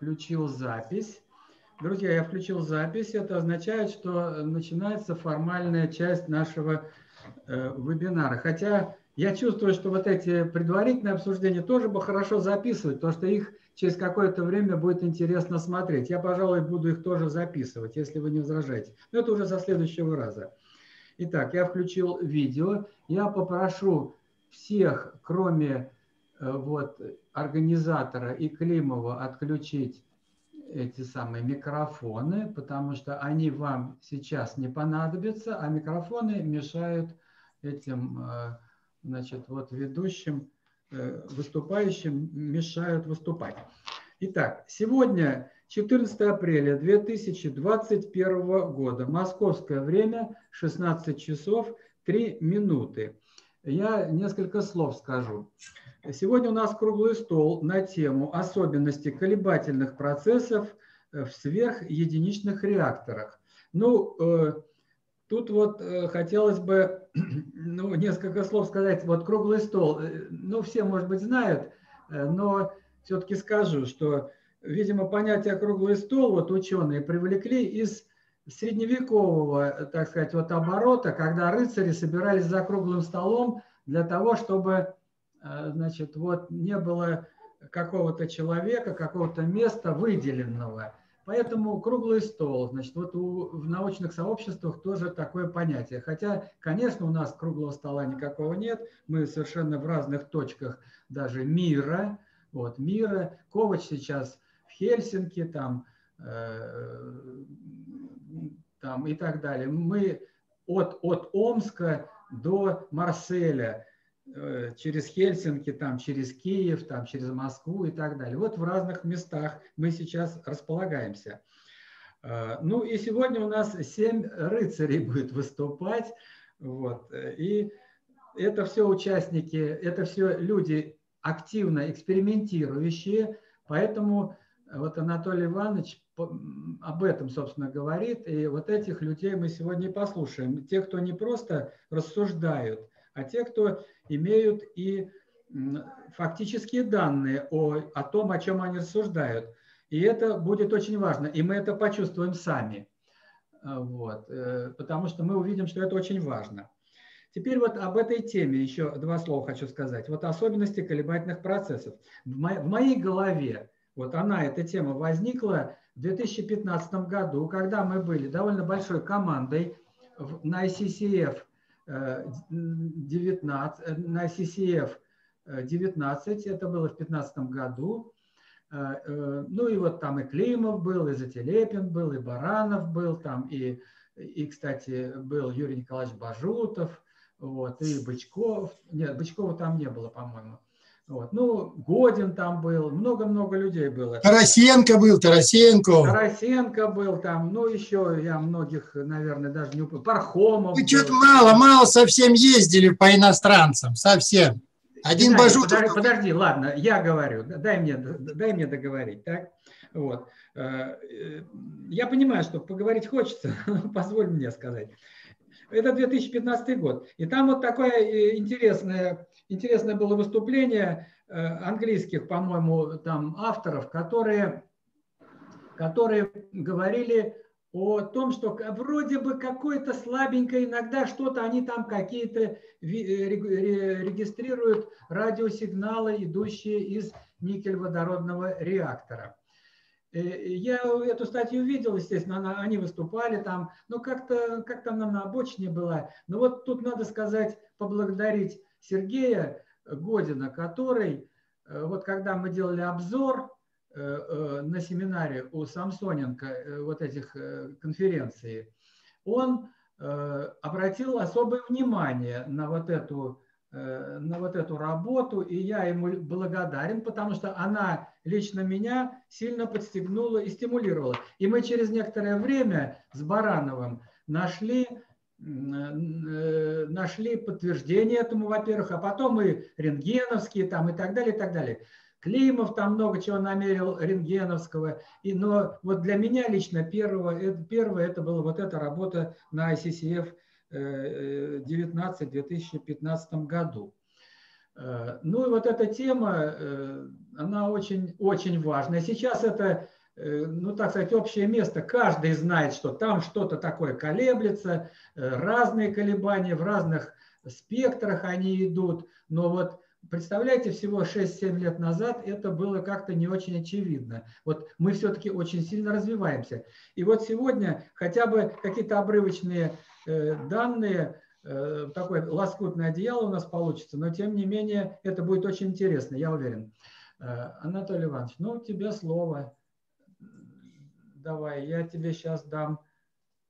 включил запись. Друзья, я включил запись. Это означает, что начинается формальная часть нашего э, вебинара. Хотя я чувствую, что вот эти предварительные обсуждения тоже бы хорошо записывать, потому что их через какое-то время будет интересно смотреть. Я, пожалуй, буду их тоже записывать, если вы не возражаете. Но это уже со следующего раза. Итак, я включил видео. Я попрошу всех, кроме э, вот, организатора и Климова, отключить эти самые микрофоны, потому что они вам сейчас не понадобятся, а микрофоны мешают этим, э, значит, вот ведущим, э, выступающим мешают выступать. Итак, сегодня 14 апреля 2021 года, московское время, 16 часов 3 минуты. Я несколько слов скажу. Сегодня у нас круглый стол на тему особенности колебательных процессов в сверхединичных реакторах. Ну, э, тут вот э, хотелось бы ну, несколько слов сказать. Вот круглый стол, э, ну, все, может быть, знают, но все-таки скажу, что, видимо, понятие круглый стол вот ученые привлекли из средневекового, так сказать, вот оборота, когда рыцари собирались за круглым столом для того, чтобы Э, значит, вот не было какого-то человека, какого-то места выделенного. Поэтому круглый стол, значит, вот у, в научных сообществах тоже такое понятие. Хотя, конечно, у нас круглого стола никакого нет, мы совершенно в разных точках даже мира, вот, мира. Ковач сейчас в Хельсинки, там, э, там и так далее. Мы от, от Омска до Марселя Э, через Хельсинки, там, через Киев, там, через Москву и так далее. Вот в разных местах мы сейчас располагаемся. Э, ну и сегодня у нас семь рыцарей будет выступать. Вот. И это все участники, это все люди активно экспериментирующие, поэтому вот Анатолий Иванович об этом, собственно, говорит, и вот этих людей мы сегодня послушаем. Те, кто не просто рассуждают, а те, кто имеют и фактические данные о, о том, о чем они рассуждают. И это будет очень важно, и мы это почувствуем сами. А, вот, э, потому что мы увидим, что это очень важно. Теперь вот об этой теме еще два слова хочу сказать. Вот особенности колебательных процессов. В моей голове, вот она, эта тема возникла в 2015 году, когда мы были довольно большой командой на ICCF 19, э, на CCF 19, это было в 2015 году. Э, э, ну и вот там и Климов был, и Зателепин был, и Баранов был там, и, и кстати, был Юрий Николаевич Бажутов, вот, и Бычков. Нет, Бычкова там не было, по-моему. Вот. Ну, Годин там был, много-много людей было. Тарасенко был, Тарасенко. Тарасенко был там, ну, еще я многих, наверное, даже не упомню. Пархомов Вы что-то мало, мало совсем ездили по иностранцам, совсем. Один Геннадий. Подожди, подожди, ладно, я говорю, дай мне, дай мне договорить, так? Вот. Э, э, я понимаю, что поговорить хочется, позволь мне сказать. Это 2015 год. И там вот такое э, интересное интересное было выступление э, английских, по-моему, там авторов, которые, которые говорили о том, что вроде бы какое-то слабенькое, иногда что-то они там какие-то э, регистрируют радиосигналы, идущие из никель-водородного реактора. Э, я эту статью видел, естественно, они выступали там, но как-то как она на обочине была. Но вот тут надо сказать, поблагодарить Сергея Година, который, э, вот когда мы делали обзор э, э, на семинаре у Самсоненко вот этих конференций, он обратил особое внимание на вот эту на вот эту работу, и я ему благодарен, потому что она лично меня сильно подстегнула и стимулировала. И мы через некоторое время с Барановым нашли нашли подтверждение этому, во-первых, а потом и рентгеновские там и так далее, и так далее. Климов там много чего намерил рентгеновского. И, но вот для меня лично первого, это, первое это была вот эта работа на ICCF 19 в 2015 году. Ну и вот эта тема, она очень, очень важная. Сейчас это, ну так сказать, общее место. Каждый знает, что там что-то такое колеблется, разные колебания в разных спектрах они идут. Но вот Представляете, всего 6-7 лет назад это было как-то не очень очевидно. Вот мы все-таки очень сильно развиваемся. И вот сегодня хотя бы какие-то обрывочные э, данные, э, такое лоскутное одеяло у нас получится, но тем не менее это будет очень интересно, я уверен. Э, Анатолий Иванович, ну тебе слово. Давай, я тебе сейчас дам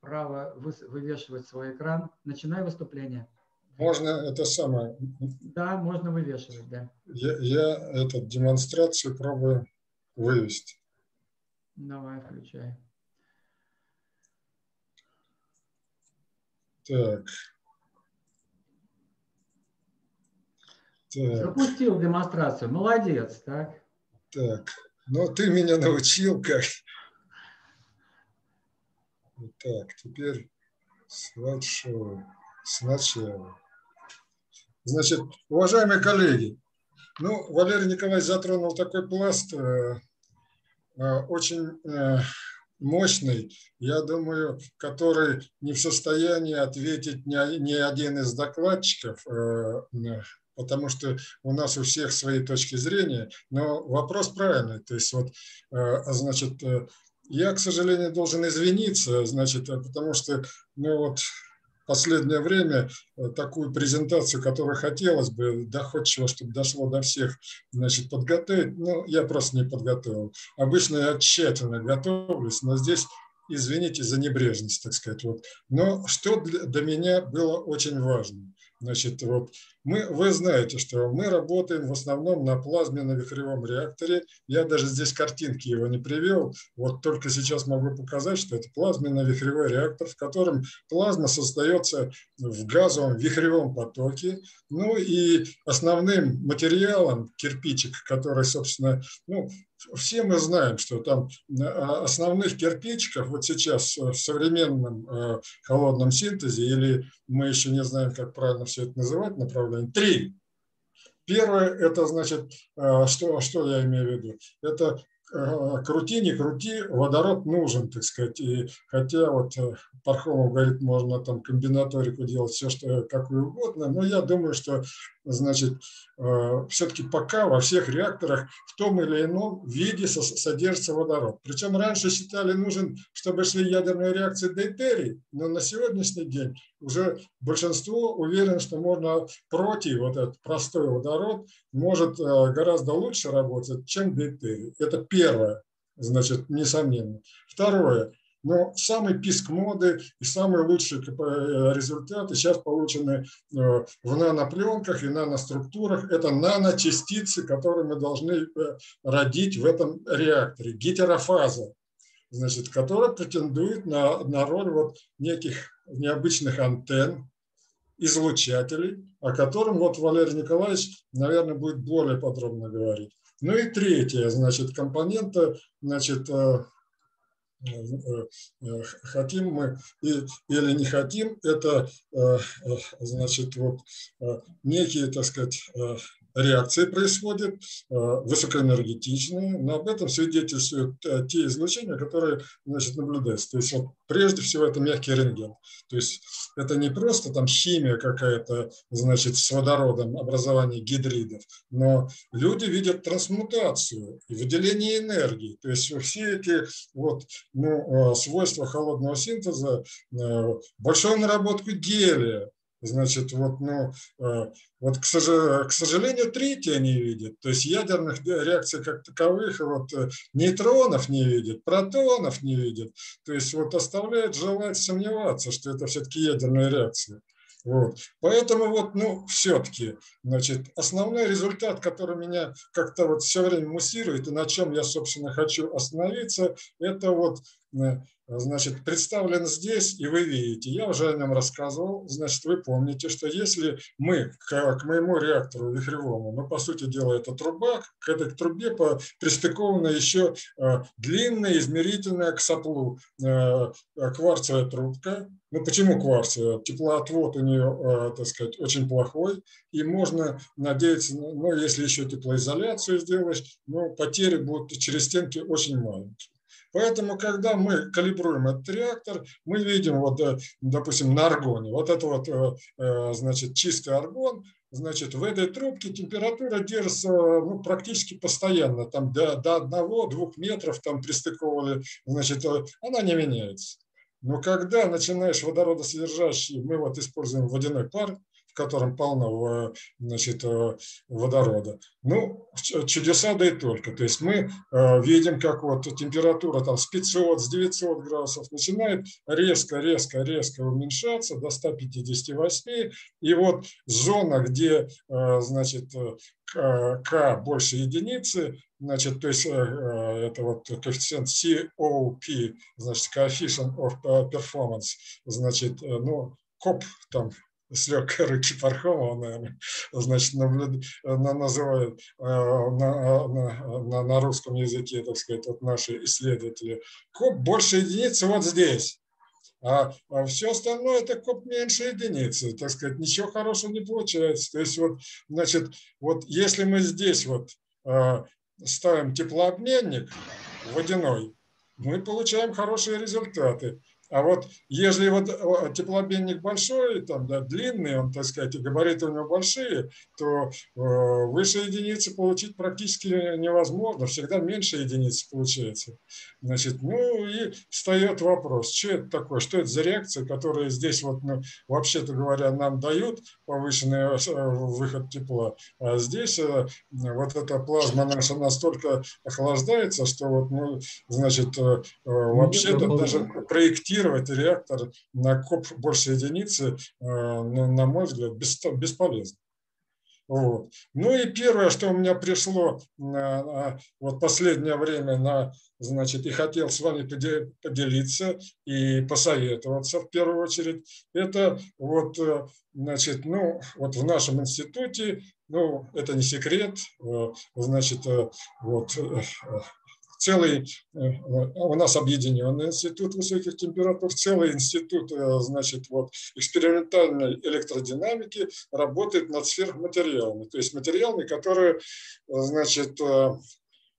право вывешивать свой экран. Начинай выступление. Можно это самое. Да, можно вывешивать, да. Я, я эту демонстрацию пробую вывести. Давай, включай. Так. так. Запустил демонстрацию. Молодец, так? Так. Ну, ты меня научил как. Так, теперь слайд-шоу сначала. Значит, уважаемые коллеги, ну, Валерий Николаевич затронул такой пласт э, э, очень э, мощный, я думаю, который не в состоянии ответить ни, ни один из докладчиков, э, потому что у нас у всех свои точки зрения, но вопрос правильный. То есть вот, э, значит, э, я, к сожалению, должен извиниться, значит, потому что, ну вот, последнее время э, такую презентацию, которую хотелось бы доходчиво, чтобы дошло до всех, значит, подготовить, ну, я просто не подготовил. Обычно я тщательно готовлюсь, но здесь извините за небрежность, так сказать. Вот. Но что для, для меня было очень важно? Значит, вот мы, вы знаете, что мы работаем в основном на плазменно-вихревом реакторе. Я даже здесь картинки его не привел. Вот только сейчас могу показать, что это плазменно-вихревой реактор, в котором плазма создается в газовом вихревом потоке. Ну и основным материалом кирпичик, который, собственно, ну, все мы знаем, что там а, основных кирпичиков вот сейчас в современном э, холодном синтезе, или мы еще не знаем, как правильно все это называть, направление, три. Первое, это значит, э, что, что я имею в виду? Это Э, крути, не крути, водород нужен, так сказать. И хотя вот э, Пархомов говорит, можно там комбинаторику делать все, что какую угодно, но я думаю, что, значит, э, все-таки пока во всех реакторах в том или ином виде содержится водород. Причем раньше считали нужен, чтобы шли ядерные реакции дейтерий, но на сегодняшний день уже большинство уверено, что можно против вот этот простой водород может гораздо лучше работать, чем дейтерий. Это Первое, значит, несомненно. Второе, но самый писк моды и самые лучшие э, результаты сейчас получены э, в нанопленках и наноструктурах. Это наночастицы, которые мы должны э, родить в этом реакторе. Гетерофаза, значит, которая претендует на, на роль вот неких необычных антенн, излучателей, о котором вот Валерий Николаевич, наверное, будет более подробно говорить. Ну и третье, значит, компонента, значит, хотим мы или не хотим, это, значит, вот некие, так сказать, реакции происходят, высокоэнергетичные, но об этом свидетельствуют те излучения, которые значит, наблюдаются. То есть вот, прежде всего это мягкий рентген. То есть это не просто там химия какая-то, значит, с водородом, образование гидридов, но люди видят трансмутацию и выделение энергии. То есть все эти вот, ну, свойства холодного синтеза, большую наработку гелия, Значит, вот, ну, э, вот к, сожалению, третье не видят. То есть ядерных реакций как таковых, вот э, нейтронов не видят, протонов не видят. То есть вот оставляет желать сомневаться, что это все-таки ядерная реакция. Вот. Поэтому вот, ну, все-таки, значит, основной результат, который меня как-то вот все время муссирует и на чем я, собственно, хочу остановиться, это вот значит, представлен здесь, и вы видите, я уже о нем рассказывал, значит, вы помните, что если мы к, к моему реактору вихревому, ну, по сути дела, это труба, к этой трубе пристыкована еще э, длинная измерительная к соплу э, кварцевая трубка, Ну, почему кварц? Теплоотвод у нее, так сказать, очень плохой, и можно надеяться, ну, если еще теплоизоляцию сделаешь, ну, потери будут через стенки очень маленькие. Поэтому, когда мы калибруем этот реактор, мы видим, вот, э, допустим, на аргоне, вот это вот, э, э, значит, чистый аргон, значит, в этой трубке температура держится ну, практически постоянно, там до, до 1-2 метров там пристыковывали, значит, она не меняется. Но когда начинаешь водородосодержащий, мы вот используем водяной пар, в котором полно значит, э, водорода. Ну, чудеса да и только. То есть мы э, видим, как вот температура там с 500, с 900 градусов начинает резко, резко, резко уменьшаться до 158. И вот зона, где, э, значит, К больше единицы, значит, то есть это вот коэффициент COP, значит, coefficient of performance, значит, ну, КОП там с легкой руки Пархомова, наверное, значит, наблюд... на, называют э, на, на, на русском языке, так сказать, вот наши исследователи. Коп больше единицы вот здесь. А, а все остальное это коп меньше единицы, так сказать, ничего хорошего не получается. То есть вот, значит, вот если мы здесь вот э, ставим теплообменник водяной, мы получаем хорошие результаты. А вот если вот теплообменник большой, там, да, длинный, он, так сказать, и габариты у него большие, то э, выше единицы получить практически невозможно, всегда меньше единицы получается. Значит, ну и встает вопрос, что это такое, что это за реакция, которая здесь вот, ну, вообще-то говоря, нам дают повышенный э, выход тепла, а здесь э, вот эта плазма наша настолько охлаждается, что вот, ну, значит, э, вообще-то даже проектировать проектировать реактор на коп больше единицы, э, на мой взгляд, бесполезно. Вот. Ну и первое, что у меня пришло на, вот последнее время на, значит, и хотел с вами поделиться и посоветоваться в первую очередь, это вот, э, значит, ну, вот в нашем институте, ну, это не секрет, э, значит, вот целый, э, у нас объединенный институт высоких температур, целый институт, э, значит, вот, экспериментальной электродинамики работает над сверхматериалами, то есть материалами, которые, значит, э,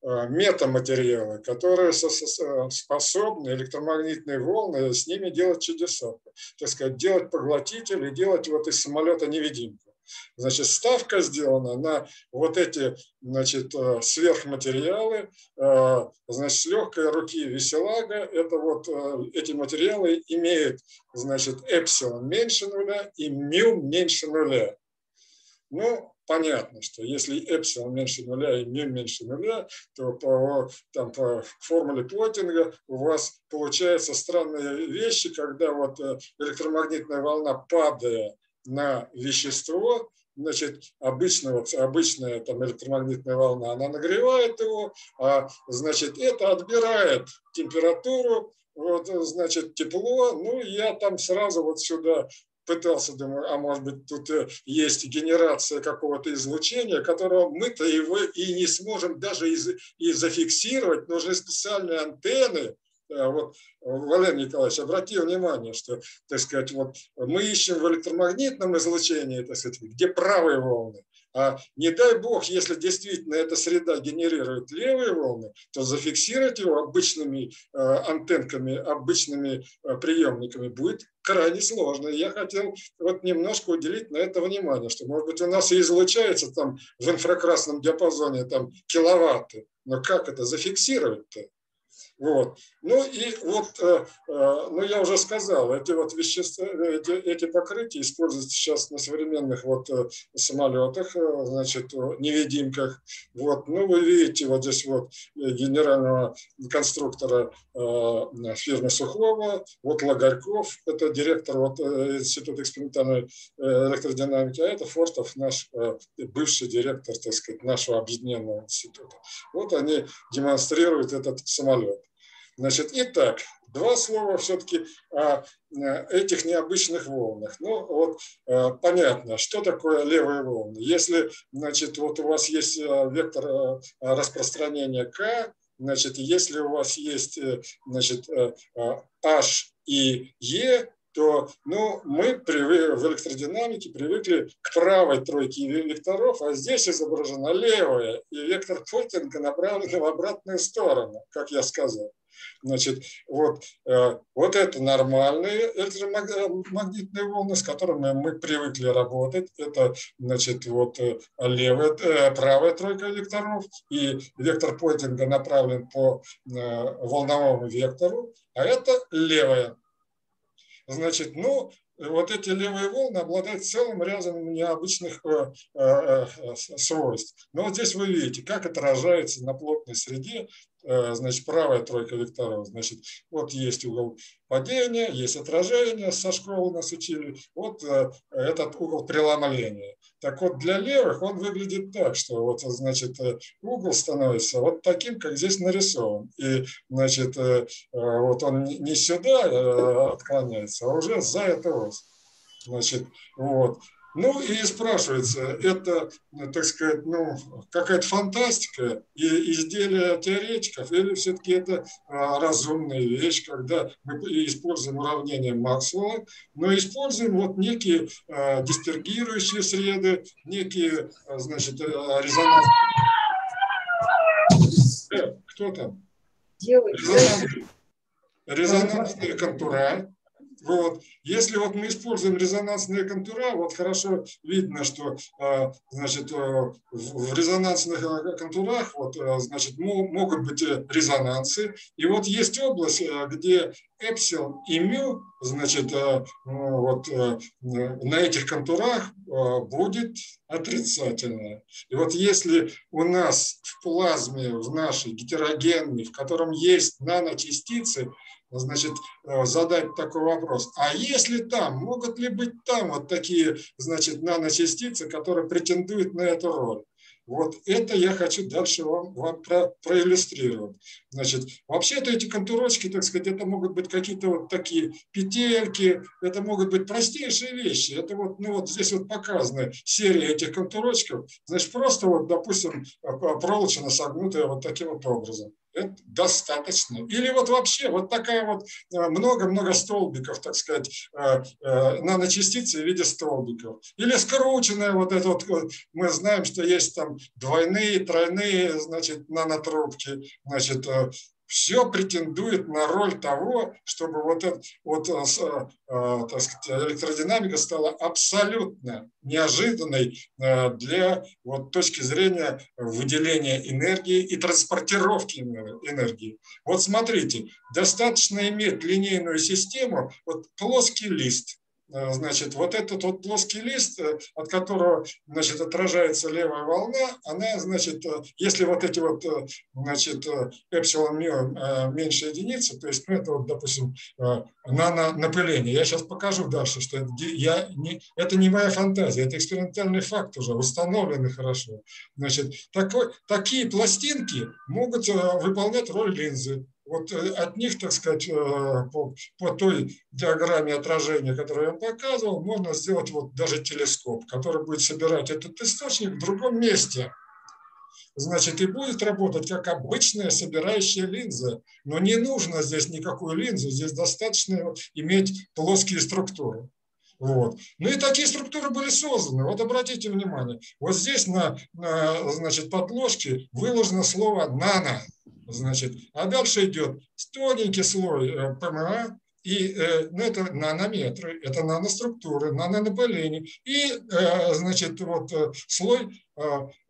метаматериалы, которые способны электромагнитные волны с ними делать чудеса, так сказать, делать поглотитель и делать вот из самолета невидимку. Значит, ставка сделана на вот эти значит, э, сверхматериалы, э, значит, с легкой руки веселага. Это вот э, эти материалы имеют, значит, эпсилон меньше нуля и мю меньше нуля. Ну, понятно, что если эпсилон меньше нуля и мю меньше нуля, то по, там, по формуле Плотинга у вас получаются странные вещи, когда вот электромагнитная волна, падая на вещество, значит, обычно, вот, обычная там, электромагнитная волна, она нагревает его, а, значит, это отбирает температуру, вот, значит, тепло, ну, я там сразу вот сюда пытался, думаю, а может быть тут э, есть генерация какого-то излучения, которого мы-то его и не сможем даже и, зафиксировать, нужны специальные антенны, вот Валерий Николаевич обратил внимание, что, так сказать, вот мы ищем в электромагнитном излучении, так сказать, где правые волны, а не дай бог, если действительно эта среда генерирует левые волны, то зафиксировать его обычными э, антенками, обычными э, приемниками будет крайне сложно. И я хотел вот немножко уделить на это внимание, что, может быть, у нас и излучается там в инфракрасном диапазоне там киловатты, но как это зафиксировать-то? Вот. Ну и вот, э, э, ну я уже сказал, эти вот вещества, эти, эти покрытия используются сейчас на современных вот э, самолетах, значит, невидимках. Вот. Ну вы видите вот здесь вот генерального конструктора фирмы Сухого, вот Лагарьков, это директор вот Института экспериментальной электродинамики, а это Фортов, наш бывший директор, так сказать, нашего объединенного института. Вот они демонстрируют этот самолет. Значит, итак, два слова все-таки о э, этих необычных волнах. Ну, вот э, понятно, что такое левые волны. Если, значит, вот у вас есть э, вектор распространения К, значит, если у вас есть, значит, H и E, то ну, мы привык, в электродинамике привыкли к правой тройке векторов, а здесь изображена левая, и вектор Поттинга направлен в обратную сторону, как я сказал. Значит, вот, э, вот это нормальные электромагнитные волны, с которыми мы привыкли работать. Это, значит, вот э, левая, э, правая тройка векторов, и вектор Поттинга направлен по волновому вектору, а это левая. Значит, ну, вот эти левые волны обладают целым рядом необычных э, э, свойств. Но вот здесь вы видите, как отражается на плотной среде значит, правая тройка векторов. Значит, вот есть угол падения, есть отражение, со школы нас учили, вот э, этот угол преломления. Так вот, для левых он выглядит так, что вот, значит, э, угол становится вот таким, как здесь нарисован. И, значит, вот он не сюда отклоняется, а уже за эту ось. Значит, вот. Ну и спрашивается, это, так сказать, ну, какая-то фантастика и изделие теоретиков, или все-таки это а, разумная вещь, когда мы используем уравнение Максвелла, но используем вот некие а, диспергирующие среды, некие, а, значит, резонансные... Э, кто там? Резонансные, резонансные контура, вот. Если вот мы используем резонансные контура, вот хорошо видно, что а, значит, э, в резонансных э, контурах вот, э, значит, могут быть резонансы. И вот есть область, где эпсилон и мю, значит, вот, на этих контурах будет отрицательное. И вот если у нас в плазме, в нашей гетерогенной, в котором есть наночастицы, значит, э, задать такой вопрос. А если там, могут ли быть там вот такие, значит, наночастицы, которые претендуют на эту роль? Вот это я хочу дальше вам, вам про, проиллюстрировать. Значит, вообще-то эти контурочки, так сказать, это могут быть какие-то вот такие петельки, это могут быть простейшие вещи. Это вот, ну вот здесь вот показана серия этих контурочков. Значит, просто вот, допустим, проволочно согнутая вот таким вот образом это достаточно. Или вот вообще вот такая вот э, много-много столбиков, так сказать, э, э, наночастицы в виде столбиков. Или скрученная вот это вот, мы знаем, что есть там двойные, тройные, значит, нанотрубки, значит, все претендует на роль того, чтобы вот, это, вот э, э, так сказать, электродинамика стала абсолютно неожиданной э, для вот, точки зрения выделения энергии и транспортировки энергии. Вот смотрите, достаточно иметь линейную систему, вот плоский лист – Э, значит, вот этот вот плоский лист, э, от которого, значит, отражается левая волна, она, значит, э, если вот эти вот, значит, эпсилон мио меньше единицы, то есть, ну, это вот, допустим, нано-напыление. Я сейчас покажу дальше, что я не, это не моя фантазия, это экспериментальный факт уже, установленный хорошо. Значит, такой, такие пластинки могут выполнять роль линзы вот э, от них, так сказать, э, по, по той диаграмме отражения, которую я вам показывал, можно сделать вот даже телескоп, который будет собирать этот источник в другом месте. Значит, и будет работать как обычная собирающая линза. Но не нужно здесь никакую линзу, здесь достаточно иметь плоские структуры. Вот. Ну и такие структуры были созданы. Вот обратите внимание, вот здесь на, на значит, подложке выложено слово «нано». Значит, а дальше идет тоненький слой э, ПМА, и э, ну, это нанометры, это наноструктуры, нанонапыление. И, э, значит, вот слой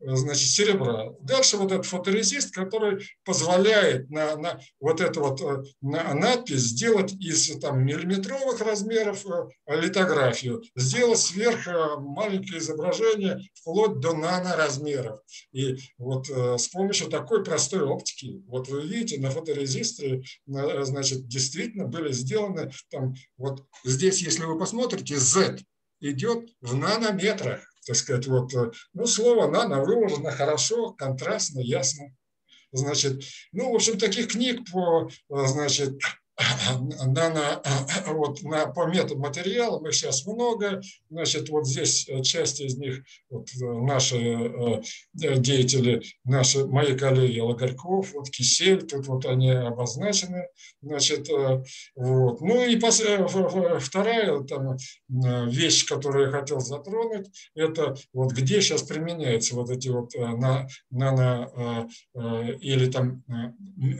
значит, серебра. Дальше вот этот фоторезист, который позволяет на, на вот эту вот э, на надпись сделать из там, миллиметровых размеров э, литографию, сделать сверх э, маленькое изображение вплоть до наноразмеров. И вот с помощью такой простой оптики, вот вы видите, на фоторезисторе, значит, действительно были сделаны там, вот здесь, если вы посмотрите, Z идет в нанометрах так сказать, вот, э, ну, слово «нано» выложено хорошо, контрастно, ясно. Значит, ну, в общем, таких книг по, э, значит, нано, вот, на, по метаматериалам, их сейчас много, значит, вот здесь э, часть из них, вот, э, наши э, деятели, наши, мои коллеги Лагарьков, вот Кисель, тут вот они обозначены, значит, вот. Ну и пос, вторая там, вещь, которую я хотел затронуть, это вот где сейчас применяются вот эти вот на, нано, или там,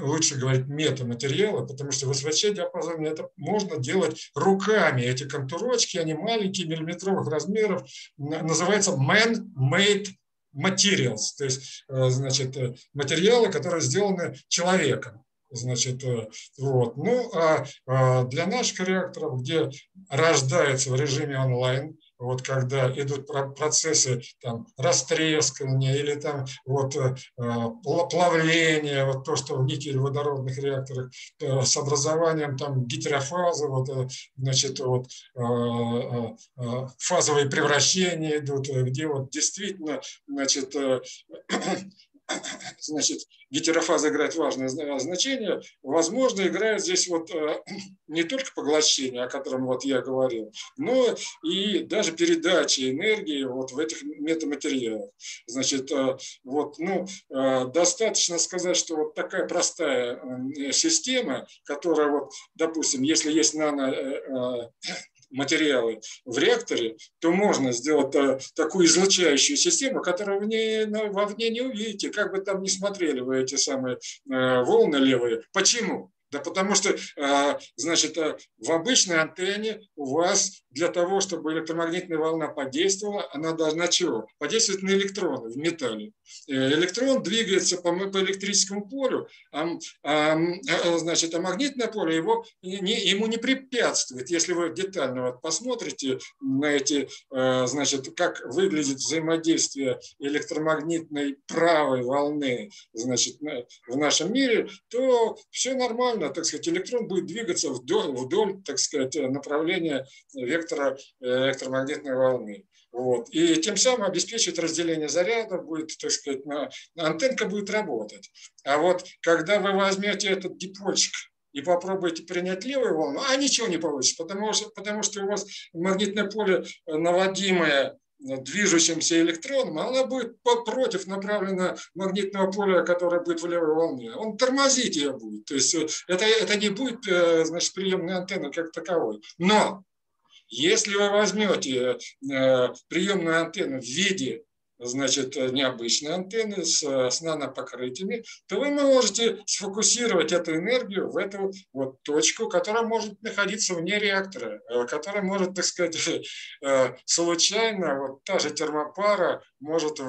лучше говорить, метаматериалы, потому что в СВЧ-диапазоне это можно делать руками. Эти контурочки, они маленькие, миллиметровых размеров, называется man-made materials, то есть, э, значит, э, материалы, которые сделаны человеком. Значит, э, вот. Ну, а, а для наших реакторов, где рождается в режиме онлайн, вот когда идут процессы там, растрескивания или там вот э, плавления, вот то, что в никель-водородных реакторах э, с образованием там гетерофазы, вот, э, значит, вот, фазовые превращения идут, где вот действительно значит, значит, гетерофаза играет важное значение, возможно, играет здесь вот э, не только поглощение, о котором вот я говорил, но и даже передача энергии вот в этих метаматериалах. Значит, э, вот, ну, э, достаточно сказать, что вот такая простая система, которая вот, допустим, если есть нано материалы в реакторе, то можно сделать э, такую излучающую систему, которую вы не, вовне не увидите, как бы там ни смотрели вы эти самые э, волны левые. Почему? Да потому что, а, значит, а, в обычной антенне у вас для того, чтобы электромагнитная волна подействовала, она должна чего? Подействовать на электроны в металле. Э, электрон двигается по, электрическому полю, а, а, значит, а магнитное поле его, не, ему не препятствует. Если вы детально вот посмотрите на эти, значит, как выглядит взаимодействие электромагнитной правой волны значит, в нашем мире, то все нормально постепенно, так сказать, электрон будет двигаться вдоль, вдоль так сказать, направления вектора э, электромагнитной волны. Вот. И тем самым обеспечивает разделение заряда, будет, так сказать, на, антенка будет работать. А вот когда вы возьмете этот дипольчик и попробуете принять левую волну, а ничего не получится, потому что, потому что у вас магнитное поле, наводимое движущимся электроном, она будет против направлена магнитного поля, которое будет в левой волне. Он тормозить ее будет. То есть э, это, это не будет э, значит, приемной антенны как таковой. Но если вы возьмете э, приемную антенну в виде значит, э, необычные антенны с, с нанопокрытиями, то вы можете сфокусировать эту энергию в эту вот точку, которая может находиться вне реактора, э, которая может, так сказать, э, случайно, вот та же термопара может,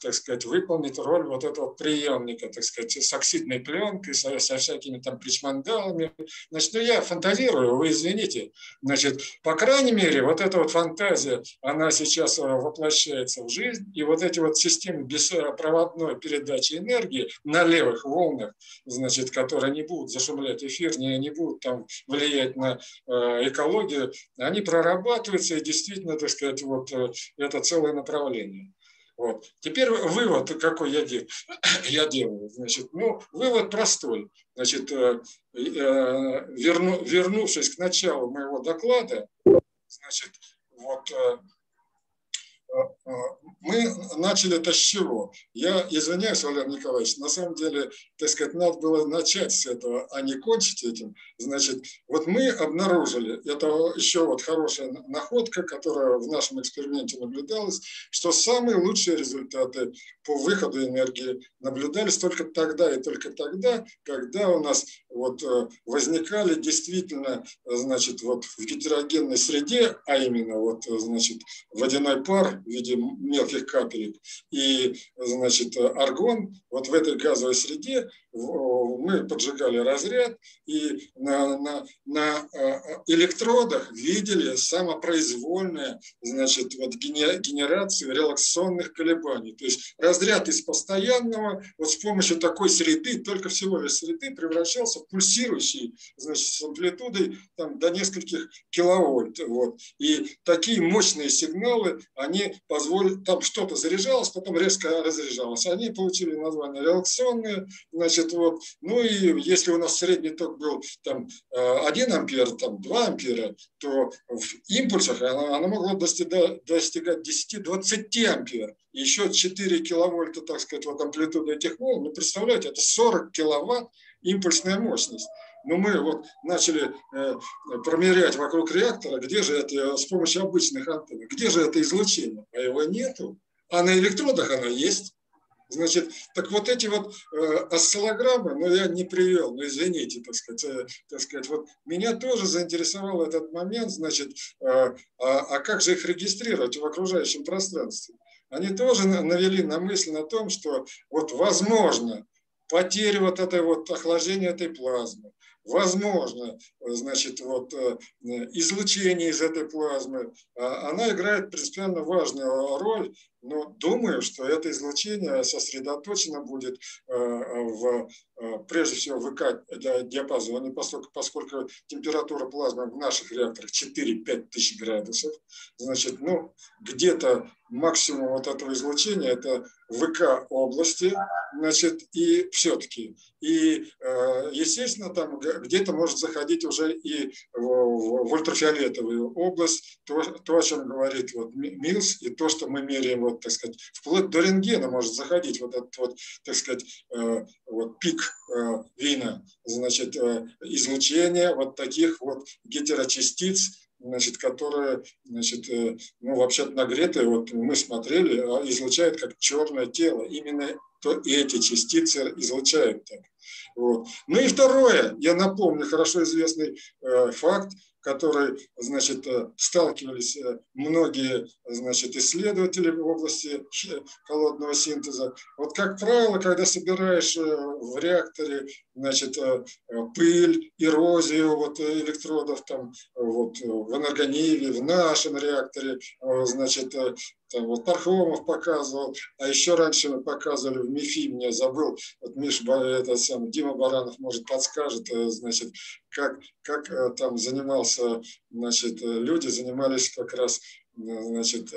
так сказать, выполнить роль вот этого приемника, так сказать, с оксидной пленкой, со, со всякими там причмандалами. Значит, ну я фантазирую, вы извините. Значит, по крайней мере, вот эта вот фантазия, она сейчас воплощается в жизнь, и вот эти вот системы беспроводной передачи энергии на левых волнах, значит, которые не будут зашумлять эфир, не, не будут там влиять на э, экологию, они прорабатываются, и действительно, так сказать, вот э, это целое направление. Вот. Теперь вывод какой я, дел, я делаю. Значит, ну, вывод простой. Значит, э, верну, вернувшись к началу моего доклада, значит, вот мы начали это с чего? Я извиняюсь, Валерий Николаевич, на самом деле, так сказать, надо было начать с этого, а не кончить этим. Значит, вот мы обнаружили, это еще вот хорошая находка, которая в нашем эксперименте наблюдалась, что самые лучшие результаты по выходу энергии наблюдались только тогда и только тогда, когда у нас вот э, возникали действительно, значит, вот в гетерогенной среде, а именно вот, значит, водяной пар в виде мелких капелек. И, значит, аргон, вот в этой газовой среде мы поджигали разряд и на, на, на э, электродах видели самопроизвольные значит, вот генерацию релаксационных колебаний. То есть разряд из постоянного вот с помощью такой среды, только всего лишь среды, превращался в пульсирующий значит, с амплитудой там, до нескольких киловольт. Вот. И такие мощные сигналы, они позволили, там что-то заряжалось, потом резко разряжалось. Они получили название релаксационные, значит, значит, вот, ну и если у нас средний ток был там 1 ампер, там 2 ампера, то в импульсах оно, оно могло достигать, достигать 10-20 ампер. Еще 4 киловольта, так сказать, вот амплитуда этих волн. Ну, представляете, это 40 киловатт импульсная мощность. Но мы вот начали э, промерять вокруг реактора, где же это с помощью обычных антенн, где же это излучение, а его нету. А на электродах оно есть. Значит, так вот эти вот э, осциллограммы, ну я не привел, ну извините, так сказать, э, так сказать, вот меня тоже заинтересовал этот момент, значит, э, а, а как же их регистрировать в окружающем пространстве? Они тоже навели на мысль на том, что вот возможно потеря вот этой вот охлаждения этой плазмы, возможно, значит, вот излучение из этой плазмы, а она играет принципиально важную роль но думаю, что это излучение сосредоточено будет э, в, э, прежде всего в ВК диапазоне, поскольку, поскольку температура плазмы в наших реакторах 4-5 тысяч градусов. Значит, ну, где-то максимум вот этого излучения это ВК области, значит, и все-таки. И, э, естественно, там где-то может заходить уже и в ультрафиолетовую область, то, то о чем говорит вот Милс, и то, что мы меряем вот, так сказать, вплоть до рентгена может заходить вот этот вот, так сказать, э, вот пик э, вина, значит, э, излучение вот таких вот гетерочастиц, значит, которые, значит, ну, вообще нагретые, вот мы смотрели, а излучают как черное тело. Именно то эти частицы излучают так. Вот. Ну и второе, я напомню хорошо известный э, факт, которой значит, э, сталкивались э, многие значит, исследователи в области холодного синтеза. Вот как правило, когда собираешь э, в реакторе значит, пыль, эрозию вот, электродов там, вот, в энергониве, в нашем реакторе, значит, там вот Пархомов показывал, а еще раньше мы показывали в МИФИ, мне забыл, вот Миш, это сам, Дима Баранов, может, подскажет, значит, как, как там занимался, значит, люди занимались как раз значит,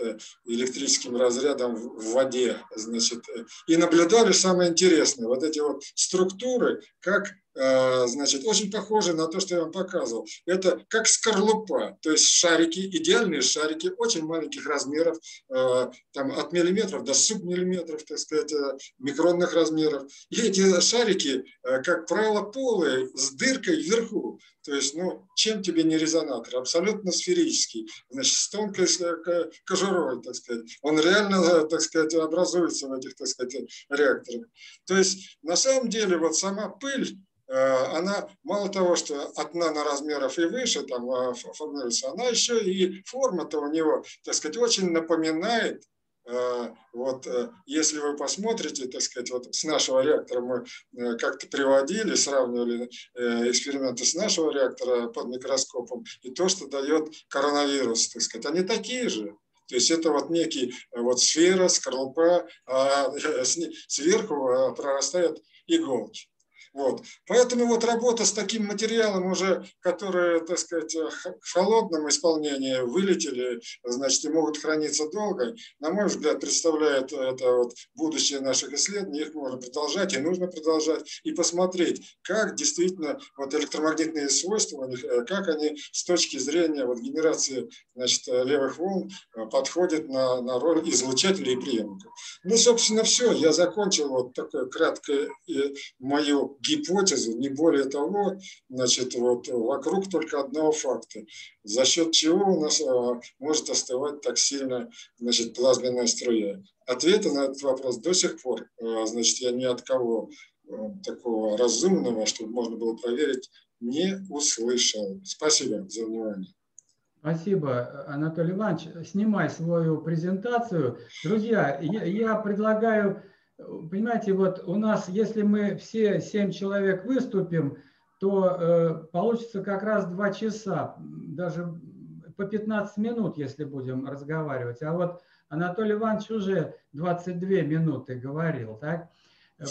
электрическим разрядом в воде, значит, и наблюдали самое интересное, вот эти вот структуры, как Э, значит, очень похоже на то, что я вам показывал. Это как скорлупа, то есть шарики, идеальные шарики, очень маленьких размеров, э, там от миллиметров до субмиллиметров, так сказать, э, микронных размеров. И эти шарики, как правило, полые, с дыркой вверху. То есть, ну, чем тебе не резонатор? Абсолютно сферический, значит, с тонкой кожурой, так сказать. Он реально, так сказать, образуется в этих, так сказать, реакторах. То есть, на самом деле, вот сама пыль, Э, она мало того, что от наноразмеров и выше там э, формируется, она еще и форма-то у него, так сказать, очень напоминает э, вот если вы посмотрите, так сказать, вот с нашего реактора мы как-то приводили, сравнивали эксперименты с нашего реактора под микроскопом и то, что дает коронавирус, так сказать, они такие же. То есть это вот некий вот сфера, скорлупа, а сверху прорастают иголки. Вот. Поэтому вот работа с таким материалом уже, которые, так сказать, в холодном исполнении вылетели, значит, и могут храниться долго, на мой взгляд, представляет это вот будущее наших исследований. Их можно продолжать и нужно продолжать и посмотреть, как действительно вот электромагнитные свойства у них, э, как они с точки зрения вот генерации значит, левых волн э, подходят на, на роль излучателей и преемников. Ну, собственно, все. Я закончил вот такое краткое э, мою гипотезу, не более того, значит, вот вокруг только одного факта, за счет чего у нас а, может остывать так сильно значит, плазменная струя. Ответа на этот вопрос до сих пор, а, значит, я ни от кого а, такого разумного, чтобы можно было проверить, не услышал. Спасибо за внимание. Спасибо, Анатолий Иванович. Снимай свою презентацию. Друзья, я, я предлагаю понимаете, вот у нас, если мы все семь человек выступим, то э, получится как раз два часа, даже по 15 минут, если будем разговаривать. А вот Анатолий Иванович уже 22 минуты говорил, так?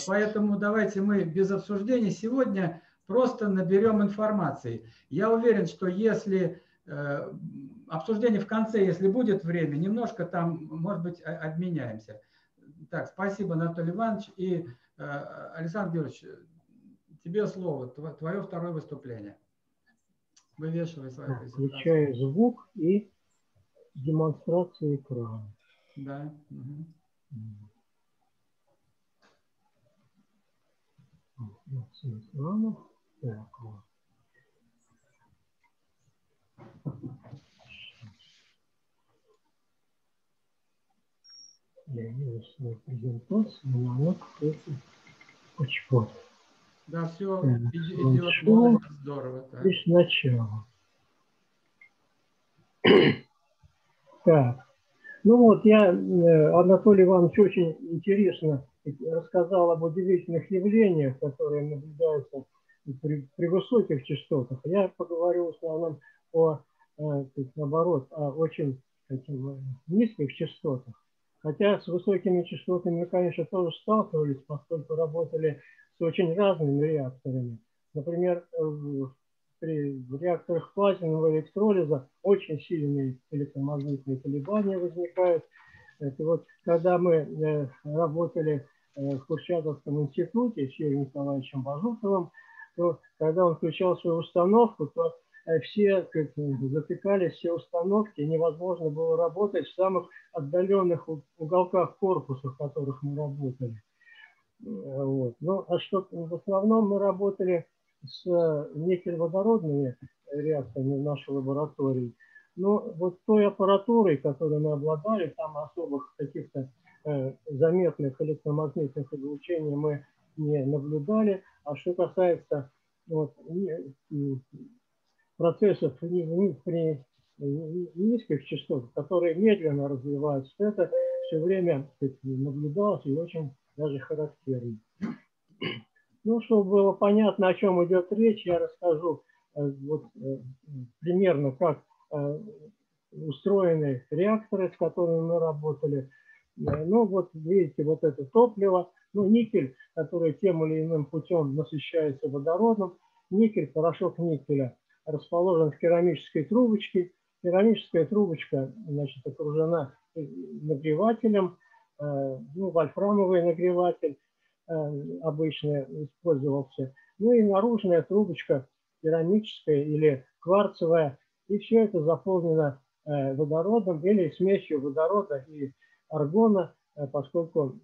Поэтому давайте мы без обсуждений сегодня просто наберем информации. Я уверен, что если э, обсуждение в конце, если будет время, немножко там, может быть, обменяемся. Так, спасибо, Анатолий Иванович. И, э, Александр Георгиевич, тебе слово, твое второе выступление. Вывешивай свою презентацию. Включаю звук и демонстрацию экрана. Да. Угу. Так, вот. Я вижу свою презентацию, но она какой-то очень Да, все идет здорово. Так. И сначала. Так. Ну вот, я, э, Анатолий Иванович очень интересно рассказал об удивительных явлениях, которые наблюдаются при, при высоких частотах. Я поговорю в основном о, э, наоборот, о очень таким, э, низких частотах. Хотя с высокими частотами мы, конечно, тоже сталкивались, поскольку работали с очень разными реакторами. Например, при реакторах плазменного электролиза очень сильные электромагнитные колебания возникают. Это вот, когда мы э, работали в Курчатовском институте с Юрием Николаевичем Базутовым, то когда он включал свою установку, то э, все как, затыкались, все установки, невозможно было работать в самых отдаленных уголках корпуса, в которых мы работали. Вот. Ну, а что в основном мы работали с никель-водородными реакторами в нашей лаборатории. Но вот той аппаратурой, которой мы обладали, там особых каких-то э, заметных электромагнитных излучений мы не наблюдали. А что касается вот, процессов при низких частотах, которые медленно развиваются, это все время наблюдалось и очень даже характерно. Ну, чтобы было понятно, о чем идет речь, я расскажу э, вот, э, примерно, как э, устроены реакторы, с которыми мы работали. Ну, вот видите, вот это топливо, ну, никель, который тем или иным путем насыщается водородом, никель, порошок никеля расположен в керамической трубочке. Керамическая трубочка значит, окружена нагревателем, э, ну, вольфрамовый нагреватель э, обычно использовался. Ну и наружная трубочка керамическая или кварцевая. И все это заполнено э, водородом или смесью водорода и аргона, поскольку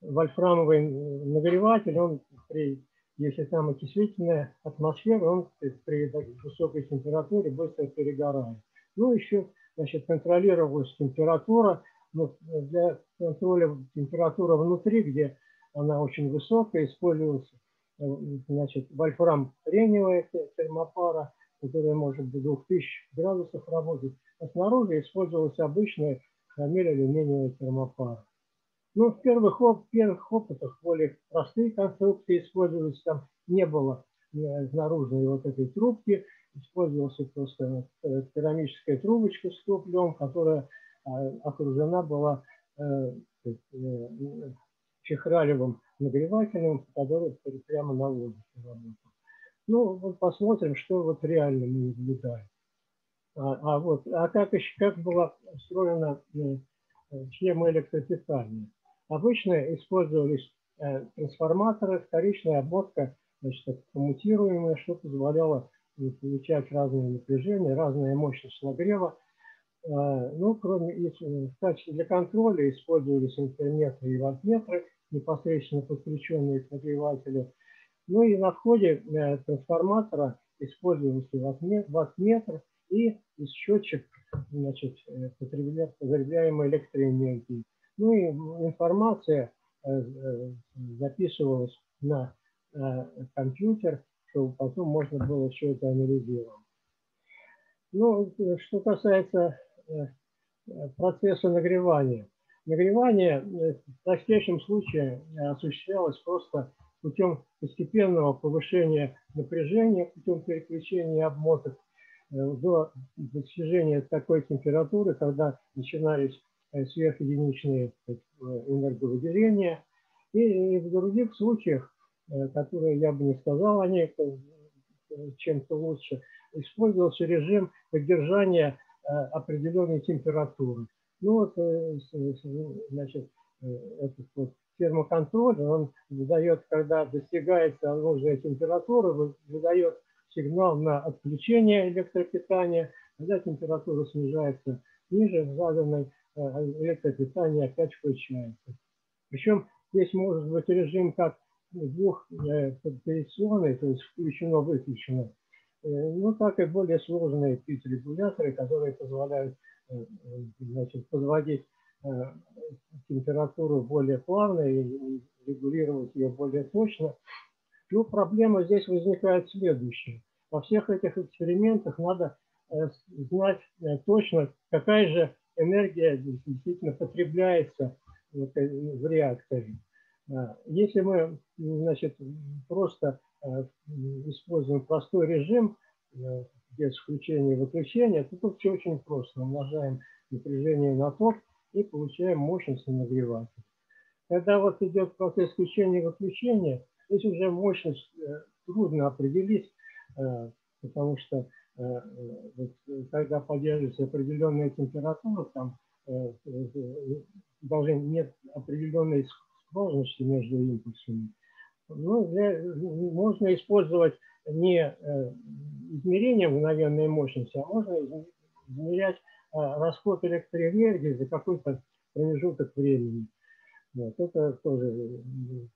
вольфрамовый нагреватель, он при, если там окислительная атмосфера, он при высокой температуре быстро перегорает. Ну, еще, значит, контролировалась температура, но для контроля температуры внутри, где она очень высокая, использовался значит, вольфрам реневая термопара, которая может до 2000 градусов работать, а снаружи использовалась обычная хромель алюминиевая термопара. Ну, в первых, в первых опытах более простые конструкции использовались, там не было наружной вот этой трубки, использовался просто э, керамическая трубочка с топливом, которая а, окружена была э, э, чехралевым нагревателем, который прямо на воздухе работал. Ну, вот посмотрим, что вот реально мы наблюдаем. А, а, вот, а как, еще, как была устроена схема электропитания? Обычно использовались э, трансформаторы, вторичная обмотка, значит, коммутируемая, что позволяло э, получать разные напряжения, разная мощность нагрева. Ну, кроме, в качестве для контроля использовались интерметры и вольтметры, непосредственно подключенные к нагревателю. Ну и на входе трансформатора использовался ваттметр, и счетчик значит, э, потребляемой электроэнергии. Ну и информация э, э, записывалась на компьютер, чтобы потом можно было все это анализировать. Ну, что касается процесса нагревания. Нагревание в простейшем случае осуществлялось просто путем постепенного повышения напряжения, путем переключения обмоток Э, до достижения такой температуры, когда начинались э, сверхединичные э, энерговыделения. И в других случаях, которые я бы не сказал о них чем-то лучше, использовался режим поддержания определенной температуры. Ну вот, значит, этот вот термоконтроллер, он выдает, когда достигается нужная температура, выдает сигнал на отключение электропитания, когда температура снижается ниже заданной, э, электропитание опять включается. Причем здесь может быть режим как двухпериционный, то есть включено-выключено, э, ну, так и более сложные пит-регуляторы, которые позволяют э, значит, подводить температуру более плавно и регулировать ее более точно. Ну, проблема здесь возникает следующая. Во всех этих экспериментах надо э, знать э, точно, какая же энергия действительно потребляется в реакторе. А, если мы значит, просто э, используем простой режим без включения и выключения, то тут все очень просто. Умножаем напряжение на ток и получаем мощность на нагреватель. Когда вот идет процесс включения и выключения, здесь уже мощность э, трудно определить, э, потому что э, когда поддерживается определенная температура, там даже нет определенной сложности между импульсами. Ну, для, можно использовать не измерение мгновенной мощности, а можно измерять расход электроэнергии за какой-то промежуток времени. Вот, это тоже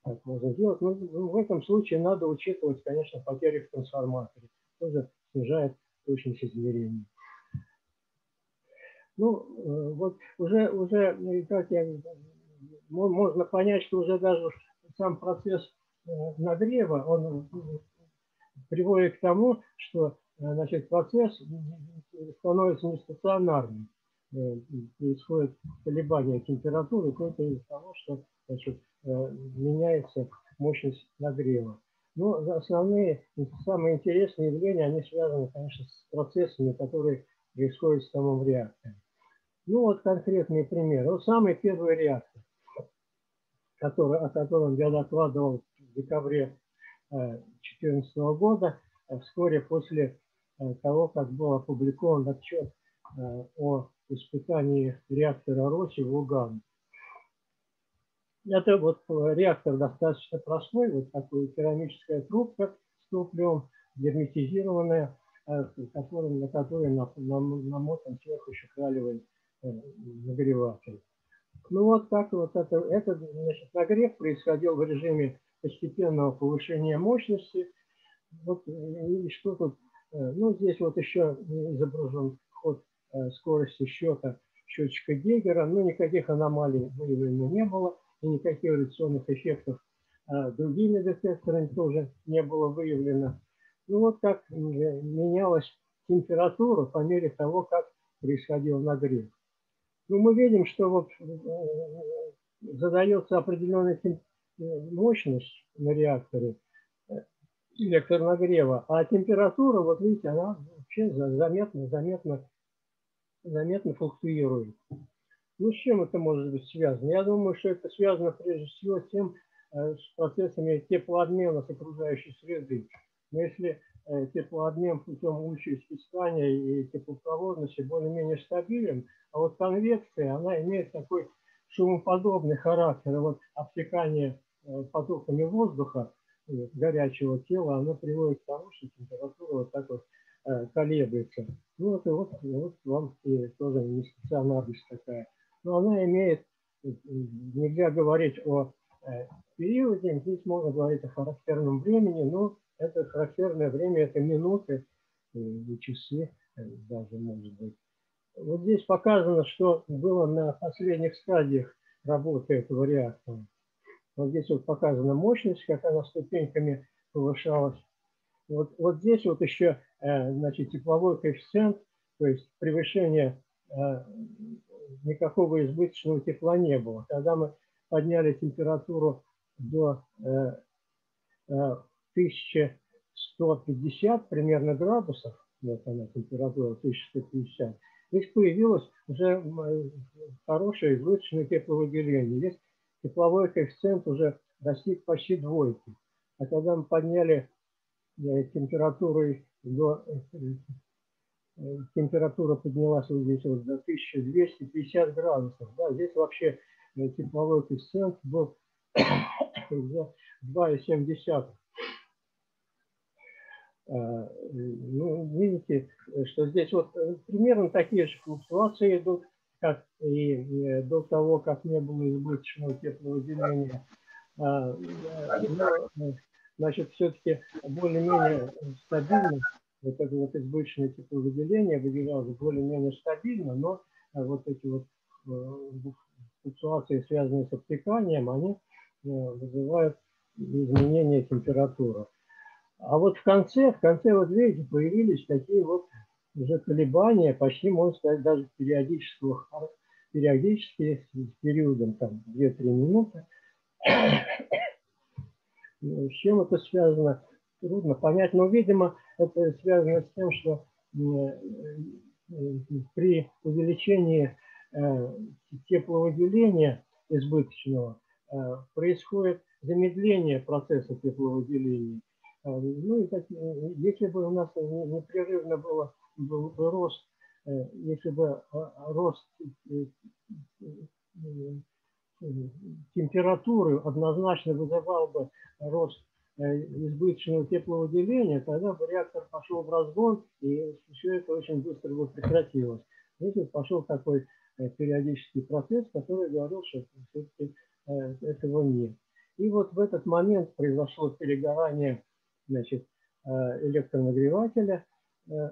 так можно делать. Но в этом случае надо учитывать, конечно, потери в трансформаторе. Тоже снижает точность измерения. Ну, э, вот уже, уже как я, можно понять, что уже даже сам процесс э, нагрева, он приводит к тому, что значит, процесс становится нестационарным. Э, происходит колебание температуры только из-за того, что значит, э, меняется мощность нагрева. Но основные, самые интересные явления, они связаны, конечно, с процессами, которые происходят в самом реакторе. Ну вот конкретные примеры. Вот самый первый реактор, который, о котором я докладывал в декабре 2014 э, года, вскоре после того, как был опубликован отчет о испытании реактора Роси в Лугане. Это вот реактор достаточно простой, вот такая керамическая трубка с топливом, герметизированная, э, которым, на которой намотан сверху еще э, нагреватель. Ну вот так вот это, это значит, нагрев происходил в режиме постепенного повышения мощности. Вот и что тут, э, ну здесь вот еще изображен ход Э, скорости счета счетчика Гейгера, но никаких аномалий выявлено не было, и никаких радиационных эффектов э, другими детекторами тоже не было выявлено. Ну вот как менялась температура по мере того, как происходил нагрев. Ну, мы видим, что вот э, задается определенная мощность на реакторе электронагрева, а температура, вот видите, она вообще заметно, заметно заметно флуктуирует. Ну, с чем это может быть связано? Я думаю, что это связано прежде всего с тем, э, с процессами теплообмена с окружающей среды. Но если э, теплообмен путем лучеиспускания и теплопроводности более-менее стабилен, а вот конвекция, она имеет такой шумоподобный характер. Вот обтекание э, потоками воздуха горячего тела, оно приводит к тому, что температура вот так вот колеблется. Ну, и вот, вот вам и тоже не стационарность такая. Но она имеет, нельзя говорить о э, периоде, здесь можно говорить о характерном времени, но это характерное время, это минуты и часы э, даже, может быть. Вот здесь показано, что было на последних стадиях работы этого реактора. Вот здесь вот показана мощность, как она ступеньками повышалась. Вот, вот здесь вот еще Э, значит, тепловой коэффициент, то есть превышение э, никакого избыточного тепла не было. Когда мы подняли температуру до 1150 э, примерно градусов, вот она температура 1150, здесь появилось уже хорошее избыточное тепловыделение. Здесь тепловой коэффициент уже достиг почти двойки. А когда мы подняли температуру до, э, температура поднялась вот здесь вот до 1250 градусов. Да, здесь вообще э, тепловой коэффициент был уже 2,7. А, ну, видите, что здесь вот э, примерно такие же флуктуации идут, как и э, до того, как не было избыточного тепловыделения. А, но, значит, все-таки более-менее стабильно вот это вот избыточное тепловыделение выделялось более-менее стабильно, но вот эти вот флуктуации, связанные с обтеканием, они вызывают изменение температуры. А вот в конце, в конце, вот видите, появились такие вот уже колебания, почти, можно сказать, даже периодического, периодические с периодом там 2-3 минуты. С чем это связано, трудно понять, но, видимо, это связано с тем, что при увеличении э, тепловыделения избыточного э, происходит замедление процесса тепловыделения. Ну, и так, э, если бы у нас непрерывно было, был бы рост, э, если бы рост э, температуры однозначно вызывал бы рост избыточного тепловыделения, тогда бы реактор пошел в разгон, и все это очень быстро бы прекратилось. Здесь пошел такой периодический процесс, который говорил, что все-таки этого нет. И вот в этот момент произошло перегорание значит, э, электронагревателя. Э,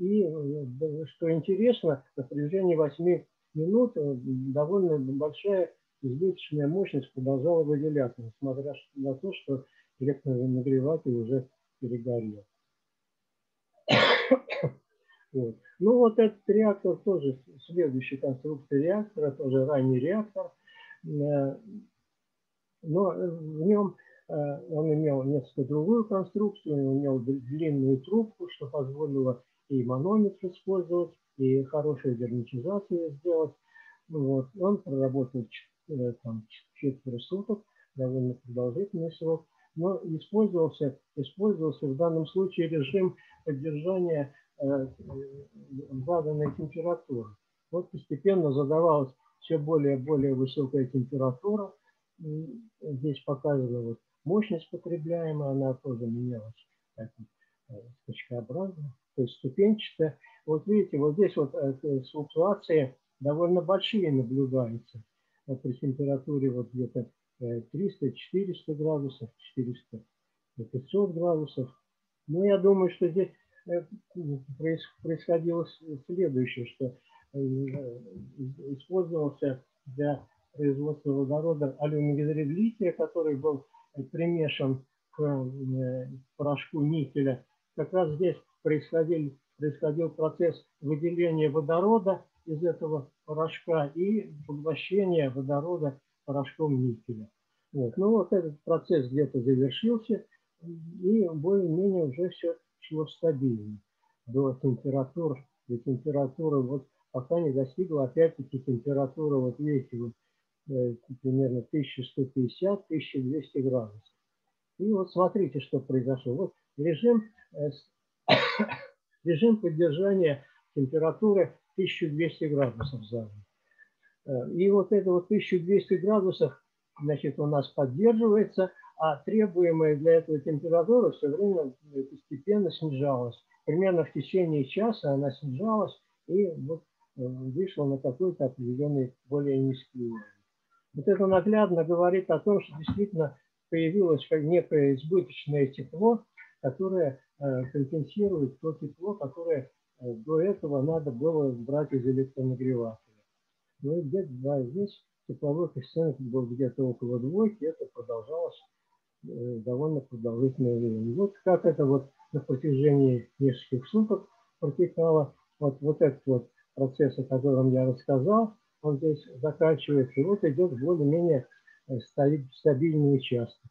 и, э, что интересно, на протяжении 8 минут довольно большая избыточная мощность продолжала выделяться, несмотря на то, что электронагреватель уже перегорел. Вот. Ну вот этот реактор тоже, следующий конструкция реактора, тоже ранний реактор. Но в нем Э, он имел несколько другую конструкцию, он имел длинную трубку, что позволило и манометр использовать, и хорошую герметизацию сделать. Вот. Он проработал э, там, четверо суток, довольно продолжительный срок, но использовался, использовался в данном случае режим поддержания э, заданной температуры. Вот постепенно задавалась все более и более высокая температура. Здесь показано вот Мощность потребляемая, она тоже менялась э, скачкообразно, то есть ступенчатая. Вот видите, вот здесь вот э, флуктуации довольно большие наблюдаются при температуре вот где-то 300-400 э, градусов, 400-500 градусов. Но я думаю, что здесь происходило следующее, что использовался для производства водорода алюминий лития, который был примешан к э, порошку никеля, как раз здесь происходил, происходил процесс выделения водорода из этого порошка и поглощения водорода порошком никеля. Вот. Ну вот этот процесс где-то завершился, и более-менее уже все шло стабильно до температур, до температуры, вот пока не достигла опять-таки температура, вот видите, вот Э, примерно 1150-1200 градусов. И вот смотрите, что произошло. Вот режим, э, режим поддержания температуры 1200 градусов за день. Э, и вот это вот 1200 градусов, значит, у нас поддерживается, а требуемая для этого температура все время постепенно снижалась. Примерно в течение часа она снижалась и вот вышла на какой-то определенный более низкий уровень. Вот это наглядно говорит о том, что действительно появилось некое избыточное тепло, которое э, компенсирует то тепло, которое э, до этого надо было брать из электронагревателя. Ну и где-то да, здесь тепловой коэффициент был где-то около двойки, это продолжалось э, довольно продолжительное время. Вот как это вот на протяжении нескольких суток протекало. Вот, вот этот вот процесс, о котором я рассказал, он здесь заканчивается, и вот идет более-менее э, стабильный участок.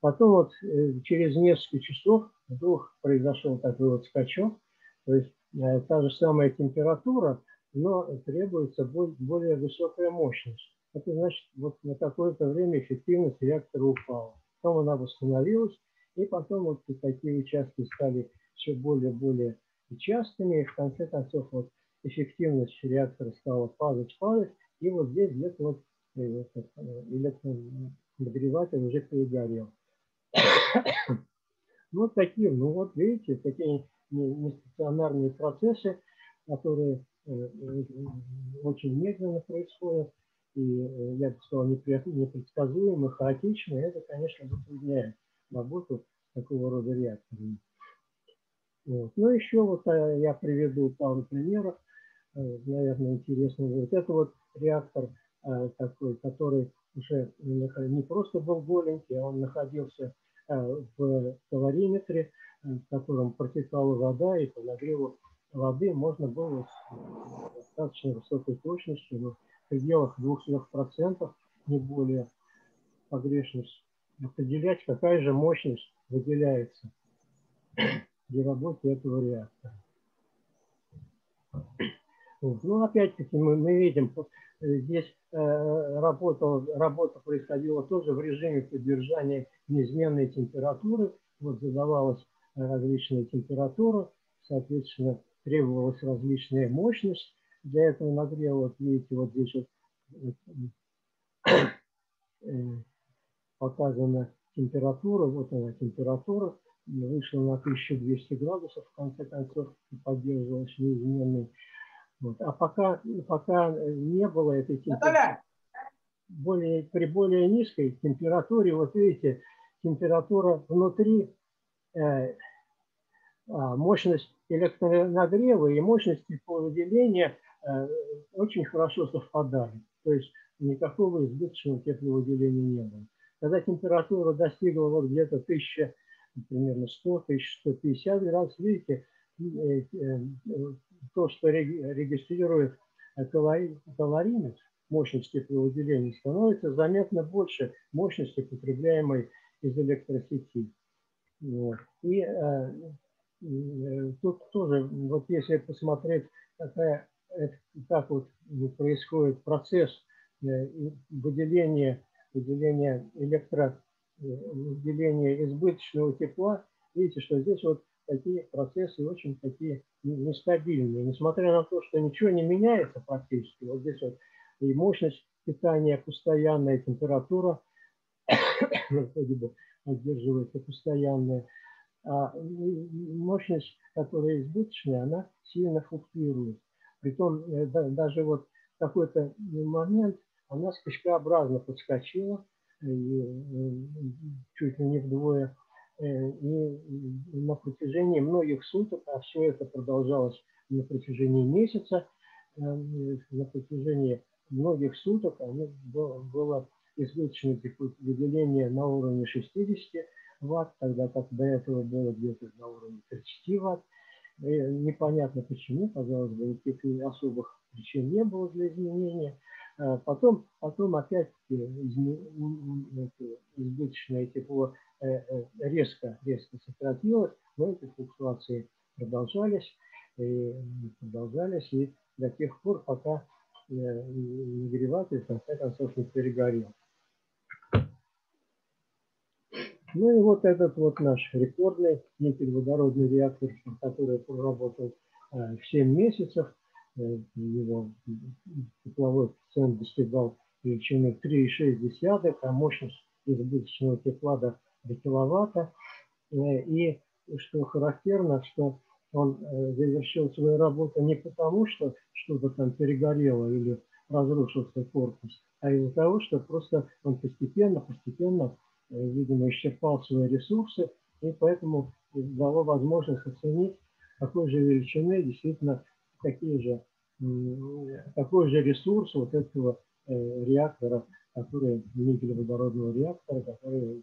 Потом вот э, через несколько часов вдруг произошел такой вот скачок, то есть э, та же самая температура, но требуется более высокая мощность. Это значит, вот на какое-то время эффективность реактора упала. Потом она восстановилась, и потом вот такие участки стали все более и более частыми, и в конце концов вот эффективность реактора стала падать, падать, и вот здесь где-то вот электронагреватель уже перегорел. Ну, вот такие, ну вот видите, такие нестационарные процессы, которые очень медленно происходят, и, я бы сказал, непредсказуемо, хаотично, это, конечно, затрудняет работу такого рода реакторами. Вот. Ну, еще вот я приведу пару примеров, наверное, интересно. Вот это вот реактор такой, который уже не просто был голенький, а он находился в калориметре, в котором протекала вода, и по нагреву воды можно было с достаточно высокой точностью, но в пределах 200%, не более погрешность, определять, какая же мощность выделяется при работе этого реактора. Ну, опять-таки, мы, мы видим, здесь э, работа, работа происходила тоже в режиме поддержания неизменной температуры. Вот задавалась различная температура, соответственно, требовалась различная мощность для этого нагрева. Вот видите, вот здесь вот э, показана температура, вот она температура, вышла на 1200 градусов, в конце концов, поддерживалась неизменной. Вот. А пока, пока не было этой температуры, более, при более низкой температуре, вот видите, температура внутри, э, а, мощность электронагрева и мощность тепловыделения э, очень хорошо совпадали. То есть никакого избыточного тепловыделения не было. Когда температура достигла вот где-то 1000, примерно 100-1150 градусов, видите, э, э, то, что регистрирует калориметр, мощность тепловыделения, становится заметно больше мощности, потребляемой из электросети. Вот. И тут тоже, вот если посмотреть, какая, как вот происходит процесс э, выделения, выделения электро, э, выделения избыточного тепла, видите, что здесь вот такие процессы очень такие нестабильные. Несмотря на то, что ничего не меняется практически, вот здесь вот и мощность питания постоянная, температура вроде бы поддерживается постоянная, а мощность, которая избыточная, она сильно флуктуирует. Притом э, даже вот какой-то момент она скачкообразно подскочила, и, э, чуть ли не вдвое, Э, и на протяжении многих суток, а все это продолжалось на протяжении месяца, э, на протяжении многих суток было избыточное выделение на уровне 60 ватт, тогда как до этого было где-то на уровне 30 ватт. И непонятно почему, казалось бы, никаких особых причин не было для изменения. А потом, потом опять избыточное тепло Э, э, резко, резко сократилось, но эти флуктуации продолжались, и продолжались и до тех пор, пока э, нагреватель в конце концов не перегорел. Ну и вот этот вот наш рекордный никель-водородный реактор, который проработал в 7 месяцев. Его тепловой коэффициент достигал величины 3,6, а мощность избыточного тепла до киловатта. Э, и что характерно, что он э, завершил свою работу не потому, что что-то там перегорело или разрушился корпус, а из-за того, что просто он постепенно, постепенно, э, видимо, исчерпал свои ресурсы, и поэтому дало возможность оценить, какой же величины действительно такие же, такой же ресурс вот этого реактора которые никелеводородного реактора, которые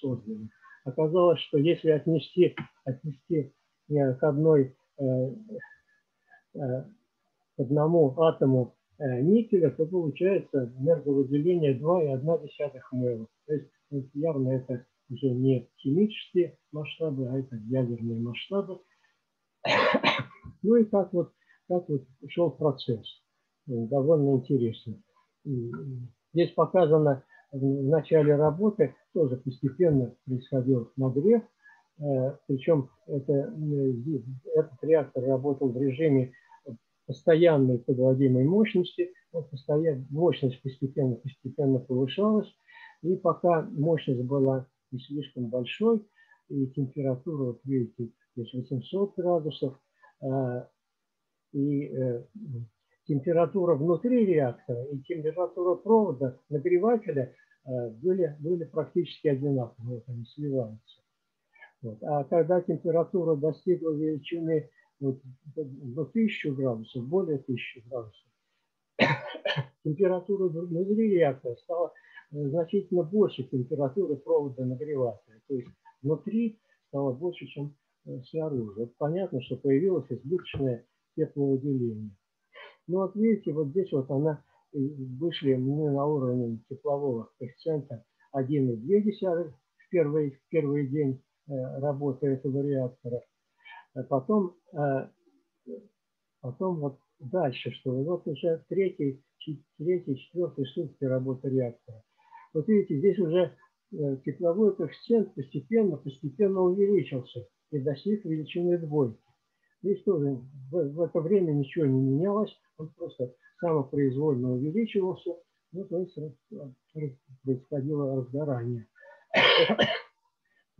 созданы. Оказалось, что если отнести, отнести э, к одной э, э, к одному атому никеля, то получается энерговыделение 2,1 мэва. То есть явно это уже не химические масштабы, а это ядерные масштабы. Ну и как вот, как вот шел процесс. Довольно интересно. Здесь показано в начале работы, тоже постепенно происходил нагрев, э, причем это, этот реактор работал в режиме постоянной подводимой мощности, вот постоянно, мощность постепенно-постепенно повышалась, и пока мощность была не слишком большой, и температура, вот видите, здесь 800 градусов, а, и э, температура внутри реактора и температура провода нагревателя э, были, были практически одинаковые, вот они сливаются. Вот. А когда температура достигла величины вот, до 1000 градусов, более 1000 градусов, температура внутри реактора стала значительно больше температуры провода нагревателя. То есть внутри стало больше, чем э, снаружи. Это понятно, что появилось избыточное тепловыделение. Ну вот видите, вот здесь вот она э, вышли мы на уровень теплового коэффициента 1,2 в первый, в первый день работы этого реактора. А потом, потом вот дальше, что вот уже третий, третий, четвертый сутки работы реактора. Вот видите, здесь уже э, тепловой коэффициент постепенно, постепенно увеличился и достиг величины двойки. Здесь тоже в, в это время ничего не менялось, он просто самопроизвольно увеличивался, ну, то есть происходило разгорание.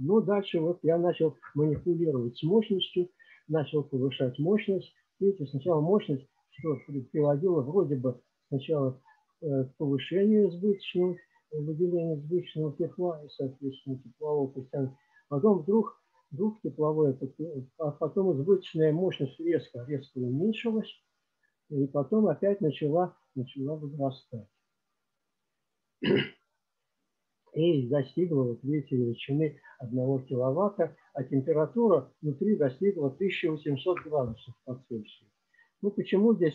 Ну, дальше вот я начал манипулировать с мощностью, начал повышать мощность, Видите, сначала мощность, что приводило вроде бы сначала э, к повышению избыточного, выделения избыточного тепла и, соответственно, теплового коэффициента. Потом вдруг, вдруг тепловое, а потом избыточная мощность резко, резко уменьшилась, и потом опять начала, начала возрастать. И достигла, вот видите, величины 1 киловатта а температура внутри достигла 1800 градусов по Цельсию. Ну, почему здесь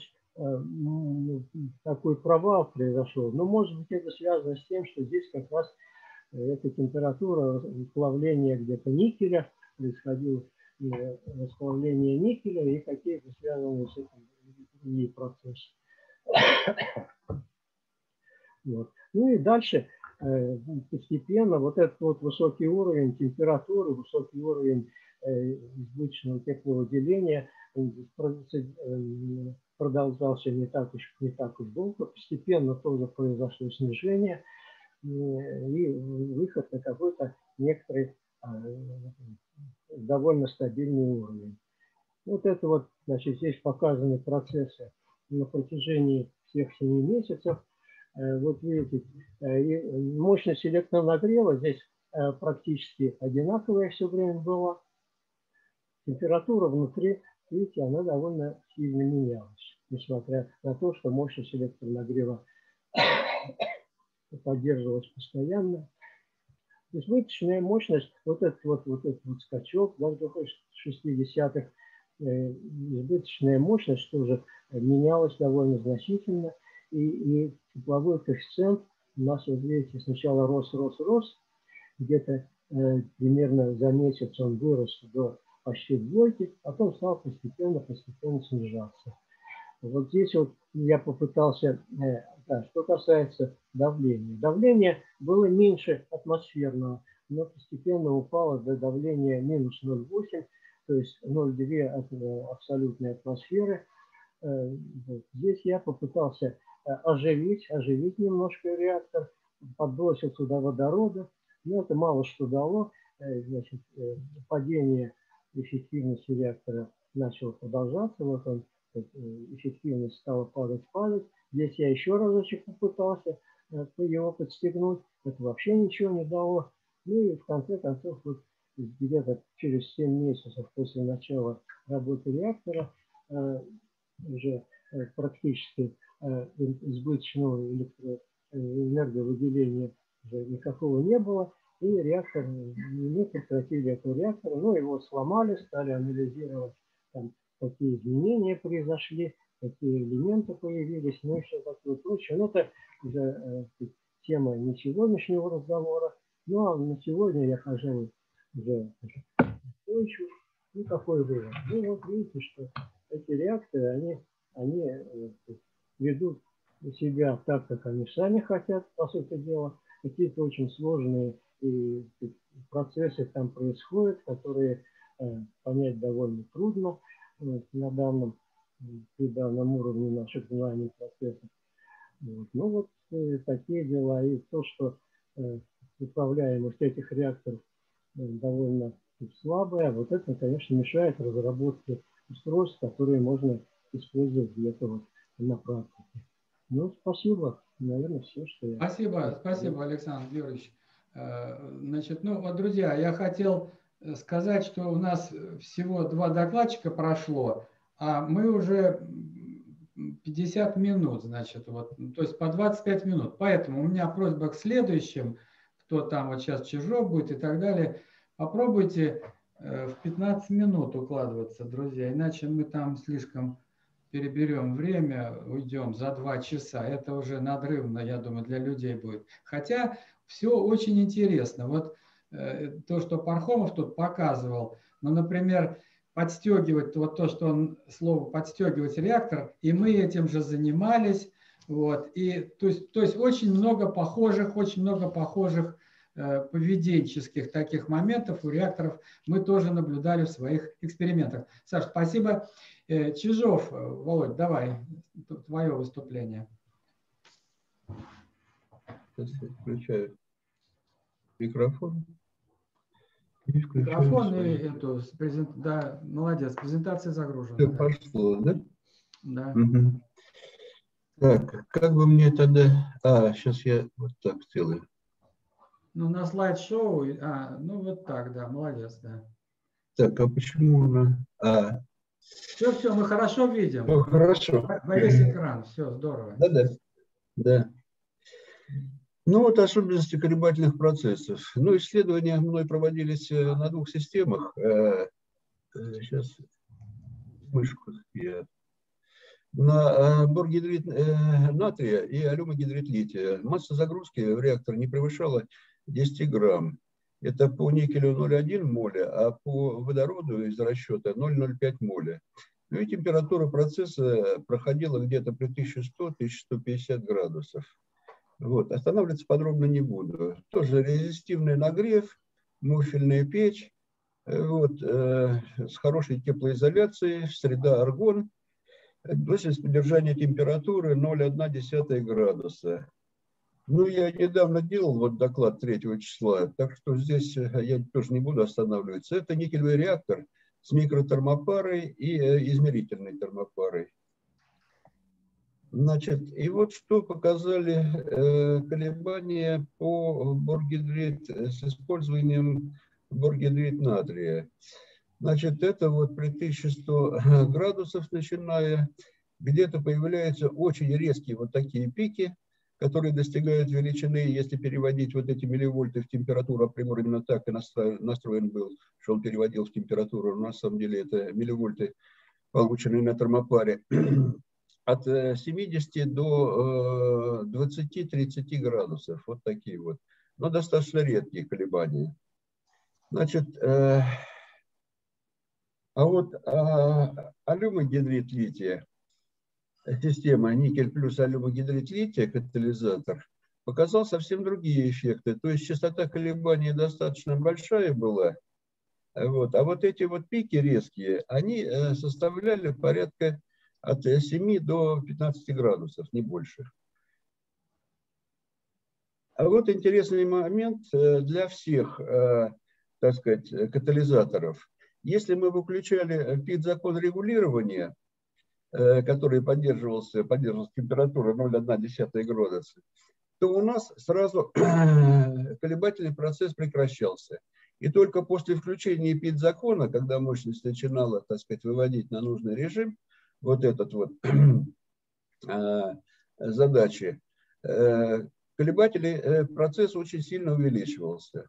такой провал произошел? Ну, может быть, это связано с тем, что здесь как раз э, эта температура плавления где-то никеля, происходило э, расплавление никеля и какие-то связанные с этим другие процессы. Вот. Ну и дальше Э, постепенно вот этот вот высокий уровень температуры, высокий уровень э, избыточного тепловыделения э, продолжался не так уж, не так уж долго. Постепенно тоже произошло снижение и выход на какой-то некоторый довольно стабильный уровень. Вот это вот, значит, здесь показаны процессы на протяжении всех 7 месяцев – Э, вот видите, э, мощность электронагрева здесь э, практически одинаковая все время была. Температура внутри, видите, она довольно сильно менялась, несмотря на то, что мощность электронагрева поддерживалась постоянно. Избыточная мощность, вот этот вот, вот этот вот скачок, даже до 60-х, избыточная мощность тоже менялась довольно значительно – и, и тепловой коэффициент у нас, вот видите, сначала рос, рос, рос, где-то э, примерно за месяц он вырос до почти двойки, потом стал постепенно, постепенно снижаться. Вот здесь вот я попытался, э, да, что касается давления. Давление было меньше атмосферного, но постепенно упало до давления минус 0,8, то есть 0,2 от э, абсолютной атмосферы. Э, здесь я попытался оживить, оживить немножко реактор, подбросил туда водорода, но это мало что дало. Значит, падение эффективности реактора начало продолжаться, вот он, эффективность стала падать, падать. Здесь я еще разочек попытался его подстегнуть, это вообще ничего не дало. Ну и в конце концов, вот где-то через 7 месяцев после начала работы реактора уже практически Э, избыточного э, энерговыделения уже никакого не было, и реактор, мы прекратили этого реактора, но его сломали, стали анализировать, там, какие изменения произошли, какие элементы появились, ну и все такое прочее. Но это уже э, тема не сегодняшнего разговора, ну а на сегодня я, пожалуй, уже закончу. Ну, какой вывод? Ну, вот видите, что эти реакторы, они, они ведут себя так, как они сами хотят, по сути дела. Какие-то очень сложные и процессы там происходят, которые э, понять довольно трудно вот, на данном при данном уровне наших знаний процессов. Вот. Ну вот э, такие дела. И то, что э, управляемость этих реакторов э, довольно слабая, вот это, конечно, мешает разработке устройств, которые можно использовать где-то вот на практике. Ну, спасибо. Наверное, все, что я... Спасибо, спасибо, Александр Георгиевич. Э, значит, ну вот, друзья, я хотел сказать, что у нас всего два докладчика прошло, а мы уже 50 минут, значит, вот, то есть по 25 минут. Поэтому у меня просьба к следующим, кто там вот сейчас Чижов будет и так далее, попробуйте э, в 15 минут укладываться, друзья, иначе мы там слишком переберем время, уйдем за два часа. Это уже надрывно, я думаю, для людей будет. Хотя все очень интересно. Вот э, то, что Пархомов тут показывал, ну, например, подстегивать, вот то, что он, слово подстегивать реактор, и мы этим же занимались. Вот, и, то, есть, то есть очень много похожих, очень много похожих э, поведенческих таких моментов у реакторов мы тоже наблюдали в своих экспериментах. Саш, спасибо. Э, Чижов, Володь, давай, твое выступление. Сейчас я включаю микрофон. Микрофон и эту, презент... да, молодец, презентация загружена. Все пошло, да? Да. Угу. Так, как бы мне тогда... А, сейчас я вот так сделаю. Ну, на слайд-шоу, а, ну вот так, да, молодец, да. Так, а почему она... А. Все, все, мы хорошо видим. Ну, хорошо. Во весь экран, все, здорово. Да-да, да. Ну вот особенности колебательных процессов. Ну, исследования мной проводились э, на двух системах. Сейчас э, э, мышку я. На боргидрид натрия и алюмогидрид лития. Масса загрузки в реактор не превышала 10 грамм. Это по никелю 0,1 моля, а по водороду из расчета 0,05 моля. Ну и температура процесса проходила где-то при 1100-1150 градусов. Вот. Останавливаться подробно не буду. Тоже резистивный нагрев, муфельная печь, э, вот, э, с хорошей теплоизоляцией, среда аргон, точность поддержания температуры 0,1 градуса. Ну, я недавно делал вот доклад 3 числа, так что здесь э, я тоже не буду останавливаться. Это никелевый реактор с микротермопарой и э, измерительной термопарой. Значит, и вот что показали э, колебания по боргидрид с использованием боргидрид натрия. Значит, это вот при 1100 градусов начиная, где-то появляются очень резкие вот такие пики, которые достигают величины, если переводить вот эти милливольты в температуру, а прибор именно так и настроен был, что он переводил в температуру, но на самом деле это милливольты, полученные на термопаре от 70 э, до 20-30 э, градусов. Вот такие вот. Но достаточно редкие колебания. Значит, э, а вот а, алюмогидрид лития, система никель плюс алюмогидрид лития, катализатор, показал совсем другие эффекты. То есть частота колебаний достаточно большая была. Вот. А вот эти вот пики резкие, они составляли порядка от 7 до 15 градусов, не больше. А вот интересный момент э, для всех, э, так сказать, катализаторов. Если мы выключали пит-закон регулирования, э, который поддерживался, поддерживался температурой 0,1 градуса, то у нас сразу колебательный процесс прекращался. И только после включения пит-закона, когда мощность начинала, так сказать, выводить на нужный режим, вот этот вот а, задачи, э, колебатели, э, процесс очень сильно увеличивался.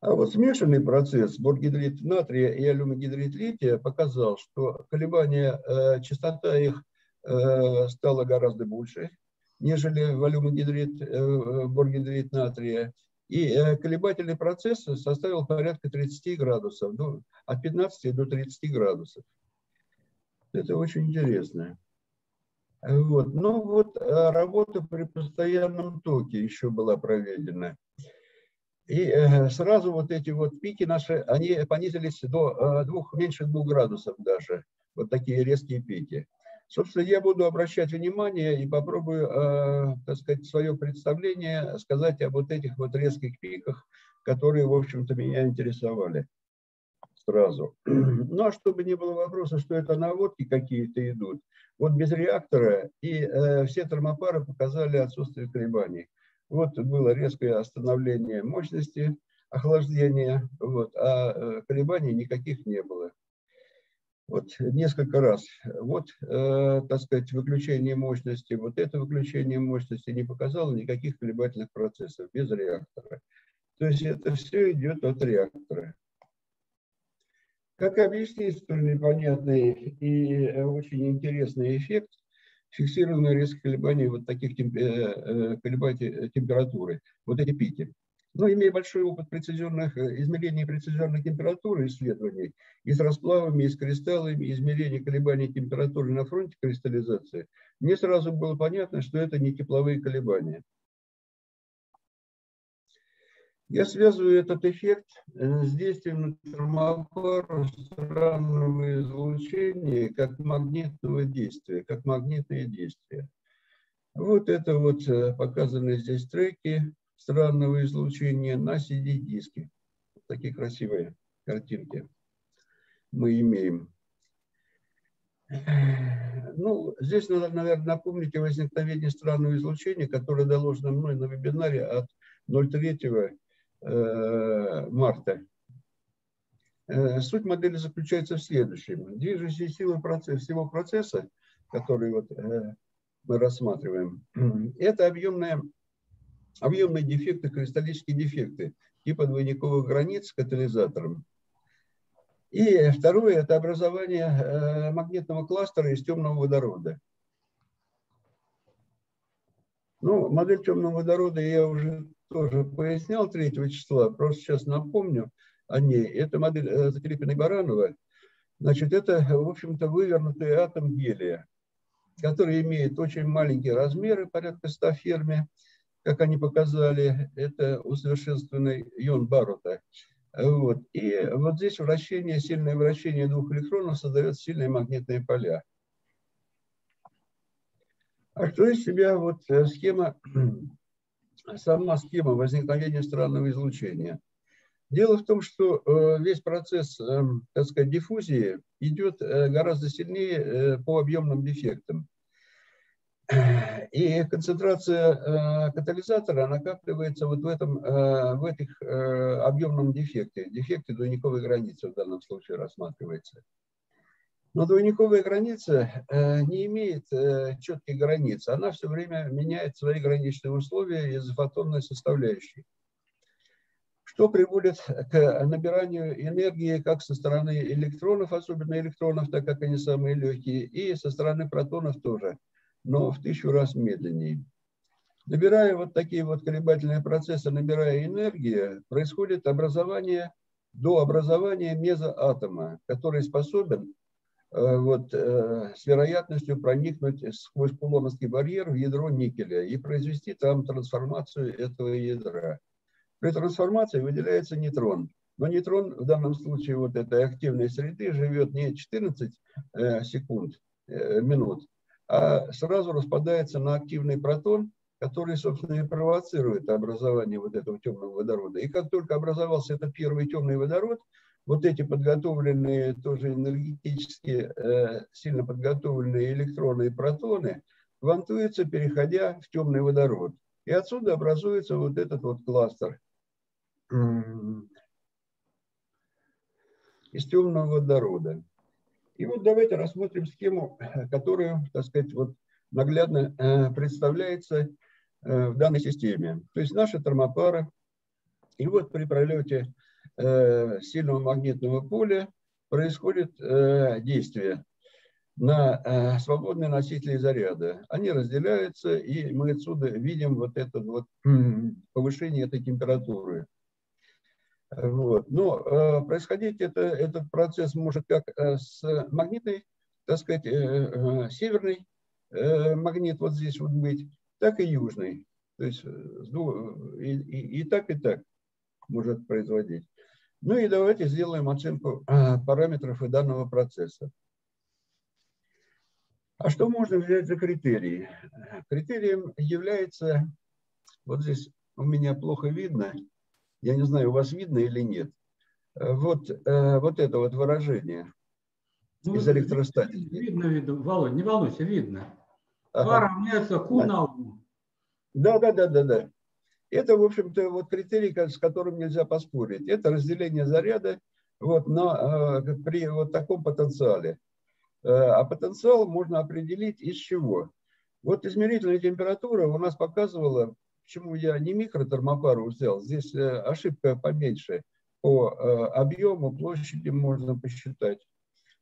А вот смешанный процесс боргидрид натрия и алюмогидрид лития показал, что колебания, э, частота их стала гораздо больше, нежели в алюмогидрид, боргидрид натрия. И э, колебательный процесс составил порядка 30 градусов, ну, от 15 до 30 градусов. Это очень интересно. Вот. Ну вот э, работа при постоянном токе еще была проведена. И э, сразу вот эти вот пики наши, они понизились до двух, меньше двух градусов даже. Вот такие резкие пики. Собственно, я буду обращать внимание и попробую, э, так сказать, свое представление сказать об вот этих вот резких пиках, которые, в общем-то, меня интересовали сразу. Ну, а чтобы не было вопроса, что это наводки какие-то идут, вот без реактора и э, все термопары показали отсутствие колебаний. Вот было резкое остановление мощности, охлаждения, вот, а э, колебаний никаких не было. Вот несколько раз. Вот, э, так сказать, выключение мощности, вот это выключение мощности не показало никаких колебательных процессов без реактора. То есть это все идет от реактора. Как объяснить столь непонятный и э, очень интересный эффект фиксированной резких колебаний вот таких темп, э, э, колебаний температуры, вот эти пики? Но имея большой опыт прецизионных измерений прецизионной температуры исследований и с расплавами, и с кристаллами, измерения колебаний температуры на фронте кристаллизации, мне сразу было понятно, что это не тепловые колебания. Я связываю этот эффект э, с действием на термопару странного излучения как магнитного действия, как магнитное действие. Вот это вот э, показаны здесь треки странного излучения на CD-диске. Такие красивые картинки мы имеем. Ну, здесь надо, наверное, напомнить о возникновении странного излучения, которое доложено мной на вебинаре от 03 Э, марта. Э, суть модели заключается в следующем. Движущие силы процесса, всего процесса, который вот э, мы рассматриваем, это объемные, объемные дефекты, кристаллические дефекты типа двойниковых границ с катализатором. И второе – это образование магнитного кластера из темного водорода. Ну, модель темного водорода я уже тоже пояснял 3 числа, просто сейчас напомню о ней. Это модель э, Закрепина Баранова. Значит, это, в общем-то, вывернутый атом гелия, который имеет очень маленькие размеры, порядка 100 ферми, как они показали. Это усовершенствованный ион Барута. Вот. И вот здесь вращение, сильное вращение двух электронов создает сильные магнитные поля. А что из себя вот э, схема сама схема возникновения странного излучения. Дело в том, что э, весь процесс, эм, так сказать, диффузии идет э, гораздо сильнее по объемным дефектам. И концентрация катализатора накапливается вот в, этом, в этих объемном дефекте. Дефекте двойниковой границы в данном случае рассматривается. Но двойниковая граница э, не имеет э, четких границ. Она все время меняет свои граничные условия из фотонной составляющей. Что приводит к набиранию энергии как со стороны электронов, особенно электронов, так как они самые легкие, и со стороны протонов тоже, но в тысячу раз медленнее. Набирая вот такие вот колебательные процессы, набирая энергию, происходит образование до образования мезоатома, который способен Э, вот, э, с вероятностью проникнуть сквозь кулоновский барьер в ядро никеля и произвести там трансформацию этого ядра. При трансформации выделяется нейтрон. Но нейтрон в данном случае вот этой активной среды живет не 14 э, секунд, минут, сразу распадается на активный протон, который, собственно, и провоцирует образование вот этого темного водорода. И как только образовался этот первый темный водород, вот эти подготовленные, тоже энергетически э, сильно подготовленные электроны и протоны квантуются, переходя в темный водород. И отсюда образуется вот этот вот кластер из темного водорода. И вот давайте рассмотрим схему, которая, так сказать, вот наглядно э, представляется э, в данной системе. То есть наша термопара. И вот при пролете Э, сильного магнитного поля происходит действие на свободные носители заряда. Они разделяются, и мы отсюда видим вот это вот повышение этой температуры. Вот. Но происходить это, этот процесс может как с магнитной, так сказать, северный магнит вот здесь вот быть, так и южный. То есть и, и, и так, и так. может производить. Ну и давайте сделаем оценку параметров и данного процесса. А что можно взять за критерии? Критерием является, вот здесь у меня плохо видно, я не знаю, у вас видно или нет, вот, э, вот это вот выражение ну, из электростатики. Видно, видно. Володь, не волнуйся, видно. Ага. равняется Q на U. Да, да, да, да, да. Это, в общем-то, вот критерий, с которым нельзя поспорить. Это разделение заряда вот, на, э, при вот таком потенциале. Э, а потенциал можно определить из чего? Вот измерительная температура у нас показывала, почему я не микротермопару взял, здесь э, ошибка поменьше по объему, площади можно посчитать.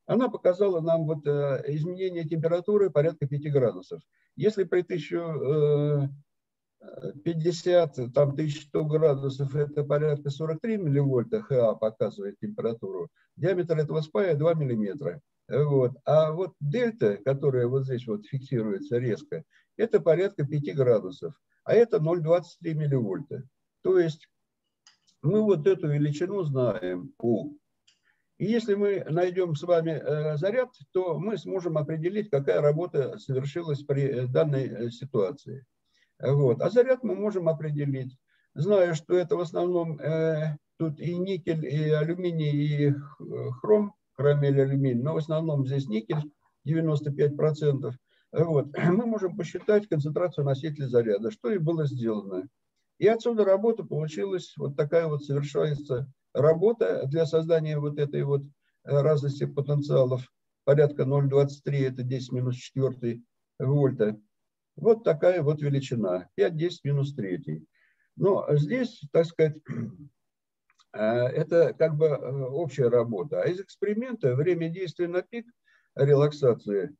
Она показала нам вот изменение температуры порядка 5 градусов. Если при 1000 50, там 1100 градусов, это порядка 43 милливольта ХА показывает температуру. Диаметр этого спая 2 миллиметра. Вот. А вот дельта, которая вот здесь вот фиксируется резко, это порядка 5 градусов. А это 0,23 милливольта. То есть мы вот эту величину знаем, U. И если мы найдем с вами э, заряд, то мы сможем определить, какая работа совершилась при э, данной э, ситуации. Вот. А заряд мы можем определить, зная, что это в основном э, тут и никель, и алюминий, и хром, карамель, алюминий, но в основном здесь никель 95%. Вот. Мы можем посчитать концентрацию носителя заряда, что и было сделано. И отсюда работа получилась, вот такая вот совершается работа для создания вот этой вот э, разности потенциалов порядка 0,23, это 10 минус 4 вольта. Вот такая вот величина, 5, 10 минус 3. Но здесь, так сказать, э, это как бы э, общая работа. А из эксперимента время действия на пик релаксации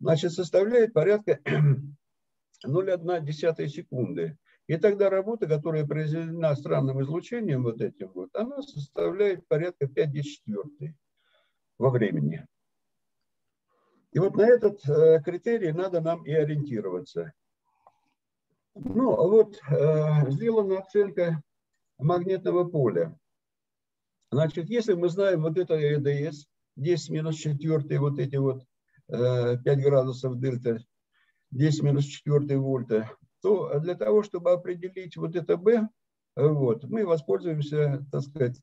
значит, составляет порядка 0,1 секунды. И тогда работа, которая произведена странным излучением вот этим вот, она составляет порядка 5 четвертый во времени. И вот на этот э, критерий надо нам и ориентироваться. Ну, а вот э, сделана оценка магнитного поля. Значит, если мы знаем вот это ЭДС, 10 минус 4, вот эти вот 5 э, градусов дельта, 10 минус 4 вольта, то для того, чтобы определить вот это B, вот, мы воспользуемся, так сказать,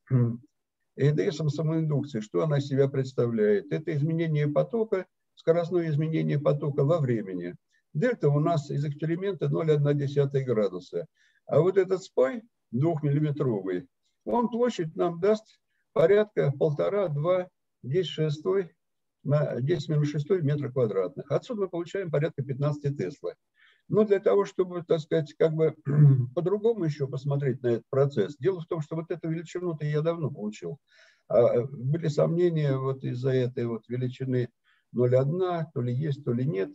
ЭДСом самоиндукции. Что она себя представляет? Это изменение потока скоростное изменение потока во времени. Дельта у нас из эксперимента 0,1 градуса. А вот этот спай двухмиллиметровый, он площадь нам даст порядка полтора-два 10 шестой на 10 минус 6 метра квадратных. Отсюда мы получаем порядка 15 Тесла. Но для того, чтобы, так сказать, как бы по-другому еще посмотреть на этот процесс, дело в том, что вот эту величину-то я давно получил. А, были сомнения вот из-за этой вот величины 0,1, то ли есть, то ли нет.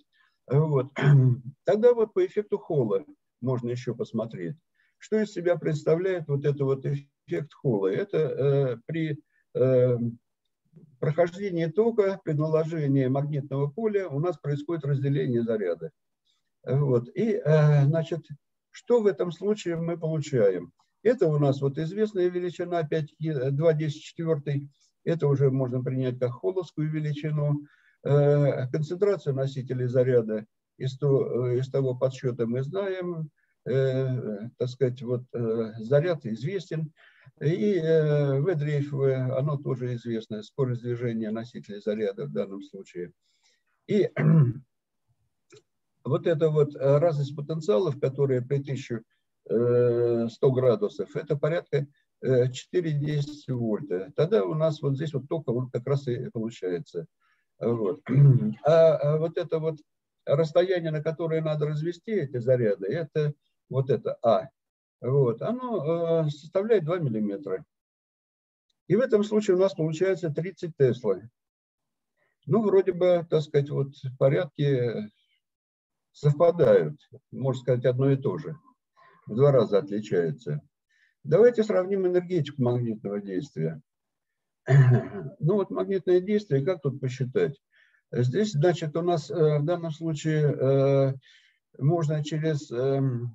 Вот. Тогда вот по эффекту Холла можно еще посмотреть. Что из себя представляет вот это вот эффект Холла? Это э, при э, прохождении тока, при наложении магнитного поля у нас происходит разделение заряда. Вот. И, э, значит, что в этом случае мы получаем? Это у нас вот известная величина 5, 2, 10, 4. Это уже можно принять как холловскую величину. Э, концентрацию носителей заряда из, то, э, из того подсчета мы знаем, э, так сказать, вот заряд известен. И V оно тоже известно, скорость движения носителя заряда в данном случае. И вот эта вот разность потенциалов, которые при 1100 градусов, это порядка 4-10 вольта. Тогда у нас вот здесь вот только вот как раз и получается. Вот. А, а вот это вот расстояние, на которое надо развести эти заряды, это вот это А. Вот, оно э, составляет 2 миллиметра. И в этом случае у нас получается 30 Тесла. Ну, вроде бы, так сказать, вот порядки совпадают. Можно сказать, одно и то же. В два раза отличаются. Давайте сравним энергетику магнитного действия. Ну вот магнитное действие, как тут посчитать? Здесь, значит, у нас э, в данном случае э, можно через эм,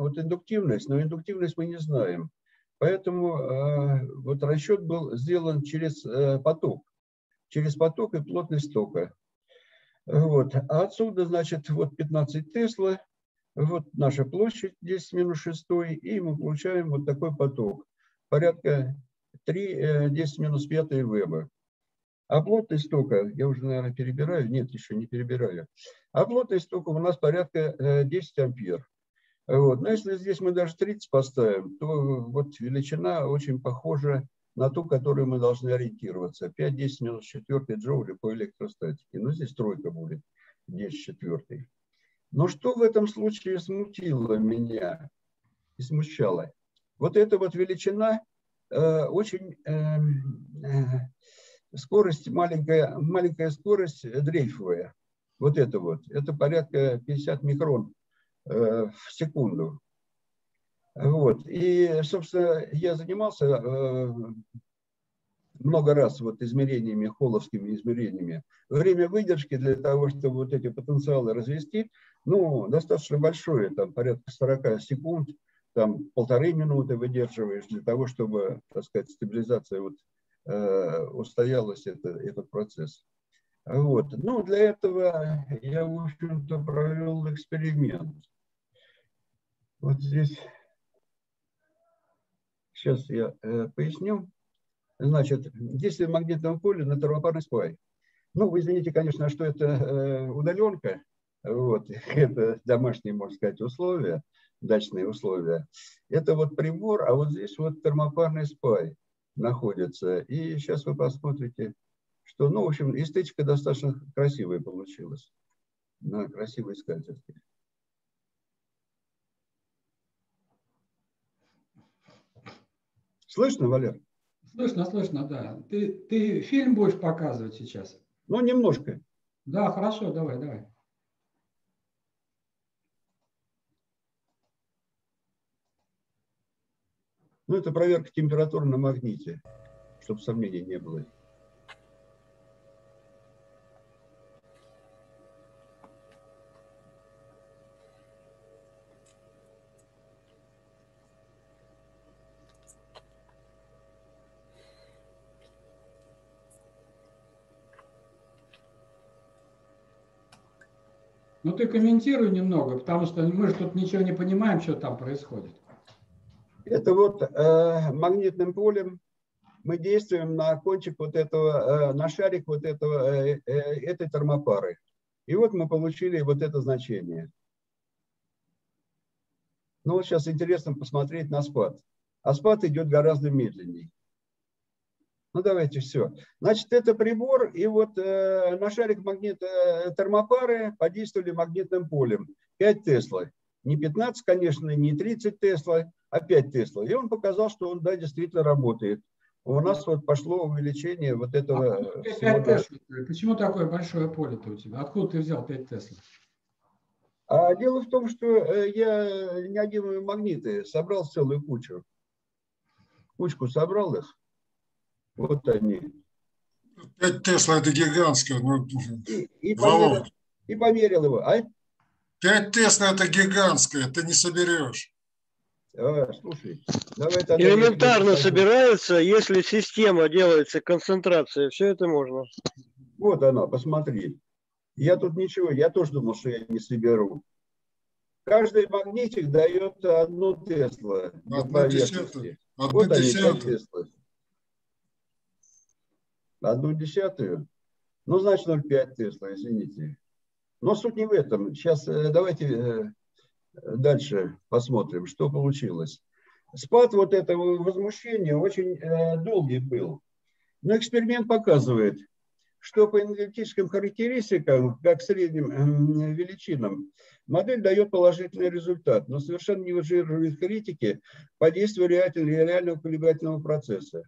вот индуктивность, но индуктивность мы не знаем. Поэтому э, вот расчет был сделан через э, поток, через поток и плотность тока. Вот. А отсюда, значит, вот 15 Тесла, вот наша площадь 10 минус 6, и мы получаем вот такой поток, порядка 3, 10 э, минус 5 Веба. А плотность тока, я уже, наверное, перебираю, нет, еще не перебираю. А плотность тока у нас порядка 10 ампер. Вот. Но если здесь мы даже 30 поставим, то вот величина очень похожа на ту, которую мы должны ориентироваться. 5, 10 минус 4 джоули по электростатике. Но здесь тройка будет, 10 четвертый. Но что в этом случае смутило меня и смущало? Вот эта вот величина э, очень э, э, скорость маленькая, маленькая скорость дрейфовая. Вот это вот, это порядка 50 микрон в секунду. Вот. И, собственно, я занимался э, много раз вот измерениями, холловскими измерениями. Время выдержки для того, чтобы вот эти потенциалы развести, ну, достаточно большое, там порядка 40 секунд, там полторы минуты выдерживаешь для того, чтобы, так сказать, стабилизация вот, э, устоялась, это, этот процесс. Вот. Ну, для этого я, в общем-то, провел эксперимент. Вот здесь, сейчас я э, поясню. Значит, действие магнитного поля на термопарный спай. Ну, вы извините, конечно, что это э, удаленка, вот, это домашние, можно сказать, условия, дачные условия. Это вот прибор, а вот здесь вот термопарный спай находится. И сейчас вы посмотрите, что, ну, в общем, эстетика достаточно красивая получилась на красивой скатерти. Слышно, Валер? Слышно, слышно, да. Ты, ты фильм будешь показывать сейчас? Ну, немножко. Да, хорошо, давай, давай. Ну, это проверка температуры на магните, чтобы сомнений не было. Ну ты комментируй немного, потому что мы же тут ничего не понимаем, что там происходит. Это вот э, магнитным полем мы действуем на кончик вот этого, э, на шарик вот этого, э, э, этой термопары. И вот мы получили вот это значение. Ну вот сейчас интересно посмотреть на спад. А спад идет гораздо медленнее. Ну, давайте все. Значит, это прибор, и вот э, на шарик магнит, э, термопары подействовали магнитным полем. 5 Тесла. Не 15, конечно, не 30 Тесла, а 5 Тесла. И он показал, что он, да, действительно работает. У нас вот пошло увеличение вот этого... А 5 Тесла? Почему такое большое поле-то у тебя? Откуда ты взял 5 Тесла? А дело в том, что э, я неодимые магниты собрал целую кучу. Кучку собрал их вот они. 5 Тесла это гигантское. Ну, и, и, померил, и померил его. А? 5 Тесла это гигантское, ты не соберешь. А, слушай, давай Элементарно собирается, если система делается, концентрация, все это можно. Вот она, посмотри. Я тут ничего, я тоже думал, что я не соберу. Каждый магнитик дает одну Тесла. Одну десятую. Одну вот десятую. Они, одну десятую, ну, значит, 0,5 Тесла, извините. Но суть не в этом. Сейчас э, давайте э, дальше посмотрим, что получилось. Спад вот этого возмущения очень э, долгий был. Но эксперимент показывает, что по энергетическим характеристикам, как средним величинам, модель дает положительный результат, но совершенно не выживает критики по действию реального колебательного процесса.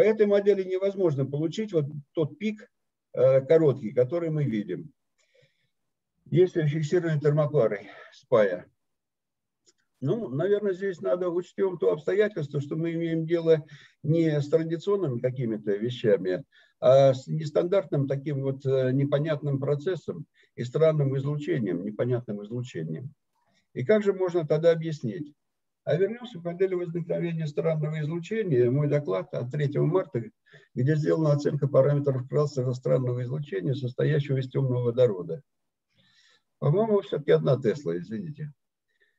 По этой модели невозможно получить вот тот пик э, короткий, который мы видим. Если фиксированной термопарой спая. Ну, наверное, здесь надо учтем то обстоятельство, что мы имеем дело не с традиционными какими-то вещами, а с нестандартным таким вот э, непонятным процессом и странным излучением, непонятным излучением. И как же можно тогда объяснить? А вернемся к модели возникновения странного излучения. Мой доклад от 3 марта, где сделана оценка параметров кластера странного излучения, состоящего из темного водорода. По-моему, все-таки одна Тесла, извините.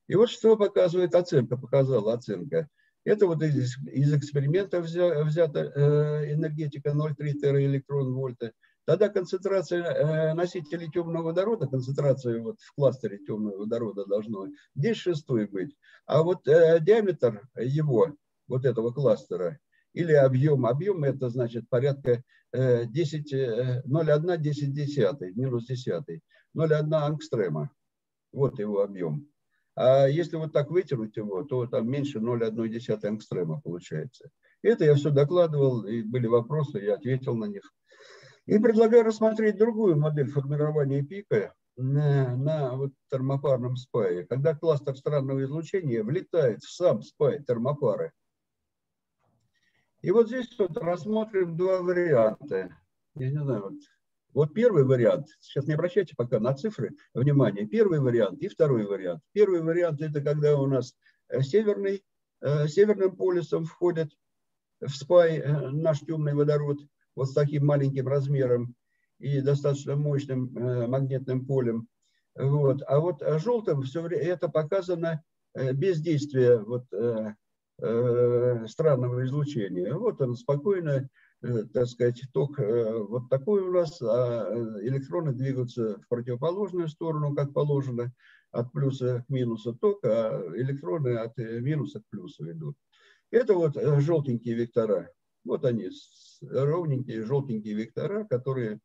И вот что показывает оценка, показала оценка. Это вот из, из эксперимента взя, взята э, энергетика 0,3 тераэлектрон вольта. Тогда концентрация э, носителей темного водорода, концентрация вот в кластере темного водорода должно 10 шестой быть. А вот э, диаметр его, вот этого кластера, или объем, объем это значит порядка 10, 0,1 10 десятый, минус десятый, 0,1 ангстрема. Вот его объем. А если вот так вытянуть его, то там меньше 0,1 ангстрема получается. Это я все докладывал, и были вопросы, я ответил на них. И предлагаю рассмотреть другую модель формирования пика на, на вот термопарном спае. Когда кластер странного излучения влетает в сам спай термопары. И вот здесь вот рассмотрим два варианта. Я не знаю, вот вот первый вариант, сейчас не обращайте пока на цифры, внимание, первый вариант и второй вариант. Первый вариант это когда у нас э, северный, э, северным полюсом входит в спай э, наш темный водород вот с таким маленьким размером и достаточно мощным магнитным полем. Вот. А вот желтым все время это показано бездействие вот, странного излучения. Вот он спокойно Э, так сказать, ток э, вот такой у нас, а э, электроны двигаются в противоположную сторону, как положено, от плюса к минусу ток, а электроны от минуса к плюсу идут. Это вот желтенькие вектора. Вот они, ровненькие желтенькие вектора, которые,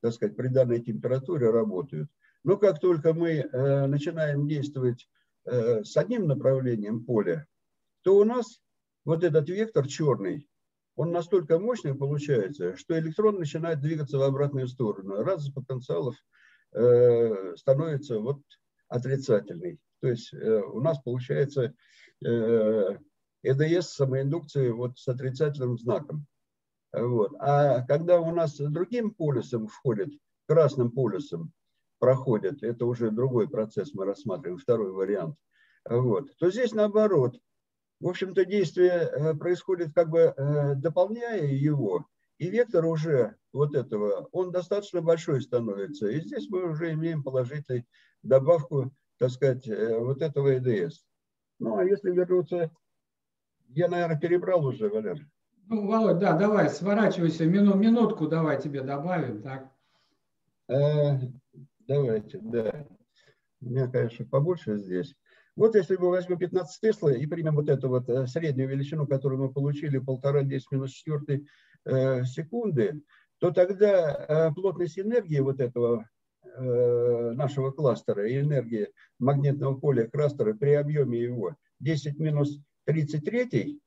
так сказать, при данной температуре работают. Но как только мы начинаем действовать с одним направлением поля, то у нас вот этот вектор черный, он настолько мощный получается, что электрон начинает двигаться в обратную сторону. Раз из потенциалов э, становится вот отрицательный. То есть э, у нас получается э, ЭДС самоиндукции вот с отрицательным знаком. Вот. А когда у нас другим полюсом входит, красным полюсом проходит, это уже другой процесс мы рассматриваем, второй вариант, вот, то здесь наоборот, в общем-то, действие э, происходит как бы э, дополняя его, и вектор уже вот этого, он достаточно большой становится. И здесь мы уже имеем положительную добавку, так сказать, э, вот этого ЭДС. Ну, а если вернуться, я, наверное, перебрал уже, Валер. Ну, Володь, да, давай, сворачивайся, мину, минутку давай тебе добавим, так? А, давайте, да. У меня, конечно, побольше здесь. Вот если мы возьмем 15 Тесла и примем вот эту вот э, среднюю величину, которую мы получили, полтора 10 минус 4 э, секунды, то тогда э, плотность энергии вот этого нашего кластера и энергии магнитного поля кластера при объеме его 10 минус 33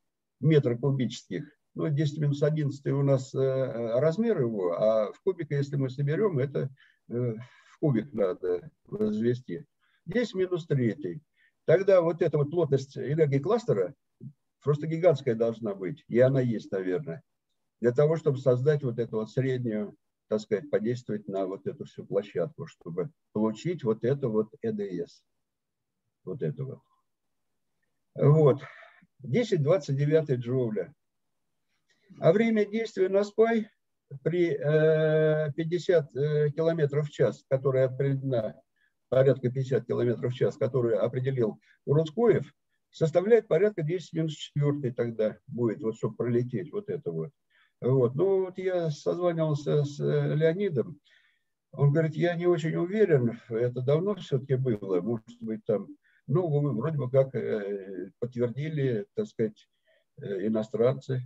метра кубических, ну 10 минус 11 у нас размер его, а в кубика, если мы соберем, это в кубик надо возвести. 10 минус 3 тогда вот эта вот плотность энергии кластера просто гигантская должна быть, и она есть, наверное, для того, чтобы создать вот эту вот среднюю, так сказать, подействовать на вот эту всю площадку, чтобы получить вот это вот ЭДС. Вот это вот. Вот. 10-29 джоуля. А время действия на спай при 50 э, километров в час, которая определена порядка 50 км в час, который определил Урунскоев, составляет порядка 10 минус 4 тогда будет, вот, чтобы пролететь вот это вот. Вот. Ну, вот я созванивался с э, Леонидом, он говорит, я не очень уверен, это давно все-таки было, может быть, там, ну, вроде бы как э, подтвердили, так сказать, э, иностранцы,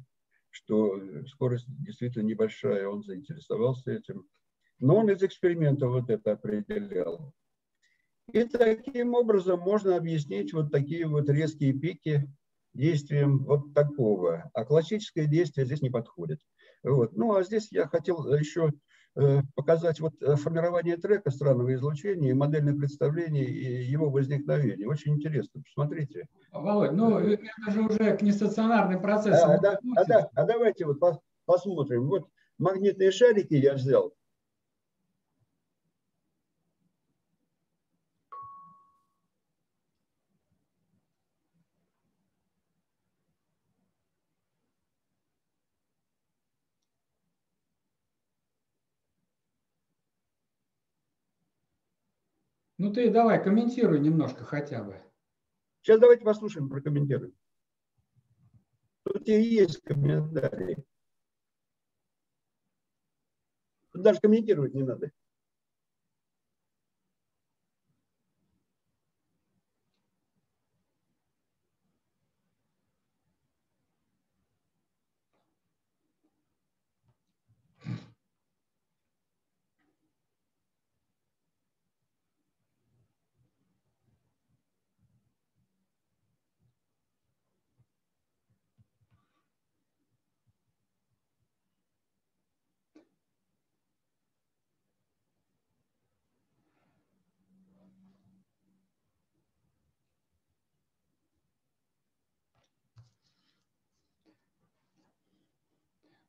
что скорость действительно небольшая, он заинтересовался этим. Но он из эксперимента вот это определял. И таким образом можно объяснить вот такие вот резкие пики действием вот такого. А классическое действие здесь не подходит. Вот. Ну а здесь я хотел еще показать вот э, формирование трека странного излучения, модельное представление и его возникновение. Очень интересно. Посмотрите. Володь, ну это же уже к нестационарным процессам. А, да, а, да, а давайте вот посмотрим. Вот магнитные шарики я взял. Ну ты давай, комментируй немножко хотя бы. Сейчас давайте послушаем, прокомментируем. Тут и есть комментарии. Тут даже комментировать не надо.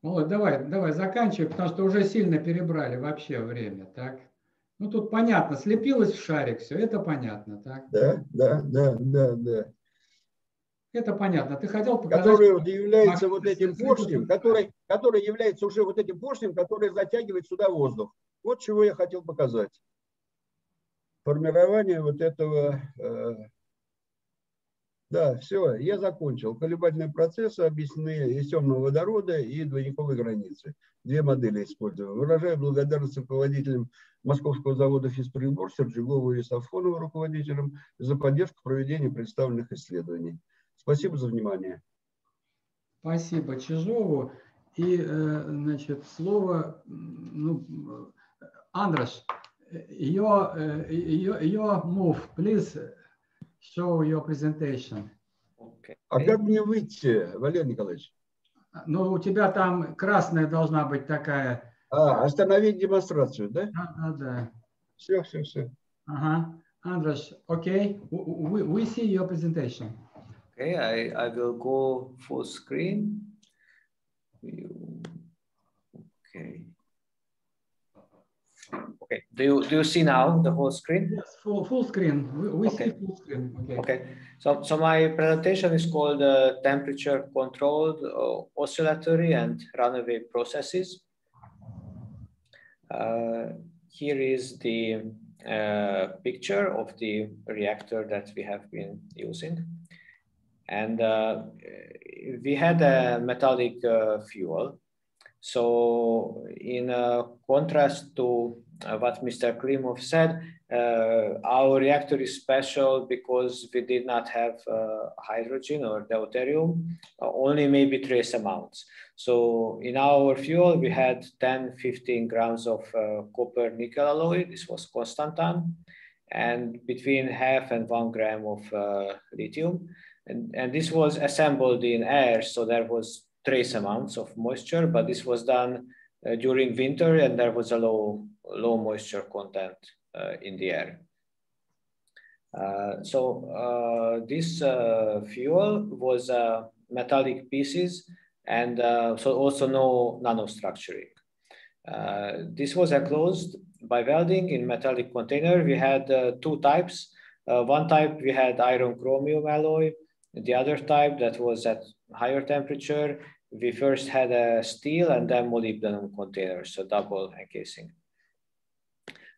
Володь, давай, давай, заканчивай, потому что уже сильно перебрали вообще время, так? Ну, тут понятно, слепилось в шарик, все, это понятно, так? Да, да, да, да, да. Это понятно. Ты хотел показать... Который вот является вот этим поршнем, который, который является уже вот этим поршнем, который затягивает сюда воздух. Вот чего я хотел показать. Формирование вот этого э, да, все, я закончил. Колебательные процессы объяснены из темного водорода и двойниковой границы. Две модели использую. Выражаю благодарность руководителям Московского завода физприбор Серджигову и Сафонову руководителям за поддержку проведения представленных исследований. Спасибо за внимание. Спасибо Чижову. И, э, значит, слово, ну, Андраш, your, your, your move, please show your presentation. Okay. А как мне выйти, Валерий Николаевич? Ну, у тебя там красная должна быть такая. А, остановить демонстрацию, да? Да, да, да. Все, все, все. Ага. Андраш, okay, we, we see your presentation. Okay, I, I will go full screen. Okay. Okay. Do you do you see now the whole screen? Yes, full full screen. We, we okay. see full screen. Okay. Okay. So so my presentation is called uh, temperature controlled uh, oscillatory and runaway processes. Uh, here is the uh, picture of the reactor that we have been using. And uh, we had a metallic uh, fuel so in uh, contrast to what Mr. Klimov said, uh, our reactor is special because we did not have uh, hydrogen or deuterium, uh, only maybe trace amounts. So in our fuel, we had 10, 15 grams of uh, copper nickel alloy. This was Constantan and between half and one gram of lithium. And, and this was assembled in air. So there was trace amounts of moisture, but this was done uh, during winter and there was a low, low moisture content uh, in the air. Uh, so uh, this uh, fuel was uh, metallic pieces and uh, so also no nanostructuring. this was enclosed by welding in metallic container. We had two types. one type we had iron chromium alloy. The other type that was at higher temperature, we first had a steel and then molybdenum container, so double encasing.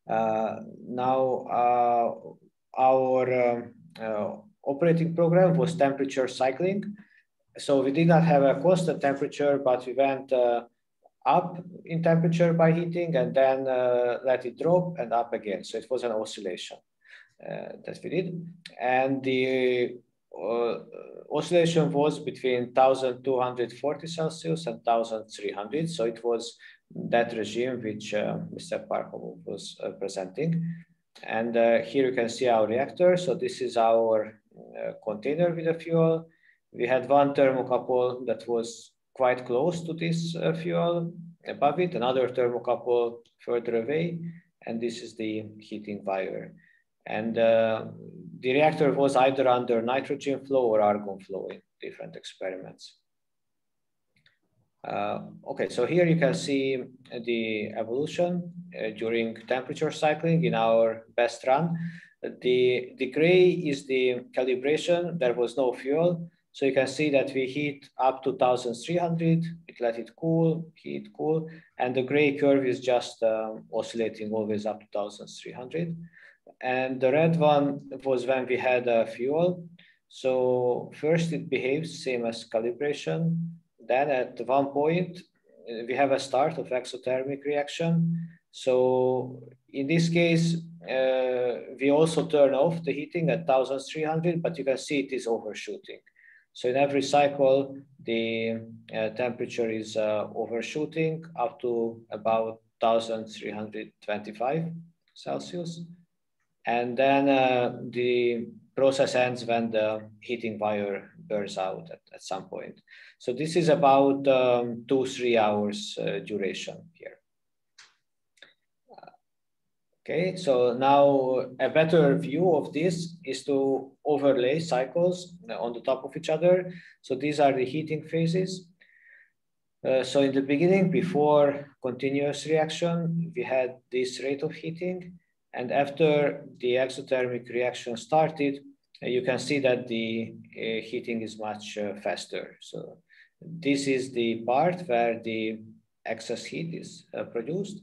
Uh, now, uh, our uh, operating program was temperature cycling. So we did not have a constant temperature, but we went up in temperature by heating and then let it drop and up again. So it was an oscillation that we did. And the uh, oscillation was between 1240 Celsius and 1300. So it was that regime which uh, Mr. Parkhov was uh, presenting. And uh, here you can see our reactor. So this is our container with the fuel. We had one thermocouple that was quite close to this fuel above it, another thermocouple further away. And this is the heating wire. And uh, the reactor was either under nitrogen flow or argon flow in different experiments. Uh, okay, so here you can see the evolution uh, during temperature cycling in our best run. The, the gray is the calibration, there was no fuel. So you can see that we heat up to 1300, it let it cool, heat, cool, and the gray curve is just um, oscillating always up to 1300. and the red one was when we had a fuel. So first it behaves same as calibration. Then at one point, we have a start of exothermic reaction. So in this case, uh, we also turn off the heating at 1300, but you can see it is overshooting. So in every cycle, the uh, temperature is uh, overshooting up to about 1325 Celsius. And then uh, the process ends when the heating wire burns out at, at some point. So this is about um, two, three hours uh, duration here. Okay, so now a better view of this is to overlay cycles on the top of each other. So these are the heating phases. Uh, so in the beginning, before continuous reaction, we had this rate of heating. And after the exothermic reaction started, uh, you can see that the uh, heating is much uh, faster. So this is the part where the excess heat is uh, produced.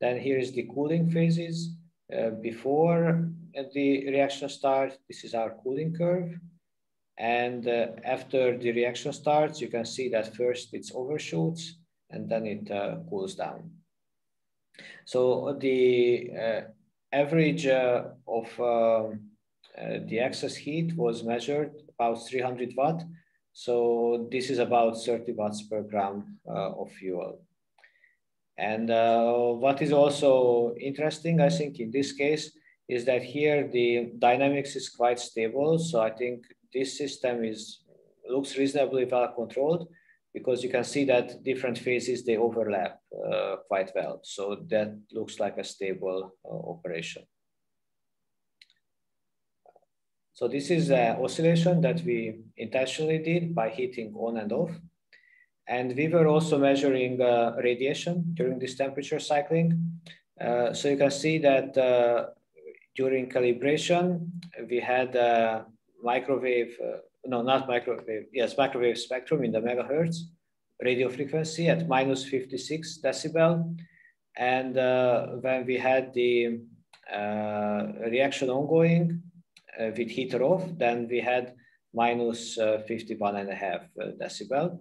Then here is the cooling phases. Uh, before the reaction starts, this is our cooling curve. And uh, after the reaction starts, you can see that first it's overshoots and then it uh, cools down. So the uh, average uh, of um, uh, the excess heat was measured about 300 watt. So this is about 30 watts per gram of fuel. And uh, what is also interesting, I think, in this case, is that here the dynamics is quite stable. So I think this system is looks reasonably well controlled because you can see that different phases they overlap uh, quite well. So that looks like a stable uh, operation. So this is an oscillation that we intentionally did by heating on and off. And we were also measuring uh, radiation during this temperature cycling. Uh, so you can see that uh, during calibration, we had a microwave, uh, no, not microwave, yes, microwave spectrum in the megahertz radio frequency at minus 56 decibel. And uh, when we had the uh, reaction ongoing with heater off, then we had minus 51 and a half decibel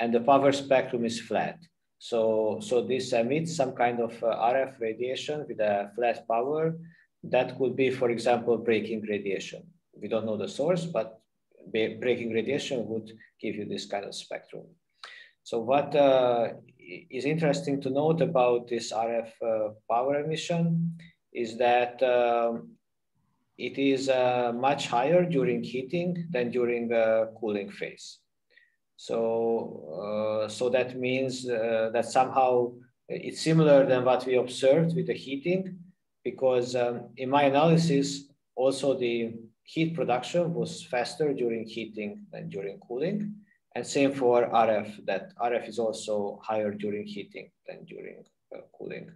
and the power spectrum is flat. So, so this emits some kind of uh, RF radiation with a flat power. That could be, for example, braking radiation. We don't know the source, but braking radiation would give you this kind of spectrum. So what uh, is interesting to note about this RF uh, power emission is that um, it is uh, much higher during heating than during the cooling phase. So, uh, so that means uh, that somehow it's similar than what we observed with the heating, because um, in my analysis, also the heat production was faster during heating than during cooling. And same for RF, that RF is also higher during heating than during uh, cooling.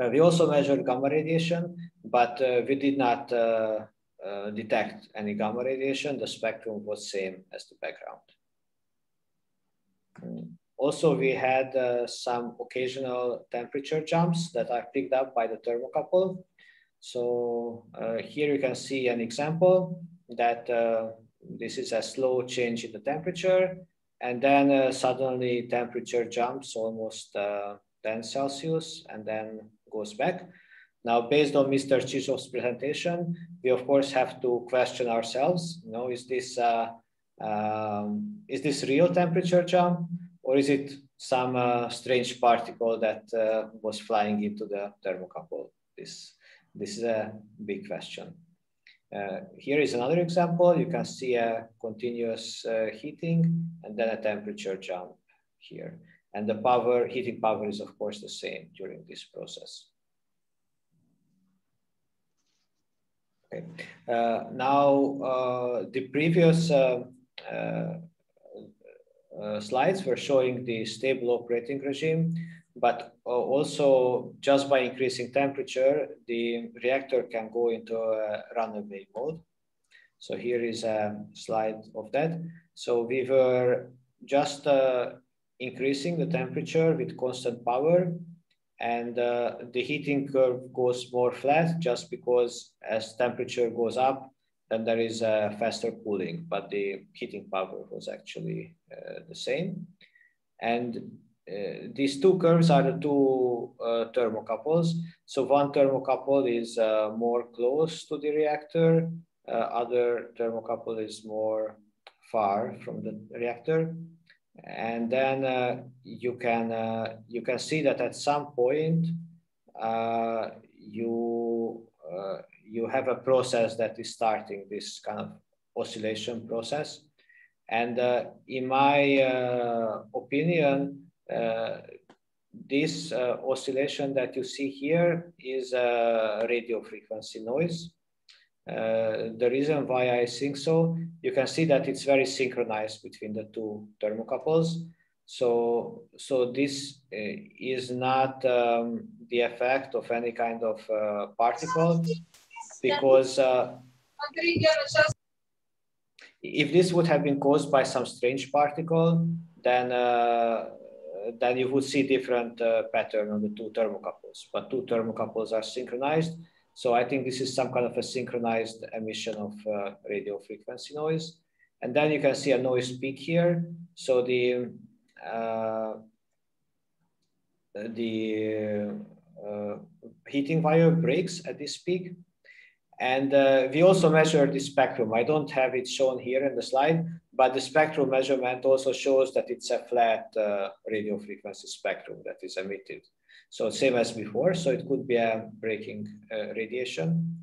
Uh, we also measured gamma radiation, but uh, we did not uh, uh, detect any gamma radiation, the spectrum was same as the background. Also, we had uh, some occasional temperature jumps that are picked up by the thermocouple. So uh, here you can see an example that uh, this is a slow change in the temperature and then uh, suddenly temperature jumps almost 10 Celsius and then goes back. Now, based on Mr. Chishov's presentation, we of course have to question ourselves. You know, is this uh, um, is this real temperature jump, or is it some uh, strange particle that uh, was flying into the thermocouple? This this is a big question. Uh, here is another example. You can see a continuous uh, heating and then a temperature jump here. And the power, heating power is of course the same during this process. Okay. Uh, now, uh, the previous uh, slides were showing the stable operating regime, but also just by increasing temperature, the reactor can go into a runaway mode. So here is a slide of that. So we were just uh, increasing the temperature with constant power and uh, the heating curve goes more flat just because as temperature goes up, then there is a faster cooling, but the heating power was actually uh, the same. And uh, these two curves are the two uh, thermocouples. So one thermocouple is uh, more close to the reactor, uh, other thermocouple is more far from the reactor. And then uh, you can uh, you can see that at some point you you have a process that is starting this kind of oscillation process. And in my opinion, uh, this uh, oscillation that you see here is a radio frequency noise. Uh, the reason why I think so, you can see that it's very synchronized between the two thermocouples. So, so this uh, is not um, the effect of any kind of uh, particle because uh, if this would have been caused by some strange particle, then then you would see different uh, pattern on the two thermocouples, but two thermocouples are synchronized. So I think this is some kind of a synchronized emission of uh, radio frequency noise. And then you can see a noise peak here. So the, uh, the uh, heating wire breaks at this peak. And uh, we also measure the spectrum. I don't have it shown here in the slide, but the spectral measurement also shows that it's a flat uh, radio frequency spectrum that is emitted. So same as before, so it could be a breaking uh, radiation.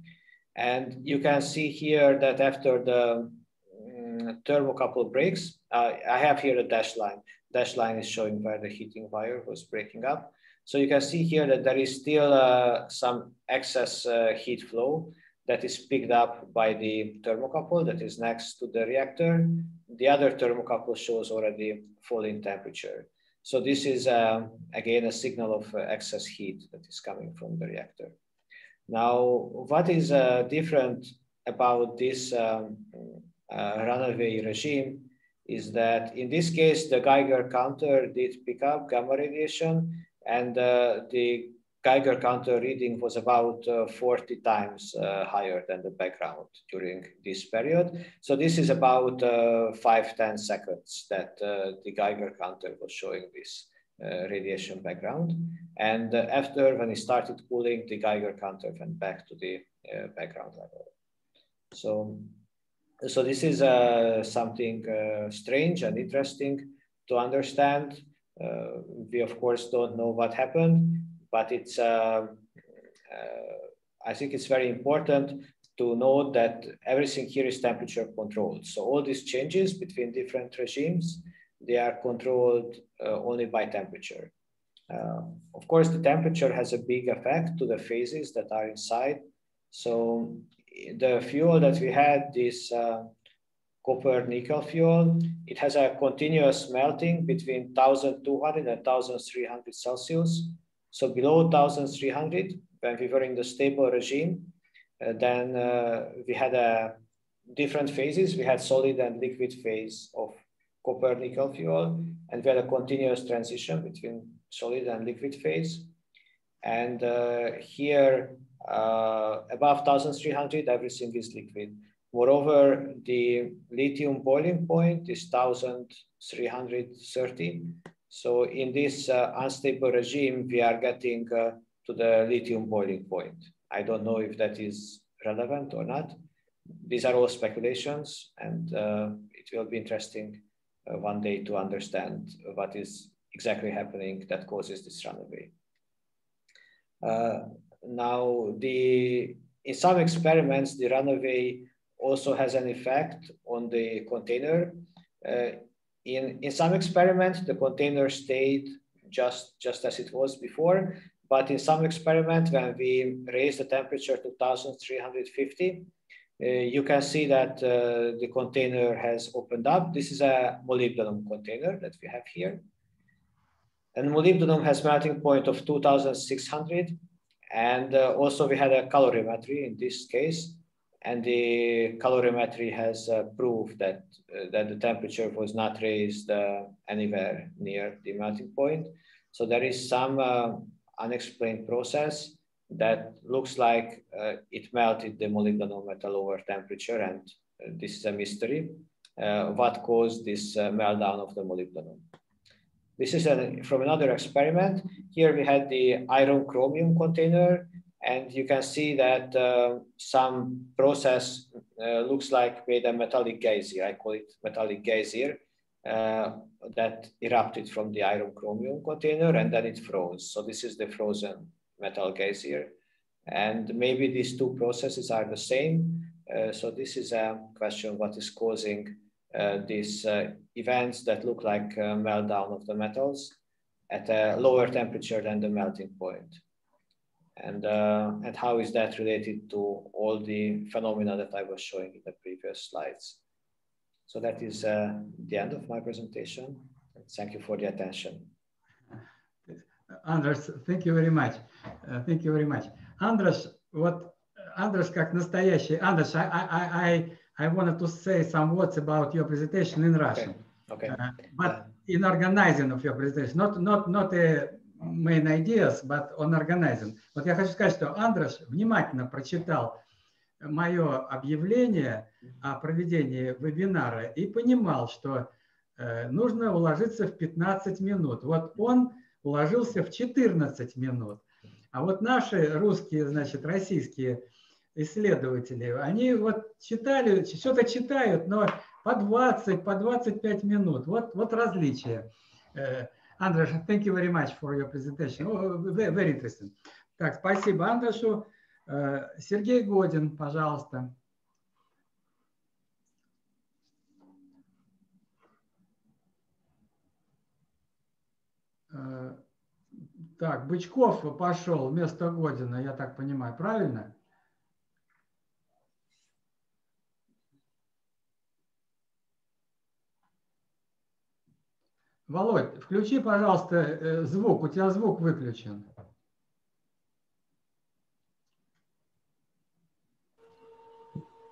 And you can see here that after the um, thermocouple breaks, uh, I have here a dash line. Dash line is showing where the heating wire was breaking up. So you can see here that there is still uh, some excess uh, heat flow that is picked up by the thermocouple that is next to the reactor. The other thermocouple shows already falling temperature. So this is, uh, again, a signal of uh, excess heat that is coming from the reactor. Now, what is uh, different about this um, uh, runaway regime is that in this case, the Geiger counter did pick up gamma radiation and uh, the Geiger counter reading was about uh, 40 times uh, higher than the background during this period. So this is about uh, five, 10 seconds that uh, the Geiger counter was showing this uh, radiation background. And uh, after, when it started cooling, the Geiger counter went back to the background level. So, so this is something strange and interesting to understand. we, of course, don't know what happened but it's uh, uh, I think it's very important to note that everything here is temperature controlled. So all these changes between different regimes, they are controlled uh, only by temperature. Uh, of course, the temperature has a big effect to the phases that are inside. So the fuel that we had, this copper nickel fuel, it has a continuous melting between 1200 and 1300 Celsius. So below 1,300, when we were in the stable regime, uh, then uh, we had a different phases. We had solid and liquid phase of copper nickel fuel, and we had a continuous transition between solid and liquid phase. And uh, here, uh, above 1300, everything is liquid. Moreover, the lithium boiling point is 1330. So in this uh, unstable regime, we are getting uh, to the lithium boiling point. I don't know if that is relevant or not. These are all speculations and uh, it will be interesting uh, one day to understand what is exactly happening that causes this runaway. Uh, now, the, in some experiments, the runaway also has an effect on the container. In, in some experiments, the container stayed just, just as it was before. But in some experiment, when we raise the temperature to 1350, uh, you can see that uh, the container has opened up. This is a molybdenum container that we have here. And molybdenum has melting point of 2600. And uh, also we had a calorimetry in this case and the calorimetry has uh, proved that, uh, that the temperature was not raised uh, anywhere near the melting point. So there is some uh, unexplained process that looks like uh, it melted the molybdenum at a lower temperature, and uh, this is a mystery. What caused this meltdown of the molybdenum? This is a, from another experiment. Here we had the iron chromium container, and you can see that uh, some process uh, looks like with a metallic geyser. I call it metallic geyser that erupted from the iron chromium container, and then it froze. So this is the frozen metal geyser. And maybe these two processes are the same. Uh, so this is a question, what is causing uh, these uh, events that look like meltdown of the metals at a lower temperature than the melting point. And, and how is that related to all the phenomena that I was showing in the previous slides? So that is uh, the end of my presentation. Thank you for the attention. Andras, thank you very much. Uh, thank you very much. Andras, what Andras как настоящий. Andras, I, I, I, I wanted to say some words about your presentation in Russian. Okay. okay. Uh, but in organizing of your presentation, not, not, not a main ideas, but on organizing. Вот я хочу сказать, что Андраш внимательно прочитал мое объявление о проведении вебинара и понимал, что э, нужно уложиться в 15 минут. Вот он уложился в 14 минут. А вот наши русские, значит, российские исследователи, они вот читали, что-то читают, но по 20, по 25 минут. Вот, вот различие. Андрей, thank you very much for your presentation. Oh, very interesting. Так, спасибо Андрешу. Сергей Годин, пожалуйста. Так, Бычков пошел вместо Година, я так понимаю, правильно? Володь, включи, пожалуйста, звук. У тебя звук выключен.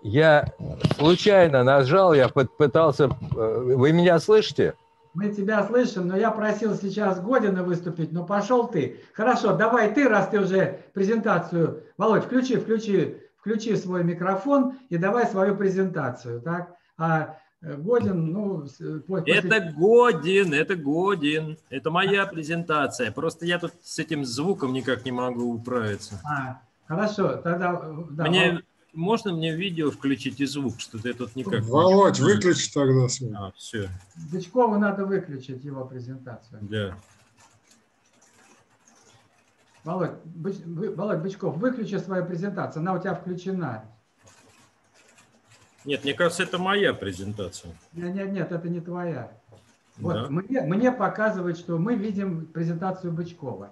Я случайно нажал, я пытался... Вы меня слышите? Мы тебя слышим, но я просил сейчас Година выступить, но пошел ты. Хорошо, давай ты, раз ты уже презентацию... Володь, включи, включи, включи свой микрофон и давай свою презентацию, так? А Годин, ну... После... Это Годин, это Годин. Это моя презентация. Просто я тут с этим звуком никак не могу управиться. А, хорошо, тогда... Да, Мне можно мне видео включить и звук, что ты тут никак... Володь, не... выключи тогда свой. А, все. Бычкову надо выключить его презентацию. Да. Володь, Быч... Володь Бычков, выключи свою презентацию, она у тебя включена. Нет, мне кажется, это моя презентация. Нет, нет, нет, это не твоя. Вот да? мне, мне показывает, что мы видим презентацию Бычкова.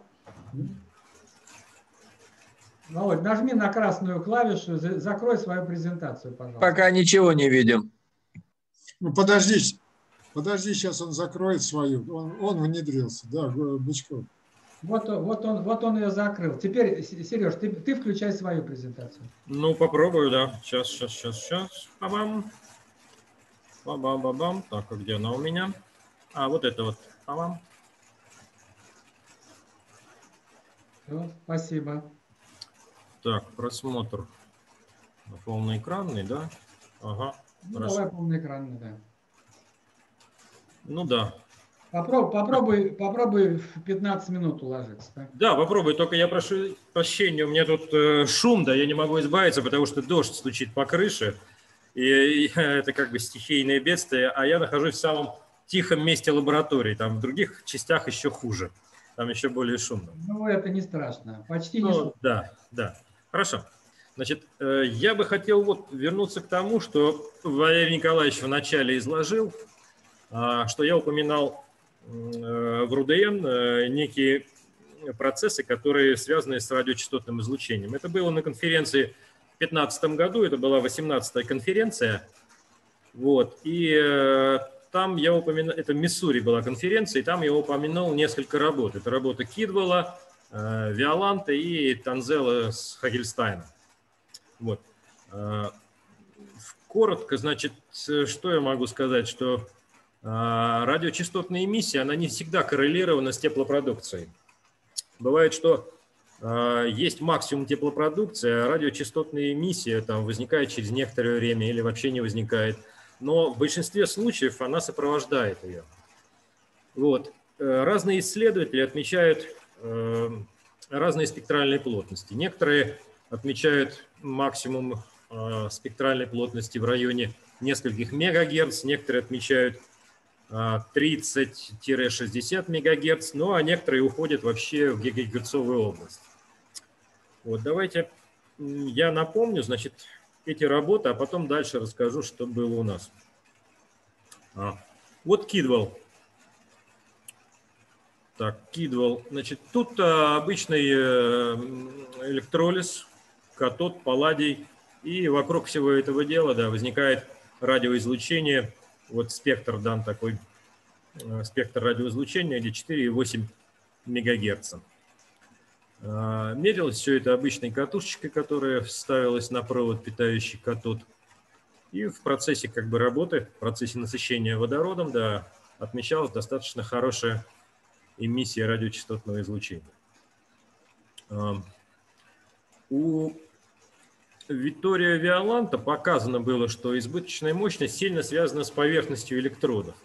Володь, нажми на красную клавишу, закрой свою презентацию, пожалуйста. Пока ничего не видим. Ну, подожди, подожди, сейчас он закроет свою. Он, он внедрился, да, Бычков. Вот, вот, он, вот он ее закрыл. Теперь, Сереж, ты, ты включай свою презентацию. Ну, попробую, да. Сейчас, сейчас, сейчас, сейчас. Бабам. Бабам, бабам. Так, а где она у меня? А, вот это вот. Бабам. Все, спасибо. Так, просмотр полноэкранный, да? Ага. Ну, давай полноэкранный, да. Ну да. Попробуй, попробуй, попробуй в 15 минут уложиться. Так? Да, попробуй, только я прошу прощения, у меня тут э, шум, да, я не могу избавиться, потому что дождь стучит по крыше, и, и это как бы стихийное бедствие, а я нахожусь в самом тихом месте лаборатории, там в других частях еще хуже, там еще более шумно. Ну, это не страшно, почти ну, не шумно. Да, да. Хорошо. Значит, э, я бы хотел вот вернуться к тому, что Валерий Николаевич вначале изложил, а, что я упоминал в РУДН э, некие процессы, которые связаны с радиочастотным излучением. Это было на конференции в 2015 году, это была 18-я конференция. Вот, и там я упоминал, это Миссури была конференция, и там я упомянул несколько работ. Это работа Кидвелла, Э, Виоланта и Танзела с Хагельстайна. Вот. Э, коротко, значит, что я могу сказать, что э, радиочастотная эмиссия, она не всегда коррелирована с теплопродукцией. бывает, что э, есть максимум теплопродукции, а радиочастотная эмиссия там возникает через некоторое время или вообще не возникает. Но в большинстве случаев она сопровождает ее. Вот. Э, разные исследователи отмечают э, разные спектральные плотности. Некоторые отмечают максимум э, спектральной плотности в районе нескольких мегагерц, некоторые отмечают 30-60 мегагерц, ну а некоторые уходят вообще в гигагерцовую область. Вот давайте я напомню, значит, эти работы, а потом дальше расскажу, что было у нас. А, вот Кидвелл. Так, Кидвелл. Значит, тут а, обычный э, электролиз, катод, палладий. И вокруг всего этого дела да, возникает радиоизлучение. Вот спектр дан такой, э, спектр радиоизлучения, где 4,8 МГц. А, мерилось все это обычной катушечкой, которая вставилась на провод, питающий катод. И в процессе как бы работы, в процессе насыщения водородом, да, отмечалась достаточно хорошая эмиссия радиочастотного излучения. У Виктория Виоланта показано было, что избыточная мощность сильно связана с поверхностью электродов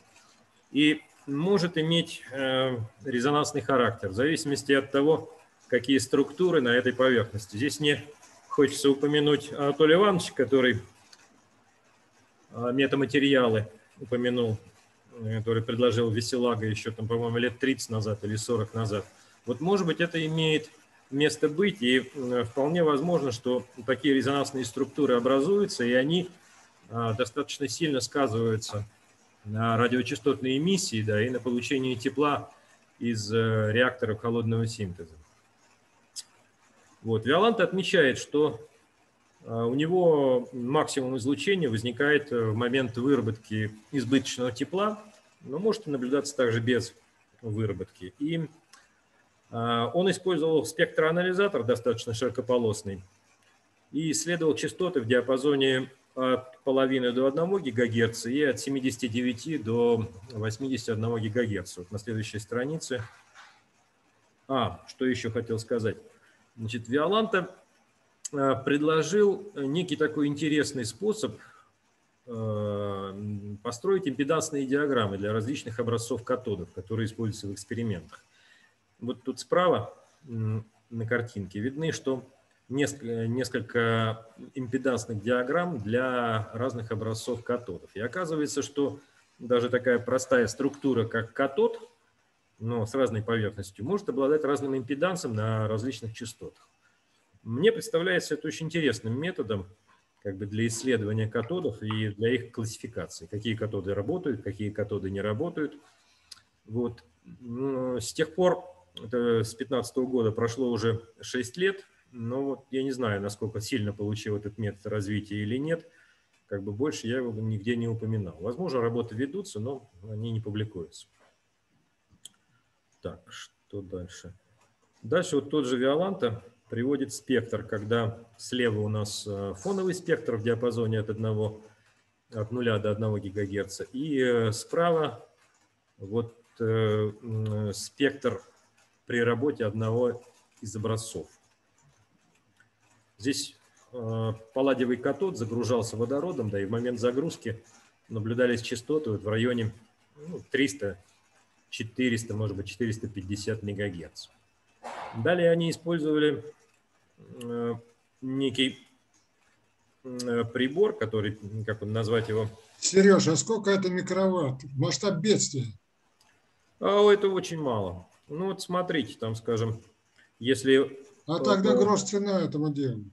и может иметь э, резонансный характер в зависимости от того, какие структуры на этой поверхности. Здесь мне хочется упомянуть Анатолия Ивановича, который а, метаматериалы упомянул, который предложил Веселага еще, там, по-моему, лет 30 назад или 40 назад. Вот, может быть, это имеет место быть, и вполне возможно, что такие резонансные структуры образуются, и они а, достаточно сильно сказываются на радиочастотной эмиссии, да, и на получении тепла из э, реакторов холодного синтеза. Вот. Виолант отмечает, что а, у него максимум излучения возникает э, в момент выработки избыточного тепла, но может наблюдаться также без выработки. И он использовал спектроанализатор достаточно широкополосный и исследовал частоты в диапазоне от половины до 1 ГГц и от 79 до 81 ГГц. Вот на следующей странице. А, что еще хотел сказать. Значит, Виоланта э, предложил некий такой интересный способ э, построить импедансные диаграммы для различных образцов катодов, которые используются в экспериментах. Вот тут справа на картинке видны, что несколько, несколько импедансных диаграмм для разных образцов катодов. И оказывается, что даже такая простая структура, как катод, но с разной поверхностью, может обладать разным импедансом на различных частотах. Мне представляется это очень интересным методом как бы для исследования катодов и для их классификации. Какие катоды работают, какие катоды не работают. Вот. С тех пор, это с 2015 года прошло уже 6 лет, но вот я не знаю, насколько сильно получил этот метод развития или нет. Как бы больше я его нигде не упоминал. Возможно, работы ведутся, но они не публикуются. Так, что дальше? Дальше вот тот же Виоланта приводит спектр, когда слева у нас э, фоновый спектр в диапазоне от 1, от 0 до 1 ГГц, и э, справа вот э, спектр при работе одного из образцов. Здесь палладиевый катод загружался водородом, да и в момент загрузки наблюдались частоты вот в районе ну, 300 400, может быть, 450 мегагерц. Далее они использовали э, некий э, прибор, который, как он назвать его? Сережа, а сколько это микроватт? Масштаб бедствия? А это очень мало. Ну вот смотрите, там, скажем, если... А тогда грош цена этому делу.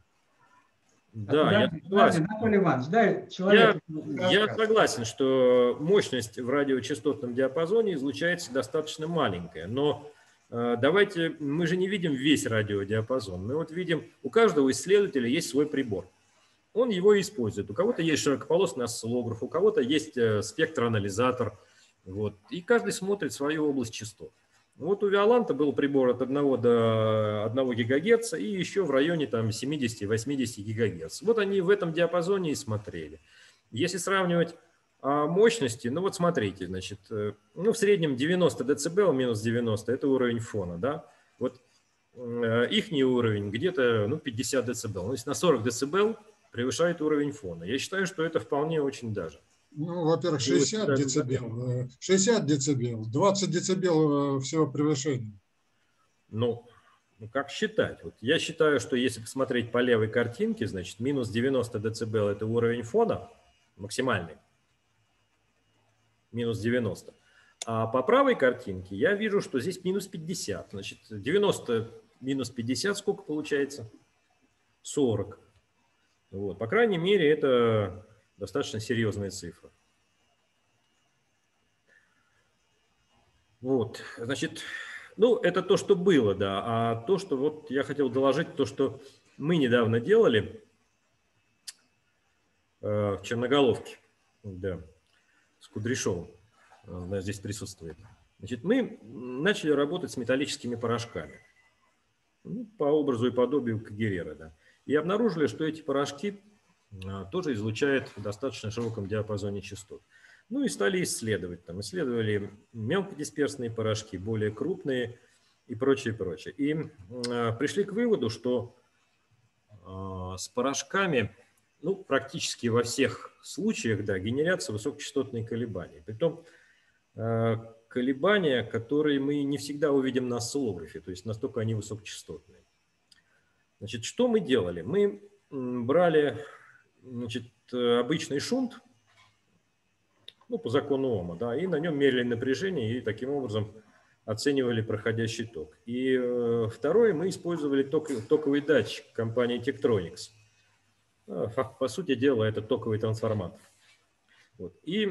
Да, я согласен. Анатолий Иванович, дай человек... Я, я согласен, что мощность в радиочастотном диапазоне излучается достаточно маленькая, но э, давайте, мы же не видим весь радиодиапазон, мы вот видим, у каждого исследователя есть свой прибор. Он его использует. У кого-то есть широкополосный осциллограф, у кого-то есть э, спектроанализатор. Вот, и каждый смотрит свою область частот. Вот у Виоланта был прибор от 1 до 1 ГГц и еще в районе там 70-80 ГГц. Вот они в этом диапазоне и смотрели. Если сравнивать а, мощности, ну вот смотрите, значит, э, ну в среднем 90 дБ минус 90 это уровень фона, да. Вот их уровень где-то ну, 50 дБ. Ну, если на 40 дБ превышает уровень фона. Я считаю, что это вполне очень даже. Ну, во-первых, 60 децибел, 60 децибел, 20 децибел всего превышения. Ну, ну, как считать? Вот я считаю, что если посмотреть по левой картинке, значит, минус 90 дБ – это уровень фона максимальный. Минус 90. А по правой картинке я вижу, что здесь минус 50. Значит, 90 минус 50 сколько получается? 40. Вот. По крайней мере, это достаточно серьезная цифра. Вот, значит, ну, это то, что было, да. А то, что вот я хотел доложить, то, что мы недавно делали э, в Черноголовке, да, с Кудряшовым, она здесь присутствует. Значит, мы начали работать с металлическими порошками ну, по образу и подобию Кагерера, да. И обнаружили, что эти порошки тоже излучают в достаточно широком диапазоне частот. Ну и стали исследовать. Там исследовали мелкодисперсные порошки, более крупные и прочее, прочее. И э, пришли к выводу, что э, с порошками ну, практически во всех случаях да, генерятся высокочастотные колебания. Притом колебания, которые мы не всегда увидим на осциллографе, то есть настолько они высокочастотные. Значит, что мы делали? Мы брали значит, обычный шунт, ну, по закону Ома, да, и на нем мерили напряжение и таким образом оценивали проходящий ток. И э, второе, мы использовали ток, токовый датчик компании Tektronix. А, по сути дела, это токовый трансформатор. Вот. И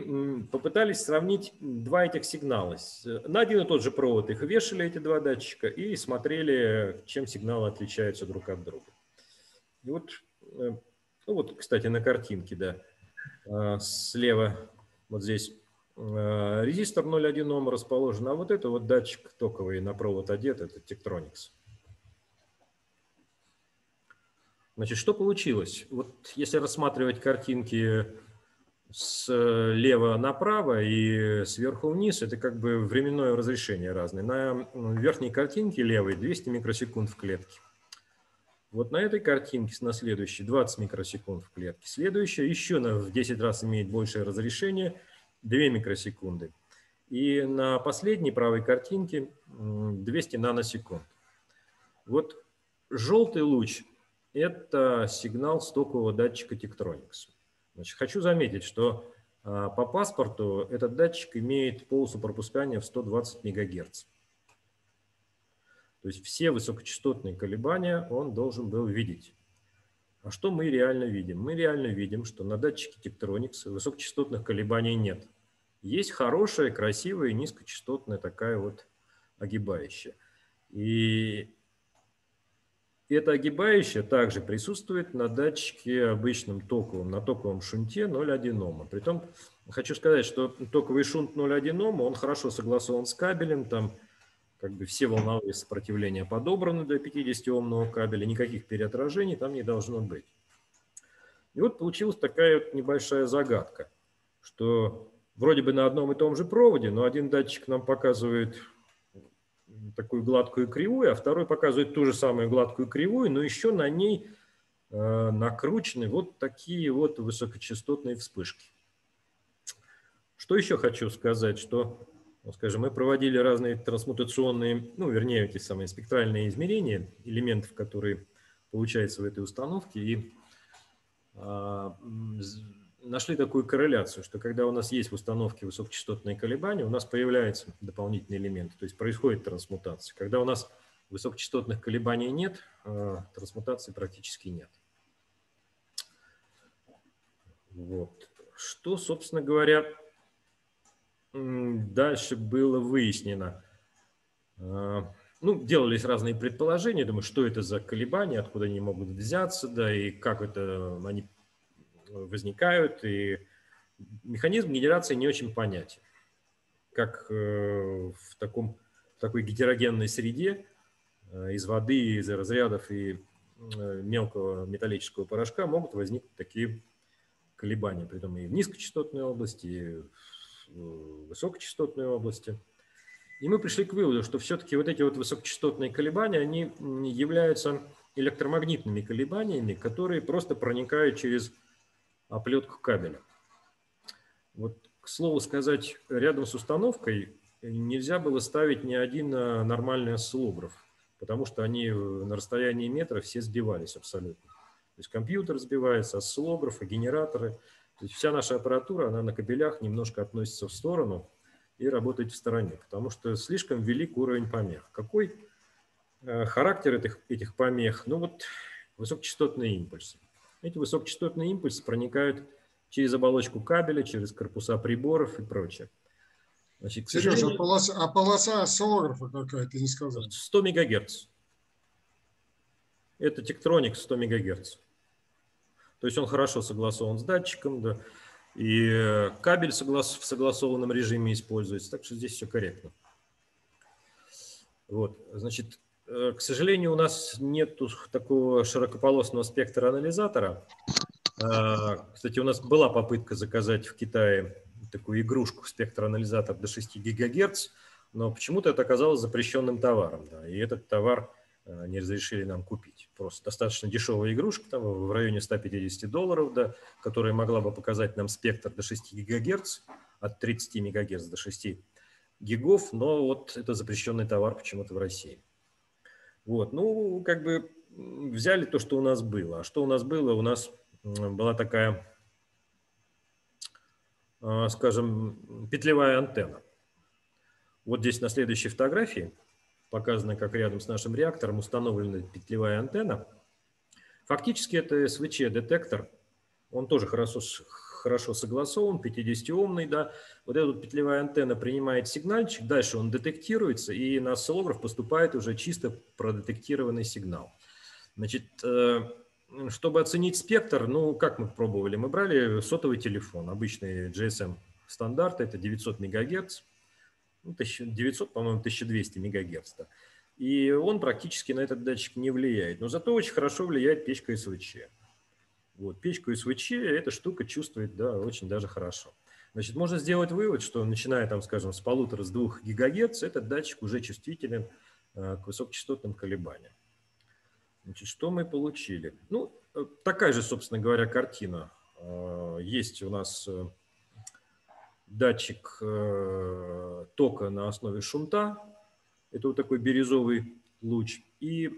попытались сравнить два этих сигнала. На один и тот же провод их вешали, эти два датчика, и смотрели, чем сигналы отличаются друг от друга. И вот, э, ну вот, кстати, на картинке, да, а, слева вот здесь э, резистор 0,1 Ом расположен, а вот это вот датчик токовый на провод одет, это Tektronix. Значит, что получилось? Вот если рассматривать картинки слева направо и сверху вниз, это как бы временное разрешение разное. На верхней картинке левой 200 микросекунд в клетке. Вот на этой картинке, на следующей, 20 микросекунд в клетке. Следующая еще на, в 10 раз имеет большее разрешение, 2 микросекунды. И на последней правой картинке 200 наносекунд. Вот желтый луч – это сигнал стокового датчика Tektronix. Значит, хочу заметить, что а, по паспорту этот датчик имеет полосу пропускания в 120 МГц. То есть все высокочастотные колебания он должен был видеть. А что мы реально видим? Мы реально видим, что на датчике Tektronix высокочастотных колебаний нет. Есть хорошая, красивая, низкочастотная такая вот огибающая. И эта огибающая также присутствует на датчике обычном токовом, на токовом шунте 0,1 Ома. Притом хочу сказать, что токовый шунт 0,1 Ома, он хорошо согласован с кабелем, там как бы все волновые сопротивления подобраны для 50-омного кабеля, никаких переотражений там не должно быть. И вот получилась такая вот небольшая загадка, что вроде бы на одном и том же проводе, но один датчик нам показывает такую гладкую кривую, а второй показывает ту же самую гладкую кривую, но еще на ней э, накручены вот такие вот высокочастотные вспышки. Что еще хочу сказать, что ну, скажем, мы проводили разные трансмутационные, ну, вернее, эти самые спектральные измерения элементов, которые получаются в этой установке, и а, нашли такую корреляцию, что когда у нас есть в установке высокочастотные колебания, у нас появляются дополнительные элементы, то есть происходит трансмутация. Когда у нас высокочастотных колебаний нет, а, трансмутации практически нет. Вот. Что, собственно говоря, дальше было выяснено. А, ну, делались разные предположения, думаю, что это за колебания, откуда они могут взяться, да, и как это они возникают, и механизм генерации не очень понятен. Как э, в, таком, в такой гетерогенной среде э, из воды, из разрядов и э, мелкого металлического порошка могут возникнуть такие колебания, притом и в низкочастотной области, и в высокочастотной области. И мы пришли к выводу, что все-таки вот эти вот высокочастотные колебания, они являются электромагнитными колебаниями, которые просто проникают через оплетку кабеля. Вот, к слову сказать, рядом с установкой нельзя было ставить ни один а, нормальный осциллограф, потому что они э, на расстоянии метра все сбивались абсолютно. То есть компьютер сбивается, осциллографы, генераторы. То есть вся наша аппаратура, она на кабелях немножко относится в сторону и работает в стороне, потому что слишком велик уровень помех. Какой э, характер этих, этих помех? Ну вот высокочастотные импульсы. Эти высокочастотные импульсы проникают через оболочку кабеля, через корпуса приборов и прочее. Значит, Сережа, сожалению, а полоса, а полоса осциллографа какая, ты не сказал? 100 мегагерц. Это тектроник 100 мегагерц. То есть он хорошо согласован с датчиком, да, и кабель соглас, в согласованном режиме используется, так что здесь все корректно. Вот, значит, э, к сожалению, у нас нет такого широкополосного спектра анализатора. А, кстати, у нас была попытка заказать в Китае такую игрушку спектроанализатор до 6 ГГц, но почему-то это оказалось запрещенным товаром. Да, и этот товар не разрешили нам купить. Просто достаточно дешевая игрушка, там, в районе 150 долларов, да, которая могла бы показать нам спектр до 6 ГГц, от 30 МГц до 6 гигов, но вот это запрещенный товар почему-то в России. Вот, ну, как бы взяли то, что у нас было. А что у нас было? У нас была такая, а, скажем, петлевая антенна. Вот здесь на следующей фотографии показано, как рядом с нашим реактором установлена петлевая антенна. Фактически это СВЧ-детектор. Он тоже хорошо, хорошо согласован, 50-омный. Да. Вот эта петлевая антенна принимает сигнальчик, дальше он детектируется, и на осциллограф поступает уже чисто продетектированный сигнал. Значит, э, чтобы оценить спектр, ну, как мы пробовали? Мы брали сотовый телефон, обычный GSM стандарт, это 900 мегагерц, 900, ну, по-моему, 1200 мегагерц. И он практически на этот датчик не влияет. Но зато очень хорошо влияет печка СВЧ. Вот, печку СВЧ эта штука чувствует, да, очень даже хорошо. Значит, можно сделать вывод, что начиная, там, скажем, с полутора, с двух гигагерц, этот датчик уже чувствителен э, к высокочастотным колебаниям. Значит, что мы получили? Ну, э, такая же, собственно говоря, картина. Э, есть у нас э, датчик тока на основе шунта. Это вот такой бирюзовый луч. И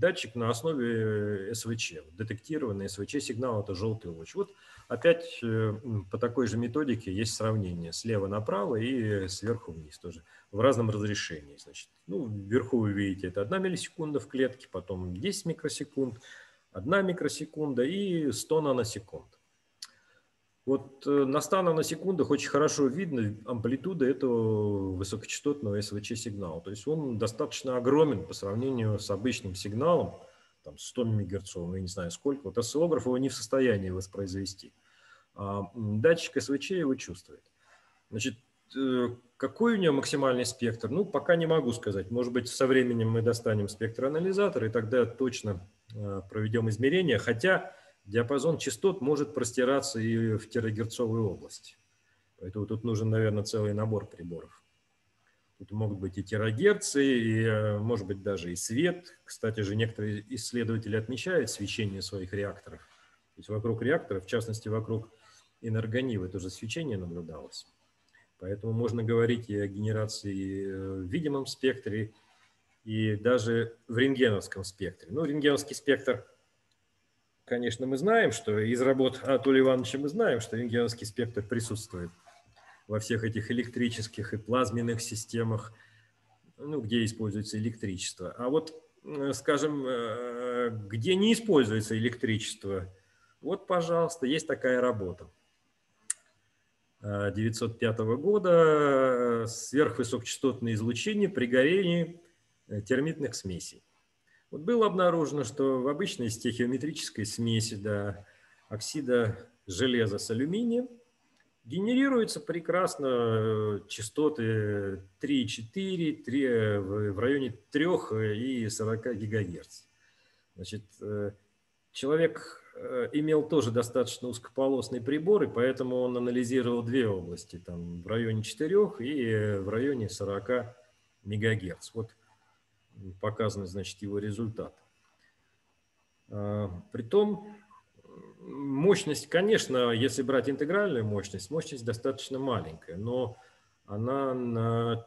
датчик на основе СВЧ. Детектированный СВЧ-сигнал – это желтый луч. Вот опять по такой же методике есть сравнение слева направо и сверху вниз тоже в разном разрешении. Значит, ну, вверху вы видите, это 1 миллисекунда в клетке, потом 10 микросекунд, 1 микросекунда и 100 наносекунд. Вот э, на 100 наносекундах очень хорошо видно амплитуда этого высокочастотного СВЧ-сигнала. То есть он достаточно огромен по сравнению с обычным сигналом, там 100 МГц, я не знаю сколько. Вот осциллограф его не в состоянии воспроизвести. А датчик СВЧ его чувствует. Значит, э, какой у нее максимальный спектр? Ну, пока не могу сказать. Может быть, со временем мы достанем спектроанализатор, и тогда точно э, проведем измерения. Хотя диапазон частот может простираться и в терагерцовую область. Поэтому тут нужен, наверное, целый набор приборов. Тут могут быть и терагерцы, и, э, может быть, даже и свет. Кстати же, некоторые исследователи отмечают свечение своих реакторов. То есть вокруг реакторов, в частности, вокруг энергонивы тоже свечение наблюдалось. Поэтому можно говорить и о генерации э, в видимом спектре, и даже в рентгеновском спектре. Ну, рентгеновский спектр, конечно, мы знаем, что из работ Анатолия Ивановича мы знаем, что рентгеновский спектр присутствует во всех этих электрических и плазменных системах, ну, где используется электричество. А вот, э, скажем, э, где не используется электричество, вот, пожалуйста, есть такая работа. 1905 года э, сверхвысокочастотное излучение при горении термитных смесей. Вот было обнаружено, что в обычной стехиометрической смеси да, оксида железа с алюминием генерируются прекрасно э, частоты 3,4, 3, в районе 3 и 40 гигагерц. Значит, человек э, имел тоже достаточно узкополосный прибор, и поэтому он анализировал две области, там в районе 4 и в районе 40 мегагерц. Вот показаны, значит, его результат. А, притом мощность, конечно, если брать интегральную мощность, мощность достаточно маленькая, но она на,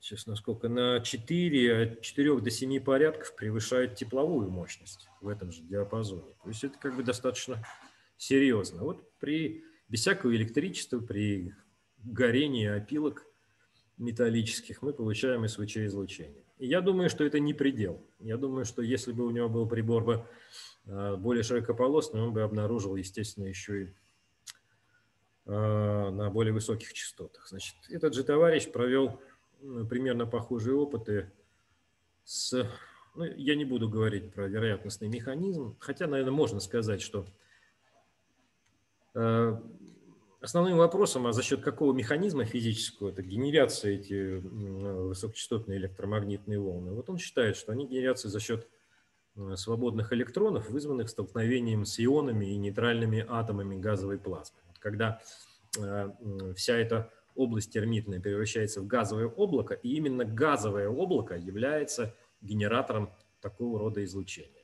сейчас насколько, на 4, от 4 до 7 порядков превышает тепловую мощность в этом же диапазоне. То есть это как бы достаточно серьезно. Вот при, без всякого электричества, при горении опилок металлических мы получаем СВЧ-излучение. И я думаю, что это не предел. Я думаю, что если бы у него был прибор бы э, более широкополосный, он бы обнаружил, естественно, еще и э, на более высоких частотах. Значит, этот же товарищ провел примерно похожие опыты с... Ну, я не буду говорить про вероятностный механизм, хотя, наверное, можно сказать, что э, основным вопросом, а за счет какого механизма физического это генерация эти высокочастотные электромагнитные волны, вот он считает, что они генерятся за счет свободных электронов, вызванных столкновением с ионами и нейтральными атомами газовой плазмы. Когда э, вся эта область термитная превращается в газовое облако, и именно газовое облако является генератором такого рода излучения.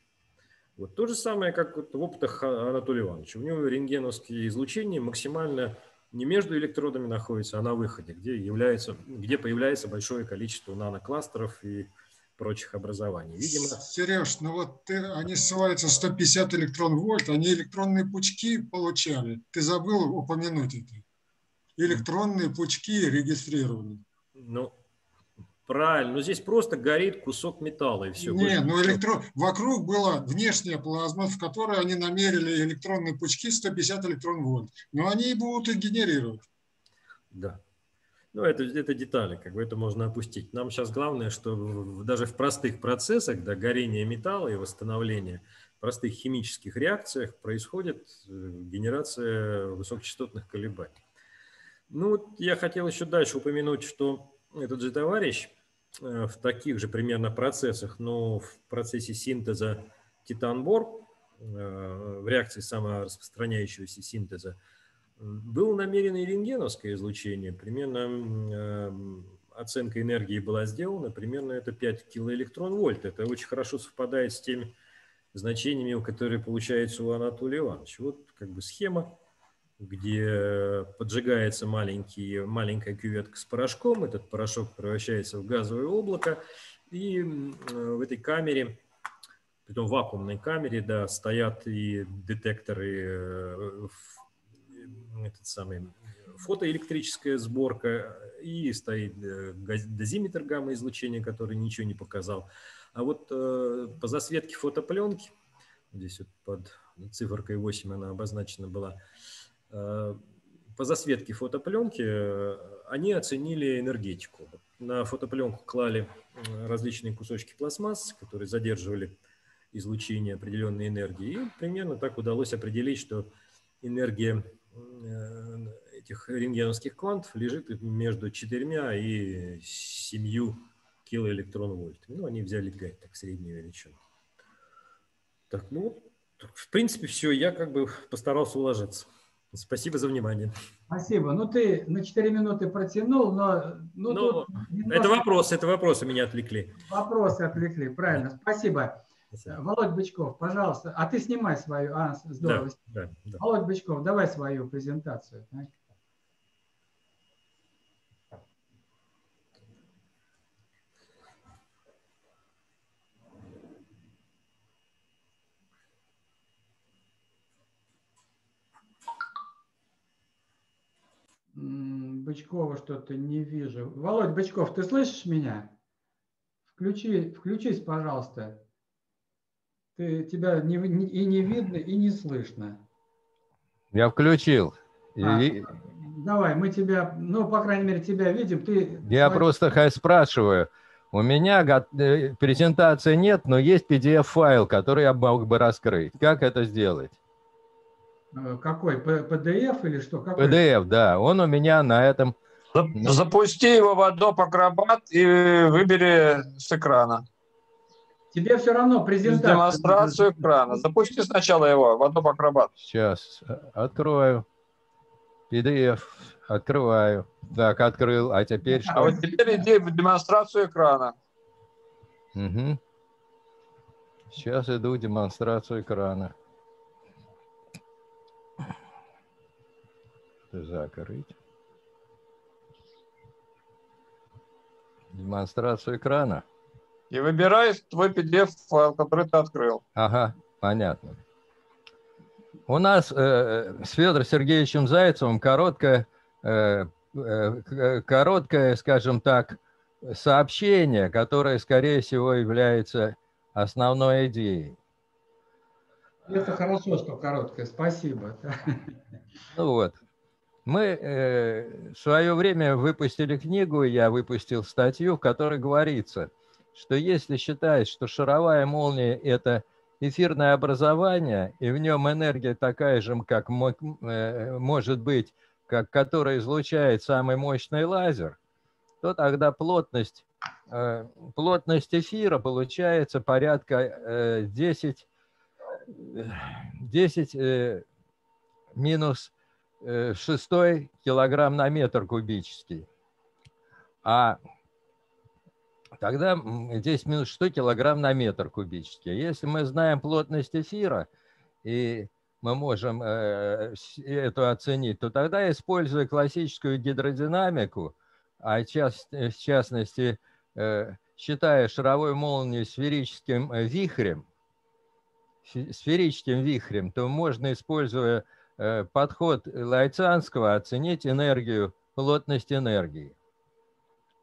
Вот то же самое, как вот в опытах Анатолия Ивановича. У него рентгеновские излучения максимально не между электродами находится, а на выходе, где, является, где появляется большое количество нанокластеров и прочих образований. Видимо... Сереж, ну вот ты, они ссылаются 150 электрон вольт, они электронные пучки получали. Ты забыл упомянуть это. Электронные пучки регистрированы. Ну, Правильно, но здесь просто горит кусок металла и все. Нет, ну электро... вокруг была внешняя плазма, в которой они намерили электронные пучки 150 электрон вольт. Но они и будут их генерировать. Да. Ну, это, это детали, как бы это можно опустить. Нам сейчас главное, что даже в простых процессах, да, горения металла и восстановления, в простых химических реакциях происходит э, генерация высокочастотных колебаний. Ну, я хотел еще дальше упомянуть, что этот же товарищ Э, в таких же примерно процессах, но в процессе синтеза титан-бор, э, в реакции самораспространяющегося синтеза, было намерено и рентгеновское излучение. Примерно э, оценка энергии была сделана, примерно это 5 килоэлектрон-вольт. Это очень хорошо совпадает с теми значениями, которые получаются у Анатолия Ивановича. Вот как бы схема где поджигается маленький, маленькая кюветка с порошком, этот порошок превращается в газовое облако, и в этой камере, притом в вакуумной камере, да, стоят и детекторы, э, этот самый фотоэлектрическая сборка, и стоит э, дозиметр гамма-излучения, который ничего не показал. А вот э, по засветке фотопленки, здесь вот под циферкой 8 она обозначена была, Э, по засветке фотопленки э, они оценили энергетику. На фотопленку клали э, различные кусочки пластмасс, которые задерживали излучение определенной энергии. И примерно так удалось определить, что энергия этих рентгеновских квантов лежит между 4 и 7 килоэлектрон-вольтами. Ну, они взяли 5, так, среднюю величину. Так, ну, в принципе, все, я как бы постарался уложиться. Спасибо за внимание. Спасибо. Ну, ты на 4 минуты протянул, но... Ну, но тут немножко... Это вопросы, это вопросы меня отвлекли. Вопросы отвлекли, правильно. Спасибо. Спасибо. Володь Бычков, пожалуйста. А ты снимай свою... А, здорово. Да, да, да. Володь Бычков, давай свою презентацию. Бычкова что-то не вижу. Володь Бычков, ты слышишь меня? Включи, включись, пожалуйста. Ты, тебя не, и не видно, и не слышно. Я включил. А, и... Давай, мы тебя, ну, по крайней мере, тебя видим. Ты Я просто спрашиваю. У меня э, презентации нет, но есть PDF-файл, который я мог бы раскрыть. Как это сделать? Э, какой? PDF или что? Какой? PDF, да. Он у меня на этом... Запусти его в Adobe Acrobat и выбери с экрана. Тебе все равно презентацию. Демонстрацию экрана. Запусти сначала его в Adobe Acrobat. Сейчас э, открою. PDF открываю. Так, открыл. А теперь А что? вот теперь иди в демонстрацию экрана. Мгм. Сейчас иду в демонстрацию экрана. Закрыть. Демонстрацию экрана. И выбирай твой PDF-файл, который ты открыл. Ага, понятно. У нас э, с Федором Сергеевичем Зайцевым короткое, э, э, к- короткое, скажем так, сообщение, которое, скорее всего, является основной идеей. Это хорошо, что короткое. Спасибо. Ну вот. Мы э, в свое время выпустили книгу, я выпустил статью, в которой говорится, что если считать, что шаровая молния – это эфирное образование, и в нем энергия такая же, как э, может быть, как которая излучает самый мощный лазер, то тогда плотность, э, плотность эфира получается порядка э, 10, э, 10 э, минус шестой килограмм на метр кубический. А тогда м, 10 минус 100 килограмм на метр кубический. Если мы знаем плотность эфира, и мы можем э, это оценить, то тогда, используя классическую гидродинамику, а э, в частности, э, считая шаровую молнию сферическим э, вихрем, сферическим вихрем, то можно, используя э, подход Лайцанского, оценить энергию, плотность энергии.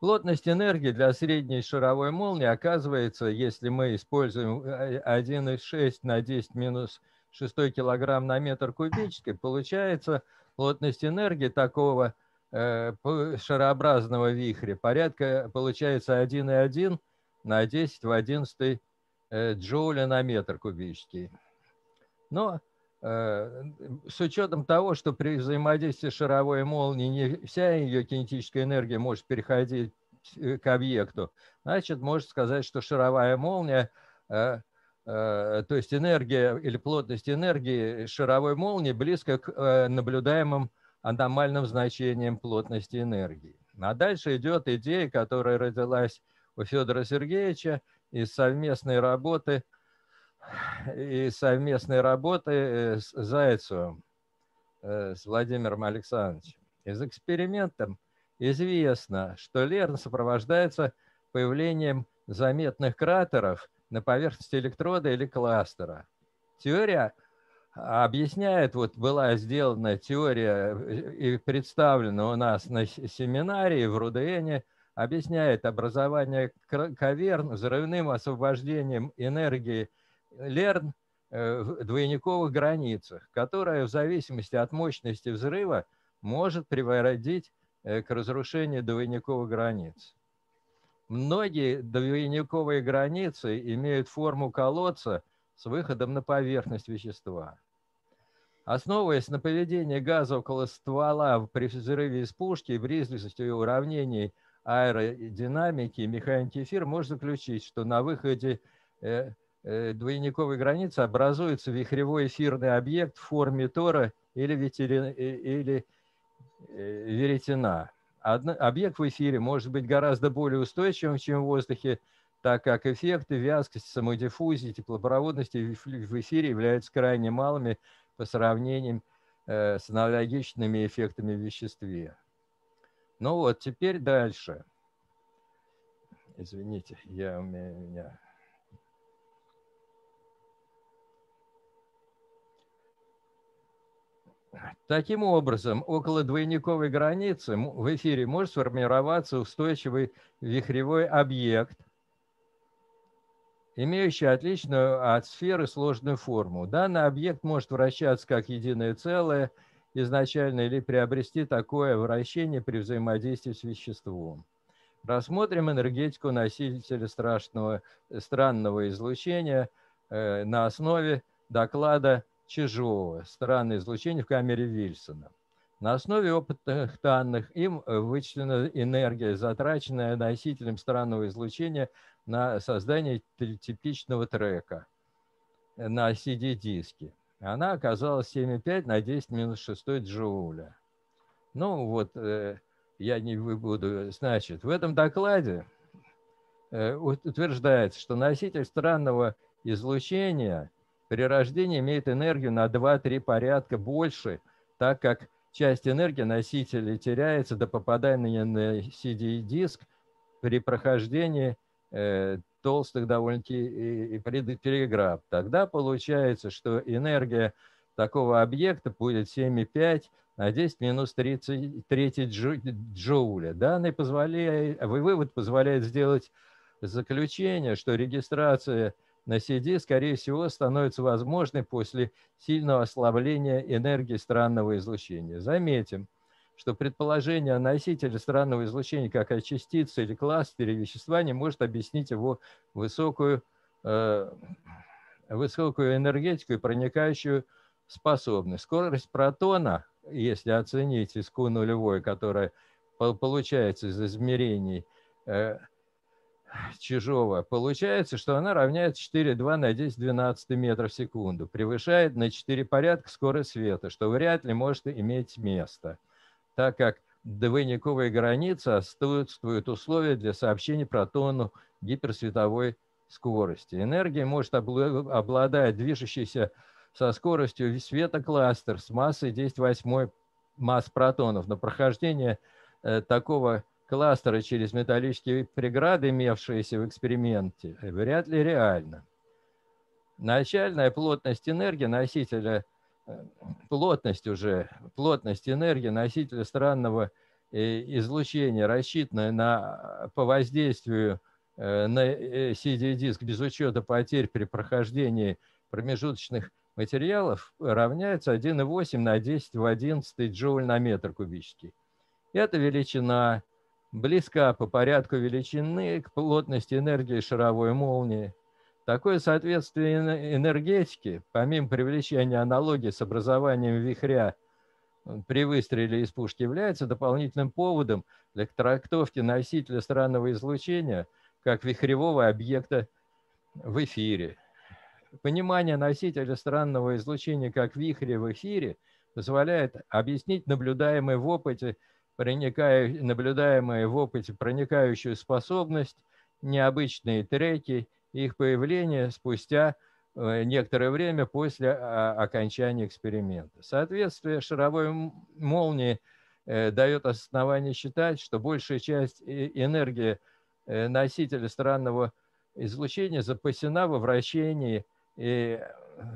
Плотность энергии для средней шаровой молнии оказывается, если мы используем э, 1,6 на 10 минус 6 килограмм на метр кубический, получается плотность энергии такого э, шарообразного вихря порядка, получается 1,1 на 10 в 11 э, джоуля на метр кубический. Но э, с учетом того, что при взаимодействии шаровой молнии не вся ее кинетическая энергия может переходить э, к объекту, значит, можно сказать, что шаровая молния, э, э, то есть энергия или плотность энергии шаровой молнии близко к э, наблюдаемым аномальным значениям плотности энергии. А дальше идет идея, которая родилась у Федора Сергеевича из совместной работы и совместной работы э, с Зайцевым, э, с Владимиром Александровичем. Из экспериментов известно, что Лерн сопровождается появлением заметных кратеров на поверхности электрода или кластера. Теория объясняет, вот была сделана теория э, и представлена у нас на с- семинарии в Рудене, объясняет образование каверн взрывным освобождением энергии Лерн э, в двойниковых границах, которая в зависимости от мощности взрыва может приводить э, к разрушению двойниковых границ. Многие двойниковые границы имеют форму колодца с выходом на поверхность вещества. Основываясь на поведении газа около ствола при взрыве из пушки и близости уравнений аэродинамики и механики эфира, можно заключить, что на выходе э, двойниковой границы образуется вихревой эфирный объект в форме тора или, ветери- э, или э, веретена. Объект в эфире может быть гораздо более устойчивым, чем в воздухе, так как эффекты вязкости, самодиффузии, теплопроводности в эфире являются крайне малыми по сравнению э, с аналогичными эффектами в веществе. Ну вот, теперь дальше. Извините, я у меня- у меня Таким образом, около двойниковой границы в эфире может сформироваться устойчивый вихревой объект, имеющий отличную от сферы сложную форму. Данный объект может вращаться как единое целое изначально или приобрести такое вращение при взаимодействии с веществом. Рассмотрим энергетику носителя страшного, странного излучения э, на основе доклада Чижова «Странное излучение в камере Вильсона». На основе опытных данных им вычислена энергия, затраченная носителем странного излучения на создание типичного трека на CD-диске. Она оказалась 7,5 на 10 минус 6 джоуля. Ну вот, э, я не буду, значит, в этом докладе э, утверждается, что носитель странного излучения при рождении имеет энергию на 2-3 порядка больше, так как часть энергии носителя теряется до попадания на CD-диск при прохождении э, толстых довольно-таки переграб. Тогда получается, что энергия такого объекта будет 7,5 на 10 минус 33 джоуля. Данный позволяет, вывод позволяет сделать заключение, что регистрация на CD, скорее всего, становится возможной после сильного ослабления энергии странного излучения. Заметим, что предположение о носителе странного излучения как о частице или кластере вещества не может объяснить его высокую, э, высокую энергетику и проникающую способность. Скорость протона, если оценить из Q нулевой, которая получается из измерений э, чужого, получается, что она равняется 4,2 на 10 12 метров в секунду, превышает на 4 порядка скорость света, что вряд ли может иметь место, так как двойниковые границы отсутствуют условия для сообщения протону гиперсветовой скорости. Энергия может обладать движущейся со скоростью света кластер с массой 10 восьмой масс протонов. Но прохождение э, такого кластера через металлические преграды, имевшиеся в эксперименте, вряд ли реально. Начальная плотность энергии носителя, э, плотность уже, плотность энергии носителя странного э, излучения, рассчитанная на, по воздействию на CD-диск без учета потерь при прохождении промежуточных материалов равняется 1,8 на 10 в 11 джоуль на метр кубический. Эта величина близка по порядку величины к плотности энергии шаровой молнии. Такое соответствие энергетики, помимо привлечения аналогии с образованием вихря при выстреле из пушки, является дополнительным поводом для трактовки носителя странного излучения как вихревого объекта в эфире. Понимание носителя странного излучения как вихря в эфире позволяет объяснить наблюдаемые в опыте проникая, наблюдаемые в опыте проникающую способность, необычные треки, их появление спустя э, некоторое время после а, окончания эксперимента. Соответствие шаровой молнии э, дает основание считать, что большая часть энергии э, носителя странного излучения запасена во вращении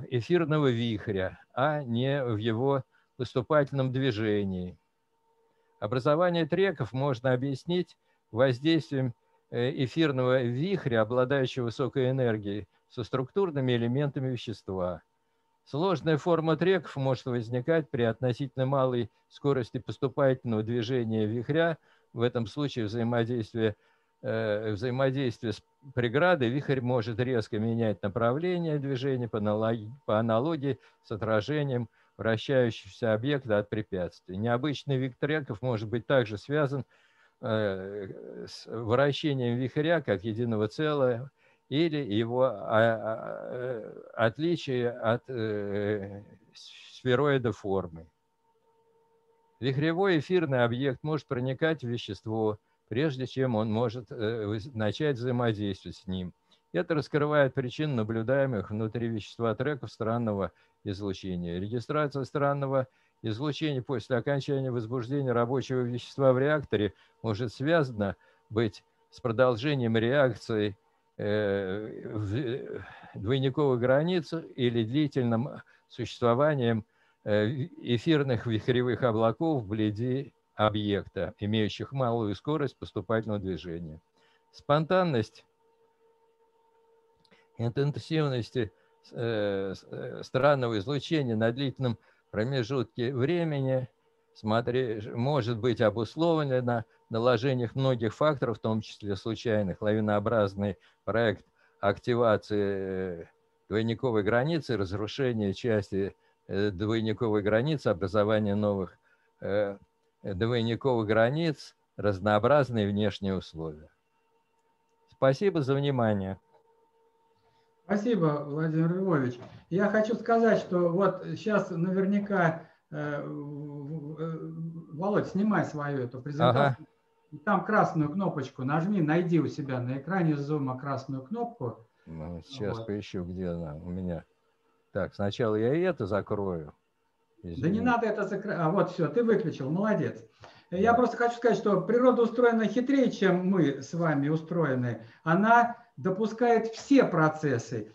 эфирного вихря, а не в его поступательном движении. Образование треков можно объяснить воздействием э, эфирного вихря, обладающего высокой энергией, со структурными элементами вещества. Сложная форма треков может возникать при относительно малой скорости поступательного движения вихря, в этом случае взаимодействие, э, взаимодействие с преградой, вихрь может резко менять направление движения по аналогии, по аналогии с отражением вращающегося объекта от препятствий. Необычный вид треков может быть также связан э, с вращением вихря как единого целого или его а, а, э, отличие от э, сфероида формы. Вихревой эфирный объект может проникать в вещество, прежде чем он может начать взаимодействовать с ним. Это раскрывает причины наблюдаемых внутри вещества треков странного излучения. Регистрация странного излучения после окончания возбуждения рабочего вещества в реакторе может связана быть с продолжением реакции э, э, двойниковой границы или длительным существованием э, эфирных вихревых облаков вблизи объекта, имеющих малую скорость поступательного движения. Спонтанность интенсивности Э, э, странного излучения на длительном промежутке времени смотри, может быть обусловлено на наложениях многих факторов, в том числе случайных, лавинообразный проект активации э, двойниковой границы, разрушение части двойниковой границы, образование новых двойниковых границ разнообразные внешние условия. Спасибо за внимание. Спасибо, Владимир Львович. Я хочу сказать, что вот сейчас наверняка, э, Володь, снимай свою эту презентацию. Ага. Там красную кнопочку нажми, найди у себя на экране зума красную кнопку. Ну, сейчас вот. поищу, где она у меня. Так, сначала я и это закрою. Извини. Да не надо это закрыть. А вот все, ты выключил, молодец. Я просто хочу сказать, что природа устроена хитрее, чем мы с вами устроены. Она допускает все процессы,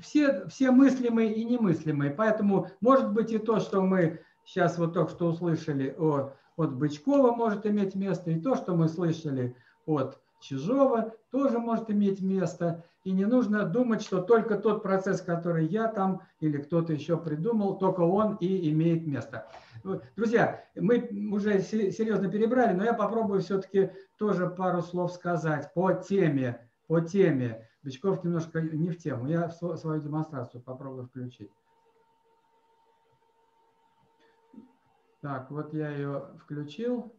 все, все мыслимые и немыслимые. Поэтому может быть и то, что мы сейчас вот только что услышали о, от Бычкова может иметь место, и то, что мы слышали от Чижова, тоже может иметь место. И не нужно думать, что только тот процесс, который я там или кто-то еще придумал, только он и имеет место. Друзья, мы уже серьезно перебрали, но я попробую все-таки тоже пару слов сказать по теме. По теме. Бычков немножко не в тему. Я свою демонстрацию попробую включить. Так, вот я ее включил.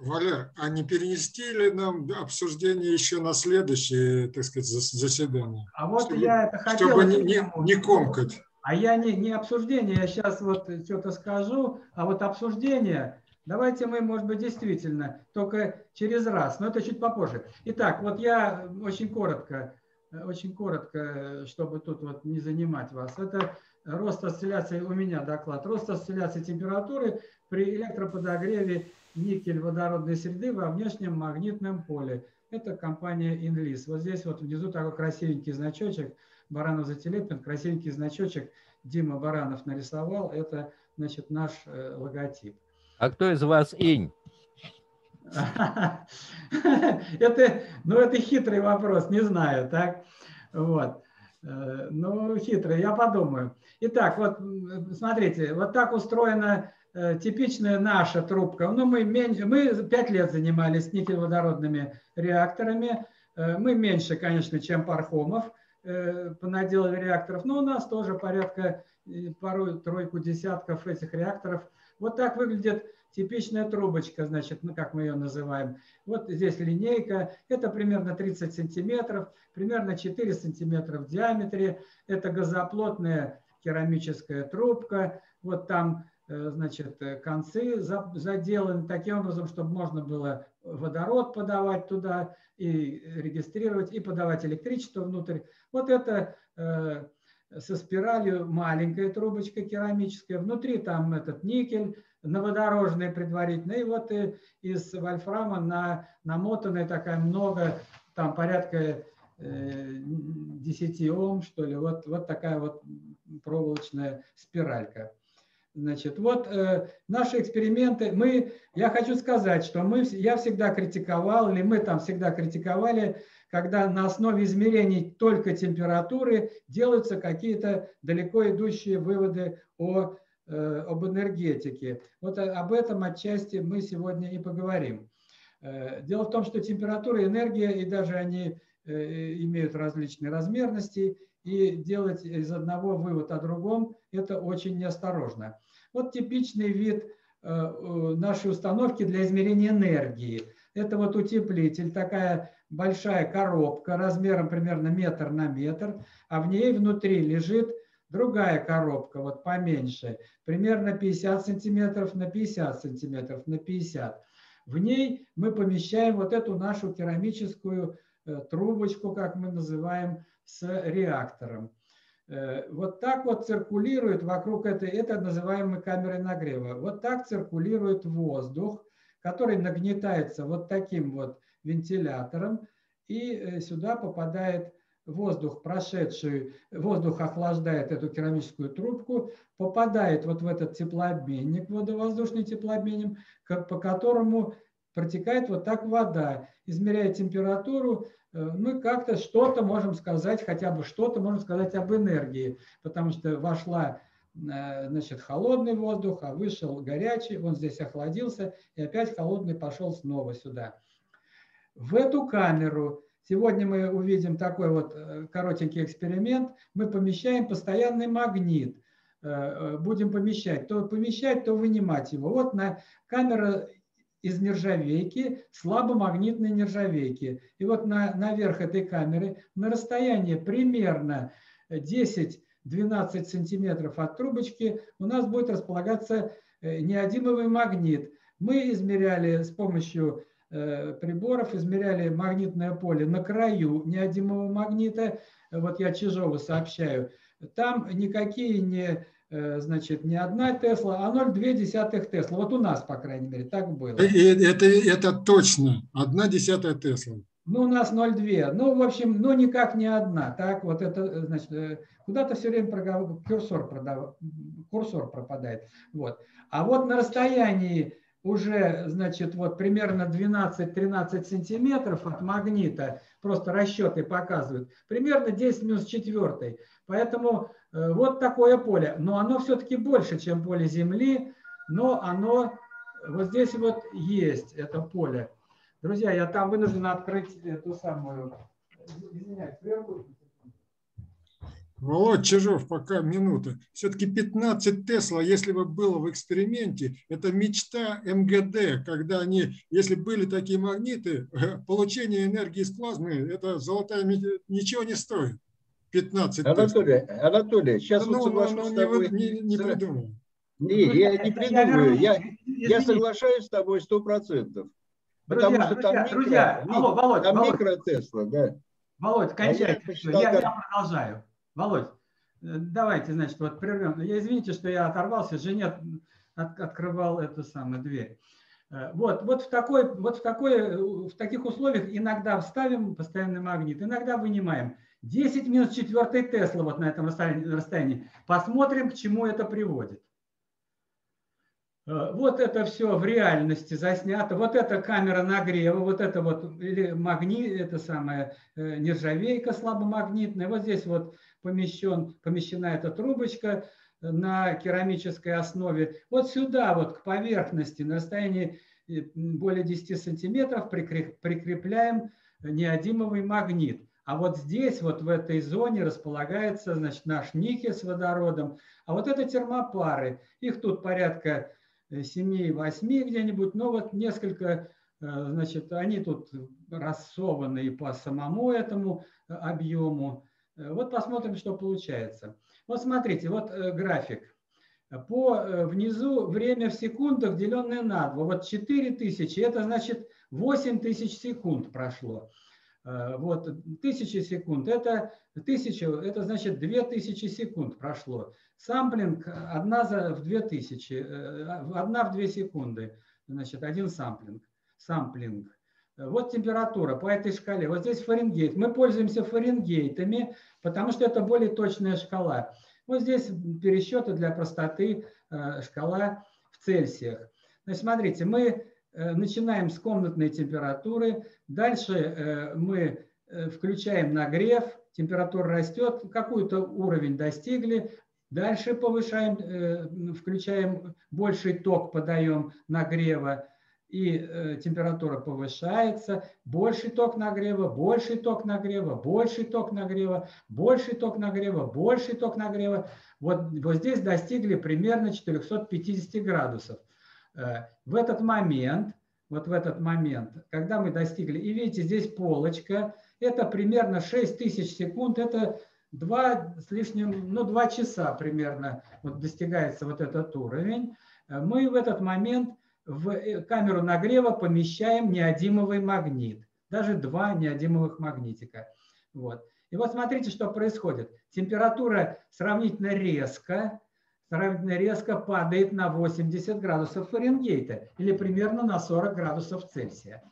Валер, а не перенести ли нам обсуждение еще на следующее, так сказать, заседание? А вот чтобы, я это хотел. Чтобы не, не, не комкать. А я не, не обсуждение, я сейчас вот что-то скажу, а вот обсуждение, давайте мы, может быть, действительно, только через раз, но это чуть попозже. Итак, вот я очень коротко, очень коротко, чтобы тут вот не занимать вас. Это рост осцилляции, у меня доклад, рост осцилляции температуры при электроподогреве никель-водородной среды во внешнем магнитном поле. Это компания Inlis. Вот здесь вот внизу такой красивенький значочек – Баранов Зателепин, красивенький значочек Дима Баранов нарисовал. Это, значит, наш э, логотип. А кто из вас инь? Это, ну, это хитрый вопрос, не знаю, так? Вот. Э, ну, хитрый, я подумаю. Итак, вот смотрите, вот так устроена э, типичная наша трубка. Ну, мы, мы 5 лет занимались никель-водородными реакторами. Мы меньше, конечно, чем Пархомов. Э, понаделали реакторов, но у нас тоже порядка э, порой тройку десятков этих реакторов. Вот так выглядит типичная трубочка, значит, ну, как мы ее называем. Вот здесь линейка, это примерно 30 сантиметров, примерно 4 сантиметра в диаметре. Это газоплотная керамическая трубка. Вот там, э, значит, концы заделаны таким образом, чтобы можно было водород подавать туда и регистрировать, и подавать электричество внутрь. Вот это э, со спиралью маленькая трубочка керамическая, внутри там этот никель, новодорожный предварительно, и вот и из вольфрама на, намотанная такая много, там порядка э, 10 Ом, что ли, вот, вот такая вот проволочная спиралька. Значит, вот э, наши эксперименты, мы, я хочу сказать, что мы, я всегда критиковал, или мы там всегда критиковали, когда на основе измерений только температуры делаются какие-то далеко идущие выводы о, э, об энергетике. Вот об этом отчасти мы сегодня и поговорим. Э, дело в том, что температура, энергия, и даже они э, имеют различные размерности, и делать из одного вывод о другом – это очень неосторожно. Вот типичный вид э, э, нашей установки для измерения энергии. Это вот утеплитель, такая большая коробка размером примерно метр на метр, а в ней внутри лежит другая коробка, вот поменьше, примерно 50 сантиметров на 50 сантиметров на 50. В ней мы помещаем вот эту нашу керамическую э, трубочку, как мы называем, с реактором. Э, вот так вот циркулирует вокруг этой, это называемой камерой нагрева, вот так циркулирует воздух, который нагнетается вот таким вот вентилятором, и э, сюда попадает воздух, прошедший, воздух охлаждает эту керамическую трубку, попадает вот в этот теплообменник, водовоздушный теплообменник, по которому протекает вот так вода, измеряя температуру, Э, мы как-то что-то можем сказать, хотя бы что-то можем сказать об энергии, потому что вошла значит, холодный воздух, а вышел горячий, он здесь охладился, и опять холодный пошел снова сюда. В эту камеру, сегодня мы увидим такой вот э, коротенький эксперимент, мы помещаем постоянный магнит. будем помещать, то помещать, то вынимать его. Вот на камера из нержавейки, слабомагнитной нержавейки. И вот на, наверх этой камеры на расстоянии примерно 10-12 сантиметров от трубочки у нас будет располагаться неодимовый магнит. Мы измеряли с помощью Э, приборов измеряли магнитное поле на краю неодимого магнита. Вот я Чижову сообщаю. Там никакие не, э, значит, не одна Тесла, а 0,2 Тесла. Вот у нас, по крайней мере, так было. Это, это точно. Одна десятая Тесла. Ну, у нас 0,2. Ну, в общем, ну, никак не одна. Так, вот это, значит, э, куда-то все время прогов... курсор, продав... курсор пропадает. Вот. А вот на расстоянии уже, значит, вот примерно 12-13 сантиметров от магнита, просто расчеты показывают, примерно 10 минус 4. Поэтому э, вот такое поле. Но оно все-таки больше, чем поле Земли, но оно вот здесь вот есть, это поле. Друзья, я там вынужден открыть эту самую... Извиняюсь, Володь Чижов, пока минута. Все-таки 15 Тесла, если бы было в эксперименте, это мечта МГД, когда они, если были такие магниты, получение энергии из плазмы, это золотая ничего не стоит. 15 Анатолий, Тесла. Анатолий, сейчас ну, вот соглашусь ну, с тобой. Не, не придумал. Не, я не придумываю. Я, я соглашаюсь с тобой сто процентов. Потому что там микро, друзья, алло, Володь, там Володь, микро Тесла, да. Володь, кончайте. А я, я, я продолжаю. Володь, э, давайте, значит, вот прервем. Я извините, что я оторвался, жене от, открывал эту самую дверь. Э, вот, вот, в такой, вот в, такой, в таких условиях иногда вставим постоянный магнит, иногда вынимаем. 10 минус 4 Тесла вот на этом расстоянии. Посмотрим, к чему это приводит. Э, вот это все в реальности заснято. Вот эта камера нагрева, вот это вот или магнит, это самая нержавейка слабомагнитная. Вот здесь вот помещен, помещена эта трубочка на керамической основе. Вот сюда, вот к поверхности, на расстоянии э, более 10 сантиметров прикрепляем неодимовый магнит. А вот здесь, вот в этой зоне располагается значит, наш никель с водородом. А вот это термопары. Их тут порядка 7-8 где-нибудь, но вот несколько, э, значит, они тут рассованы по самому этому э, объему. Э, вот посмотрим, что получается. Вот смотрите, вот э, график. По э, внизу время в секундах, деленное на 2. Вот 4000, это значит 8000 секунд прошло. Вот 1000 секунд, это 1000, это значит 2000 секунд прошло. Самплинг одна за, в 2000, одна в 2 секунды, значит один самплинг. Самплинг. Вот температура по этой шкале. Вот здесь Фаренгейт. Мы пользуемся Фаренгейтами, потому что это более точная шкала. Вот здесь пересчеты для простоты э, шкала в Цельсиях. Значит, смотрите, мы э, начинаем с комнатной температуры, дальше э, мы включаем нагрев, температура растет, какой-то уровень достигли, дальше повышаем, включаем больший ток, подаем нагрева, и э, температура повышается, больший ток нагрева, больший ток нагрева, больший ток нагрева, больший ток нагрева, больший ток нагрева. Вот, вот здесь достигли примерно 450 градусов. Э, в этот момент, вот в этот момент, когда мы достигли, и видите, здесь полочка, это примерно 6000 секунд, это 2 с лишним, ну 2 часа примерно вот достигается вот этот уровень. Э, мы в этот момент в э, камеру нагрева помещаем неодимовый магнит, даже два неодимовых магнитика. Вот. И вот смотрите, что происходит. Температура сравнительно резко, сравнительно резко падает на 80 градусов Фаренгейта или примерно на 40 градусов Цельсия.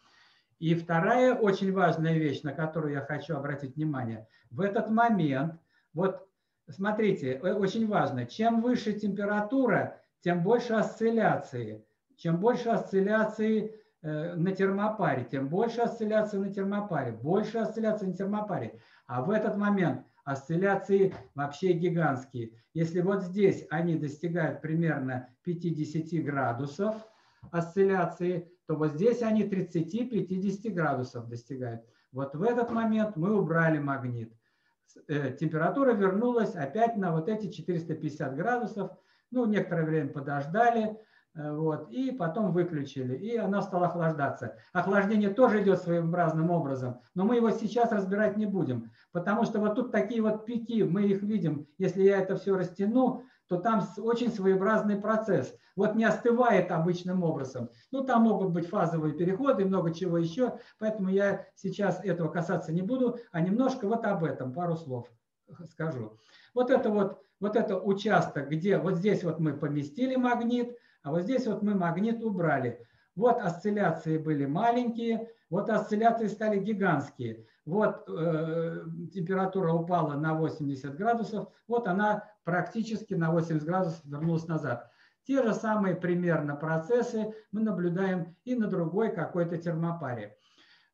И вторая очень важная вещь, на которую я хочу обратить внимание. В этот момент, вот смотрите, э, очень важно, чем выше температура, тем больше осцилляции чем больше осцилляций э, на термопаре, тем больше осцилляций на термопаре, больше осцилляций на термопаре. А в этот момент осцилляции вообще гигантские. Если вот здесь они достигают примерно 50 градусов осцилляции, то вот здесь они 30-50 градусов достигают. Вот в этот момент мы убрали магнит. температура вернулась опять на вот эти 450 градусов. Ну, некоторое время подождали, Э, вот, и потом выключили, и она стала охлаждаться. Охлаждение тоже идет своеобразным образом, но мы его сейчас разбирать не будем, потому что вот тут такие вот пики, мы их видим, если я это все растяну, то там очень своеобразный процесс. Вот не остывает обычным образом. Ну, там могут быть фазовые переходы, много чего еще, поэтому я сейчас этого касаться не буду, а немножко вот об этом, пару слов скажу. Вот это вот, вот это участок, где вот здесь вот мы поместили магнит, а вот здесь вот мы магнит убрали. Вот осцилляции были маленькие, вот осцилляции стали гигантские. Вот э, температура упала на 80 градусов, вот она практически на 80 градусов вернулась назад. Те же самые примерно процессы мы наблюдаем и на другой какой-то термопаре.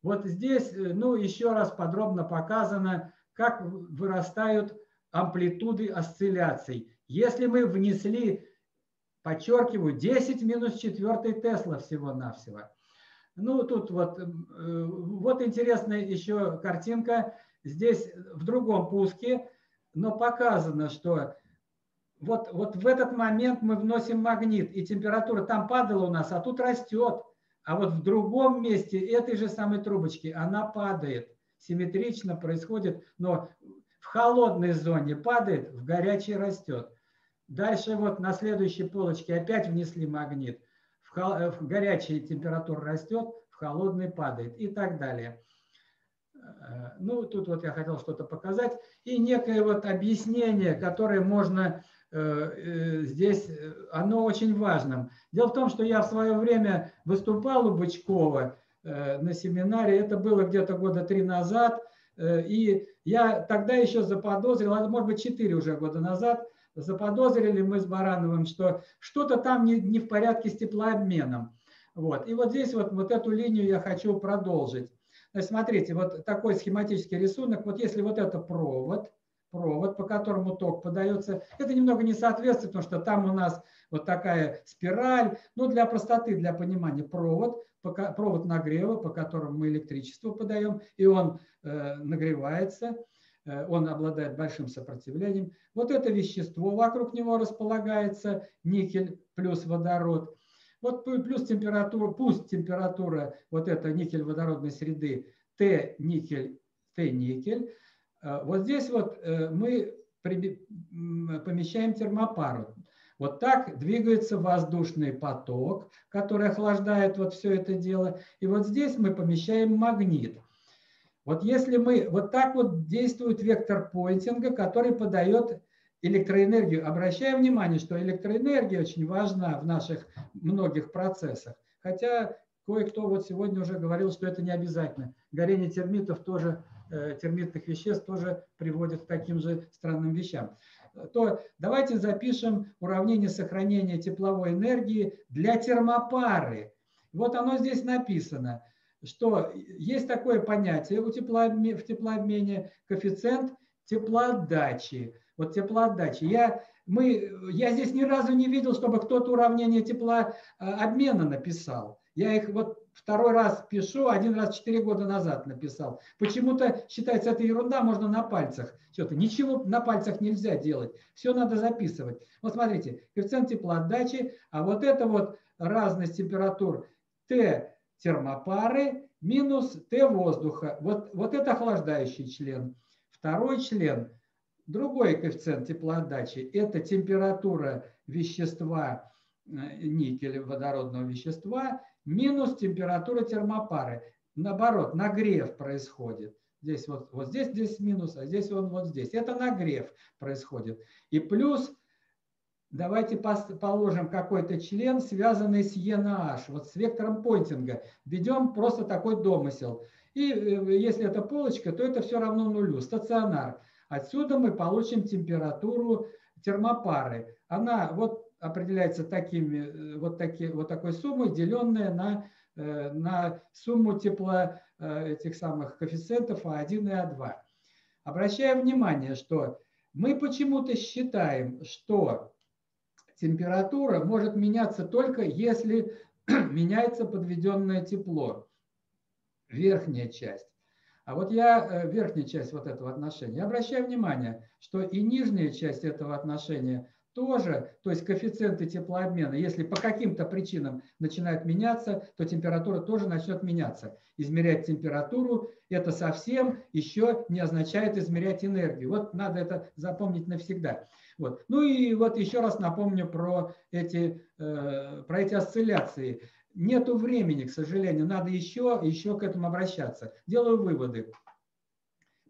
Вот здесь, э, ну, еще раз подробно показано, как вырастают амплитуды осцилляций. Если мы внесли Подчеркиваю, 10 минус 4 Тесла всего-навсего. Ну, тут вот, э, вот интересная еще картинка. Здесь в другом пуске, но показано, что вот, вот в этот момент мы вносим магнит, и температура там падала у нас, а тут растет. А вот в другом месте этой же самой трубочки она падает. Симметрично происходит, но в холодной зоне падает, в горячей растет. Дальше вот на следующей полочке опять внесли магнит. В, э, в горячей температура растет, в холодной падает и так далее. Э, ну, тут вот я хотел что-то показать. И некое вот объяснение, которое можно э, здесь, оно очень важным. Дело в том, что я в свое время выступал у Бычкова на семинаре, это было где-то года три назад, и я тогда еще заподозрил, а может быть четыре уже года назад, заподозрили мы с Барановым, что что-то там не, не в порядке с теплообменом. Вот. И вот здесь вот, вот эту линию я хочу продолжить. Значит, смотрите, вот такой схематический рисунок. Вот если вот это провод, провод, по которому ток подается, это немного не соответствует, потому что там у нас вот такая спираль. Ну, для простоты, для понимания, провод, провод нагрева, по которому мы электричество подаем, и он э, нагревается. Э, он обладает большим сопротивлением. Вот это вещество вокруг него располагается, никель плюс водород. Вот плюс температура, пусть температура вот этой никель-водородной среды Т-никель, Т-никель. Э, вот здесь вот э, мы помещаем термопару. Вот так двигается воздушный поток, который охлаждает вот все это дело. И вот здесь мы помещаем магнит. Вот если мы, вот так вот действует вектор поинтинга, который подает электроэнергию. Обращаем внимание, что электроэнергия очень важна в наших многих процессах. Хотя кое-кто вот сегодня уже говорил, что это не обязательно. Горение термитов тоже, э, термитных веществ тоже приводит к таким же странным вещам. То давайте запишем уравнение сохранения тепловой энергии для термопары. Вот оно здесь написано что есть такое понятие у теплообмен, в теплообмене коэффициент теплоотдачи. Вот теплоотдачи. Я, мы, я здесь ни разу не видел, чтобы кто-то уравнение теплообмена написал. Я их вот второй раз пишу, один раз четыре года назад написал. Почему-то считается это ерунда, можно на пальцах. Что-то ничего на пальцах нельзя делать. Все надо записывать. Вот смотрите, коэффициент теплоотдачи, а вот это вот разность температур Т термопары минус Т воздуха. Вот, вот это охлаждающий член. Второй член, другой коэффициент теплоотдачи, это температура вещества, э, никеля, водородного вещества, минус температура термопары. Наоборот, нагрев происходит. Здесь вот, вот здесь, здесь минус, а здесь он вот здесь. Это нагрев происходит. И плюс давайте положим какой-то член, связанный с Е на H, вот с вектором Пойнтинга. Введем просто такой домысел. И э, если это полочка, то это все равно нулю, стационар. Отсюда мы получим температуру термопары. Она вот определяется такими, э, вот, таки, вот такой суммой, деленная на, э, на сумму тепла этих самых коэффициентов А1 и А2. Обращаем внимание, что мы почему-то считаем, что температура может меняться только если меняется подведенное тепло, верхняя часть. А вот я э, верхняя часть вот этого отношения. Обращаю внимание, что и нижняя часть этого отношения тоже, то есть коэффициенты теплообмена, если по каким-то причинам начинают меняться, то температура тоже начнет меняться. Измерять температуру – это совсем еще не означает измерять энергию. Вот надо это запомнить навсегда. Вот. Ну и вот еще раз напомню про эти, э, про эти осцилляции. Нету времени, к сожалению, надо еще, еще к этому обращаться. Делаю выводы.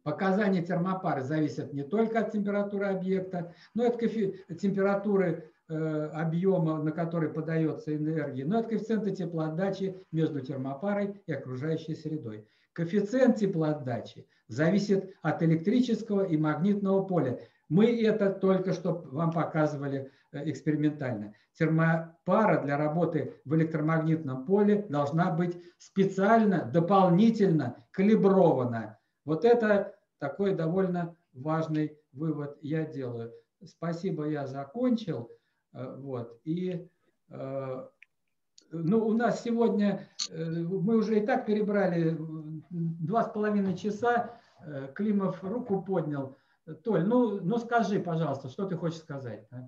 Показания термопары зависят не только от температуры объекта, но и от температуры э, объема, на который подается энергия, но и от коэффициента теплоотдачи между термопарой и окружающей средой. Коэффициент теплоотдачи зависит от электрического и магнитного поля. Мы это только что вам показывали э, экспериментально. Термопара для работы в электромагнитном поле должна быть специально, дополнительно калибрована. Вот это такой довольно важный вывод я делаю. Спасибо, я закончил. Э, вот. И э, ну, у нас сегодня, мы уже и так перебрали два с половиной часа. Климов руку поднял. Толь, ну, ну скажи, пожалуйста, что ты хочешь сказать? А?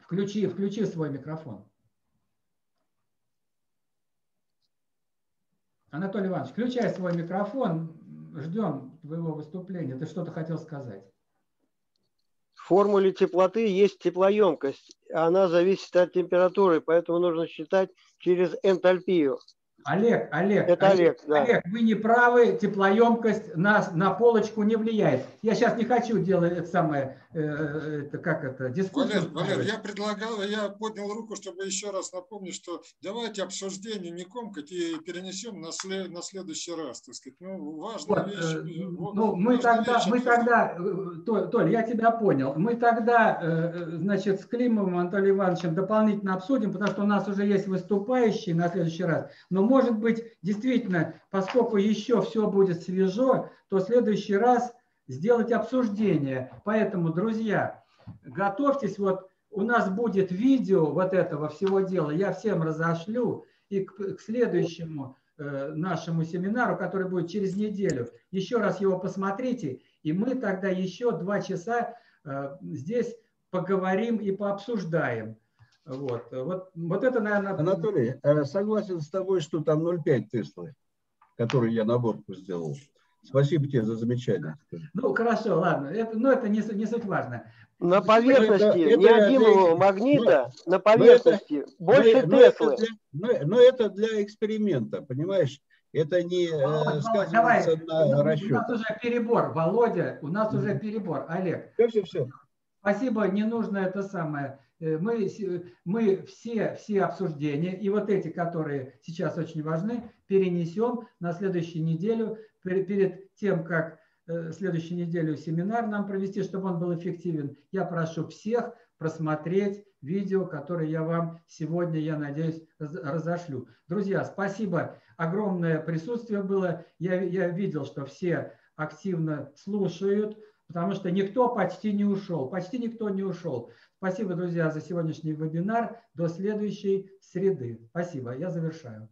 Включи, включи свой микрофон. Анатолий Иванович, включай свой микрофон. Ждем твоего выступления. Ты что-то хотел сказать? В формуле теплоты есть теплоемкость. Она зависит от температуры, поэтому нужно считать через энтальпию. Олег, Олег, это Олег, Олег, да. Олег, вы не правы, теплоемкость на, на полочку не влияет. Я сейчас не хочу делать это самое, э, это, как это, дискуссию. Валер, Валер, я предлагал, я поднял руку, чтобы еще раз напомнить, что давайте обсуждение не комкать и перенесем на, след, на следующий раз, так сказать. Ну, важная вот, вещь. Э, ну, мы тогда, вещь, мы тогда, Толь, Толь, я тебя понял, мы тогда, э, значит, с Климовым Анатолием Ивановичем дополнительно обсудим, потому что у нас уже есть выступающие на следующий раз, но может быть, действительно, поскольку еще все будет свежо, то в следующий раз сделать обсуждение. Поэтому, друзья, готовьтесь, вот у нас будет видео вот этого всего дела, я всем разошлю, и к, к следующему э, нашему семинару, который будет через неделю, еще раз его посмотрите, и мы тогда еще два часа э, здесь поговорим и пообсуждаем. Вот, вот, вот это, наверное... Анатолий, э, согласен с тобой, что там 0,5 Теслы, который я наборку сделал. Спасибо тебе за замечание. Ну, хорошо, ладно. Это, но это не, не суть важно. На поверхности это, неодимового это, магнита, но, на поверхности это, больше но, Теслы. Но это, для, но, но это для эксперимента, понимаешь? Это не э, давай, на расчет. У нас уже перебор, Володя, у нас уже перебор. Олег. Все, все, все. Спасибо, не нужно это самое. Э, мы, мы все, все обсуждения, и вот эти, которые сейчас очень важны, перенесем на следующую неделю, перед тем, как э, следующую неделю семинар нам провести, чтобы он был эффективен. Я прошу всех просмотреть видео, которое я вам сегодня, я надеюсь, разошлю. Друзья, спасибо. Огромное присутствие было. Я, я видел, что все активно слушают, потому что никто почти не ушел. Почти никто не ушел. Спасибо, друзья, за сегодняшний вебинар. До следующей среды. Спасибо. Я завершаю.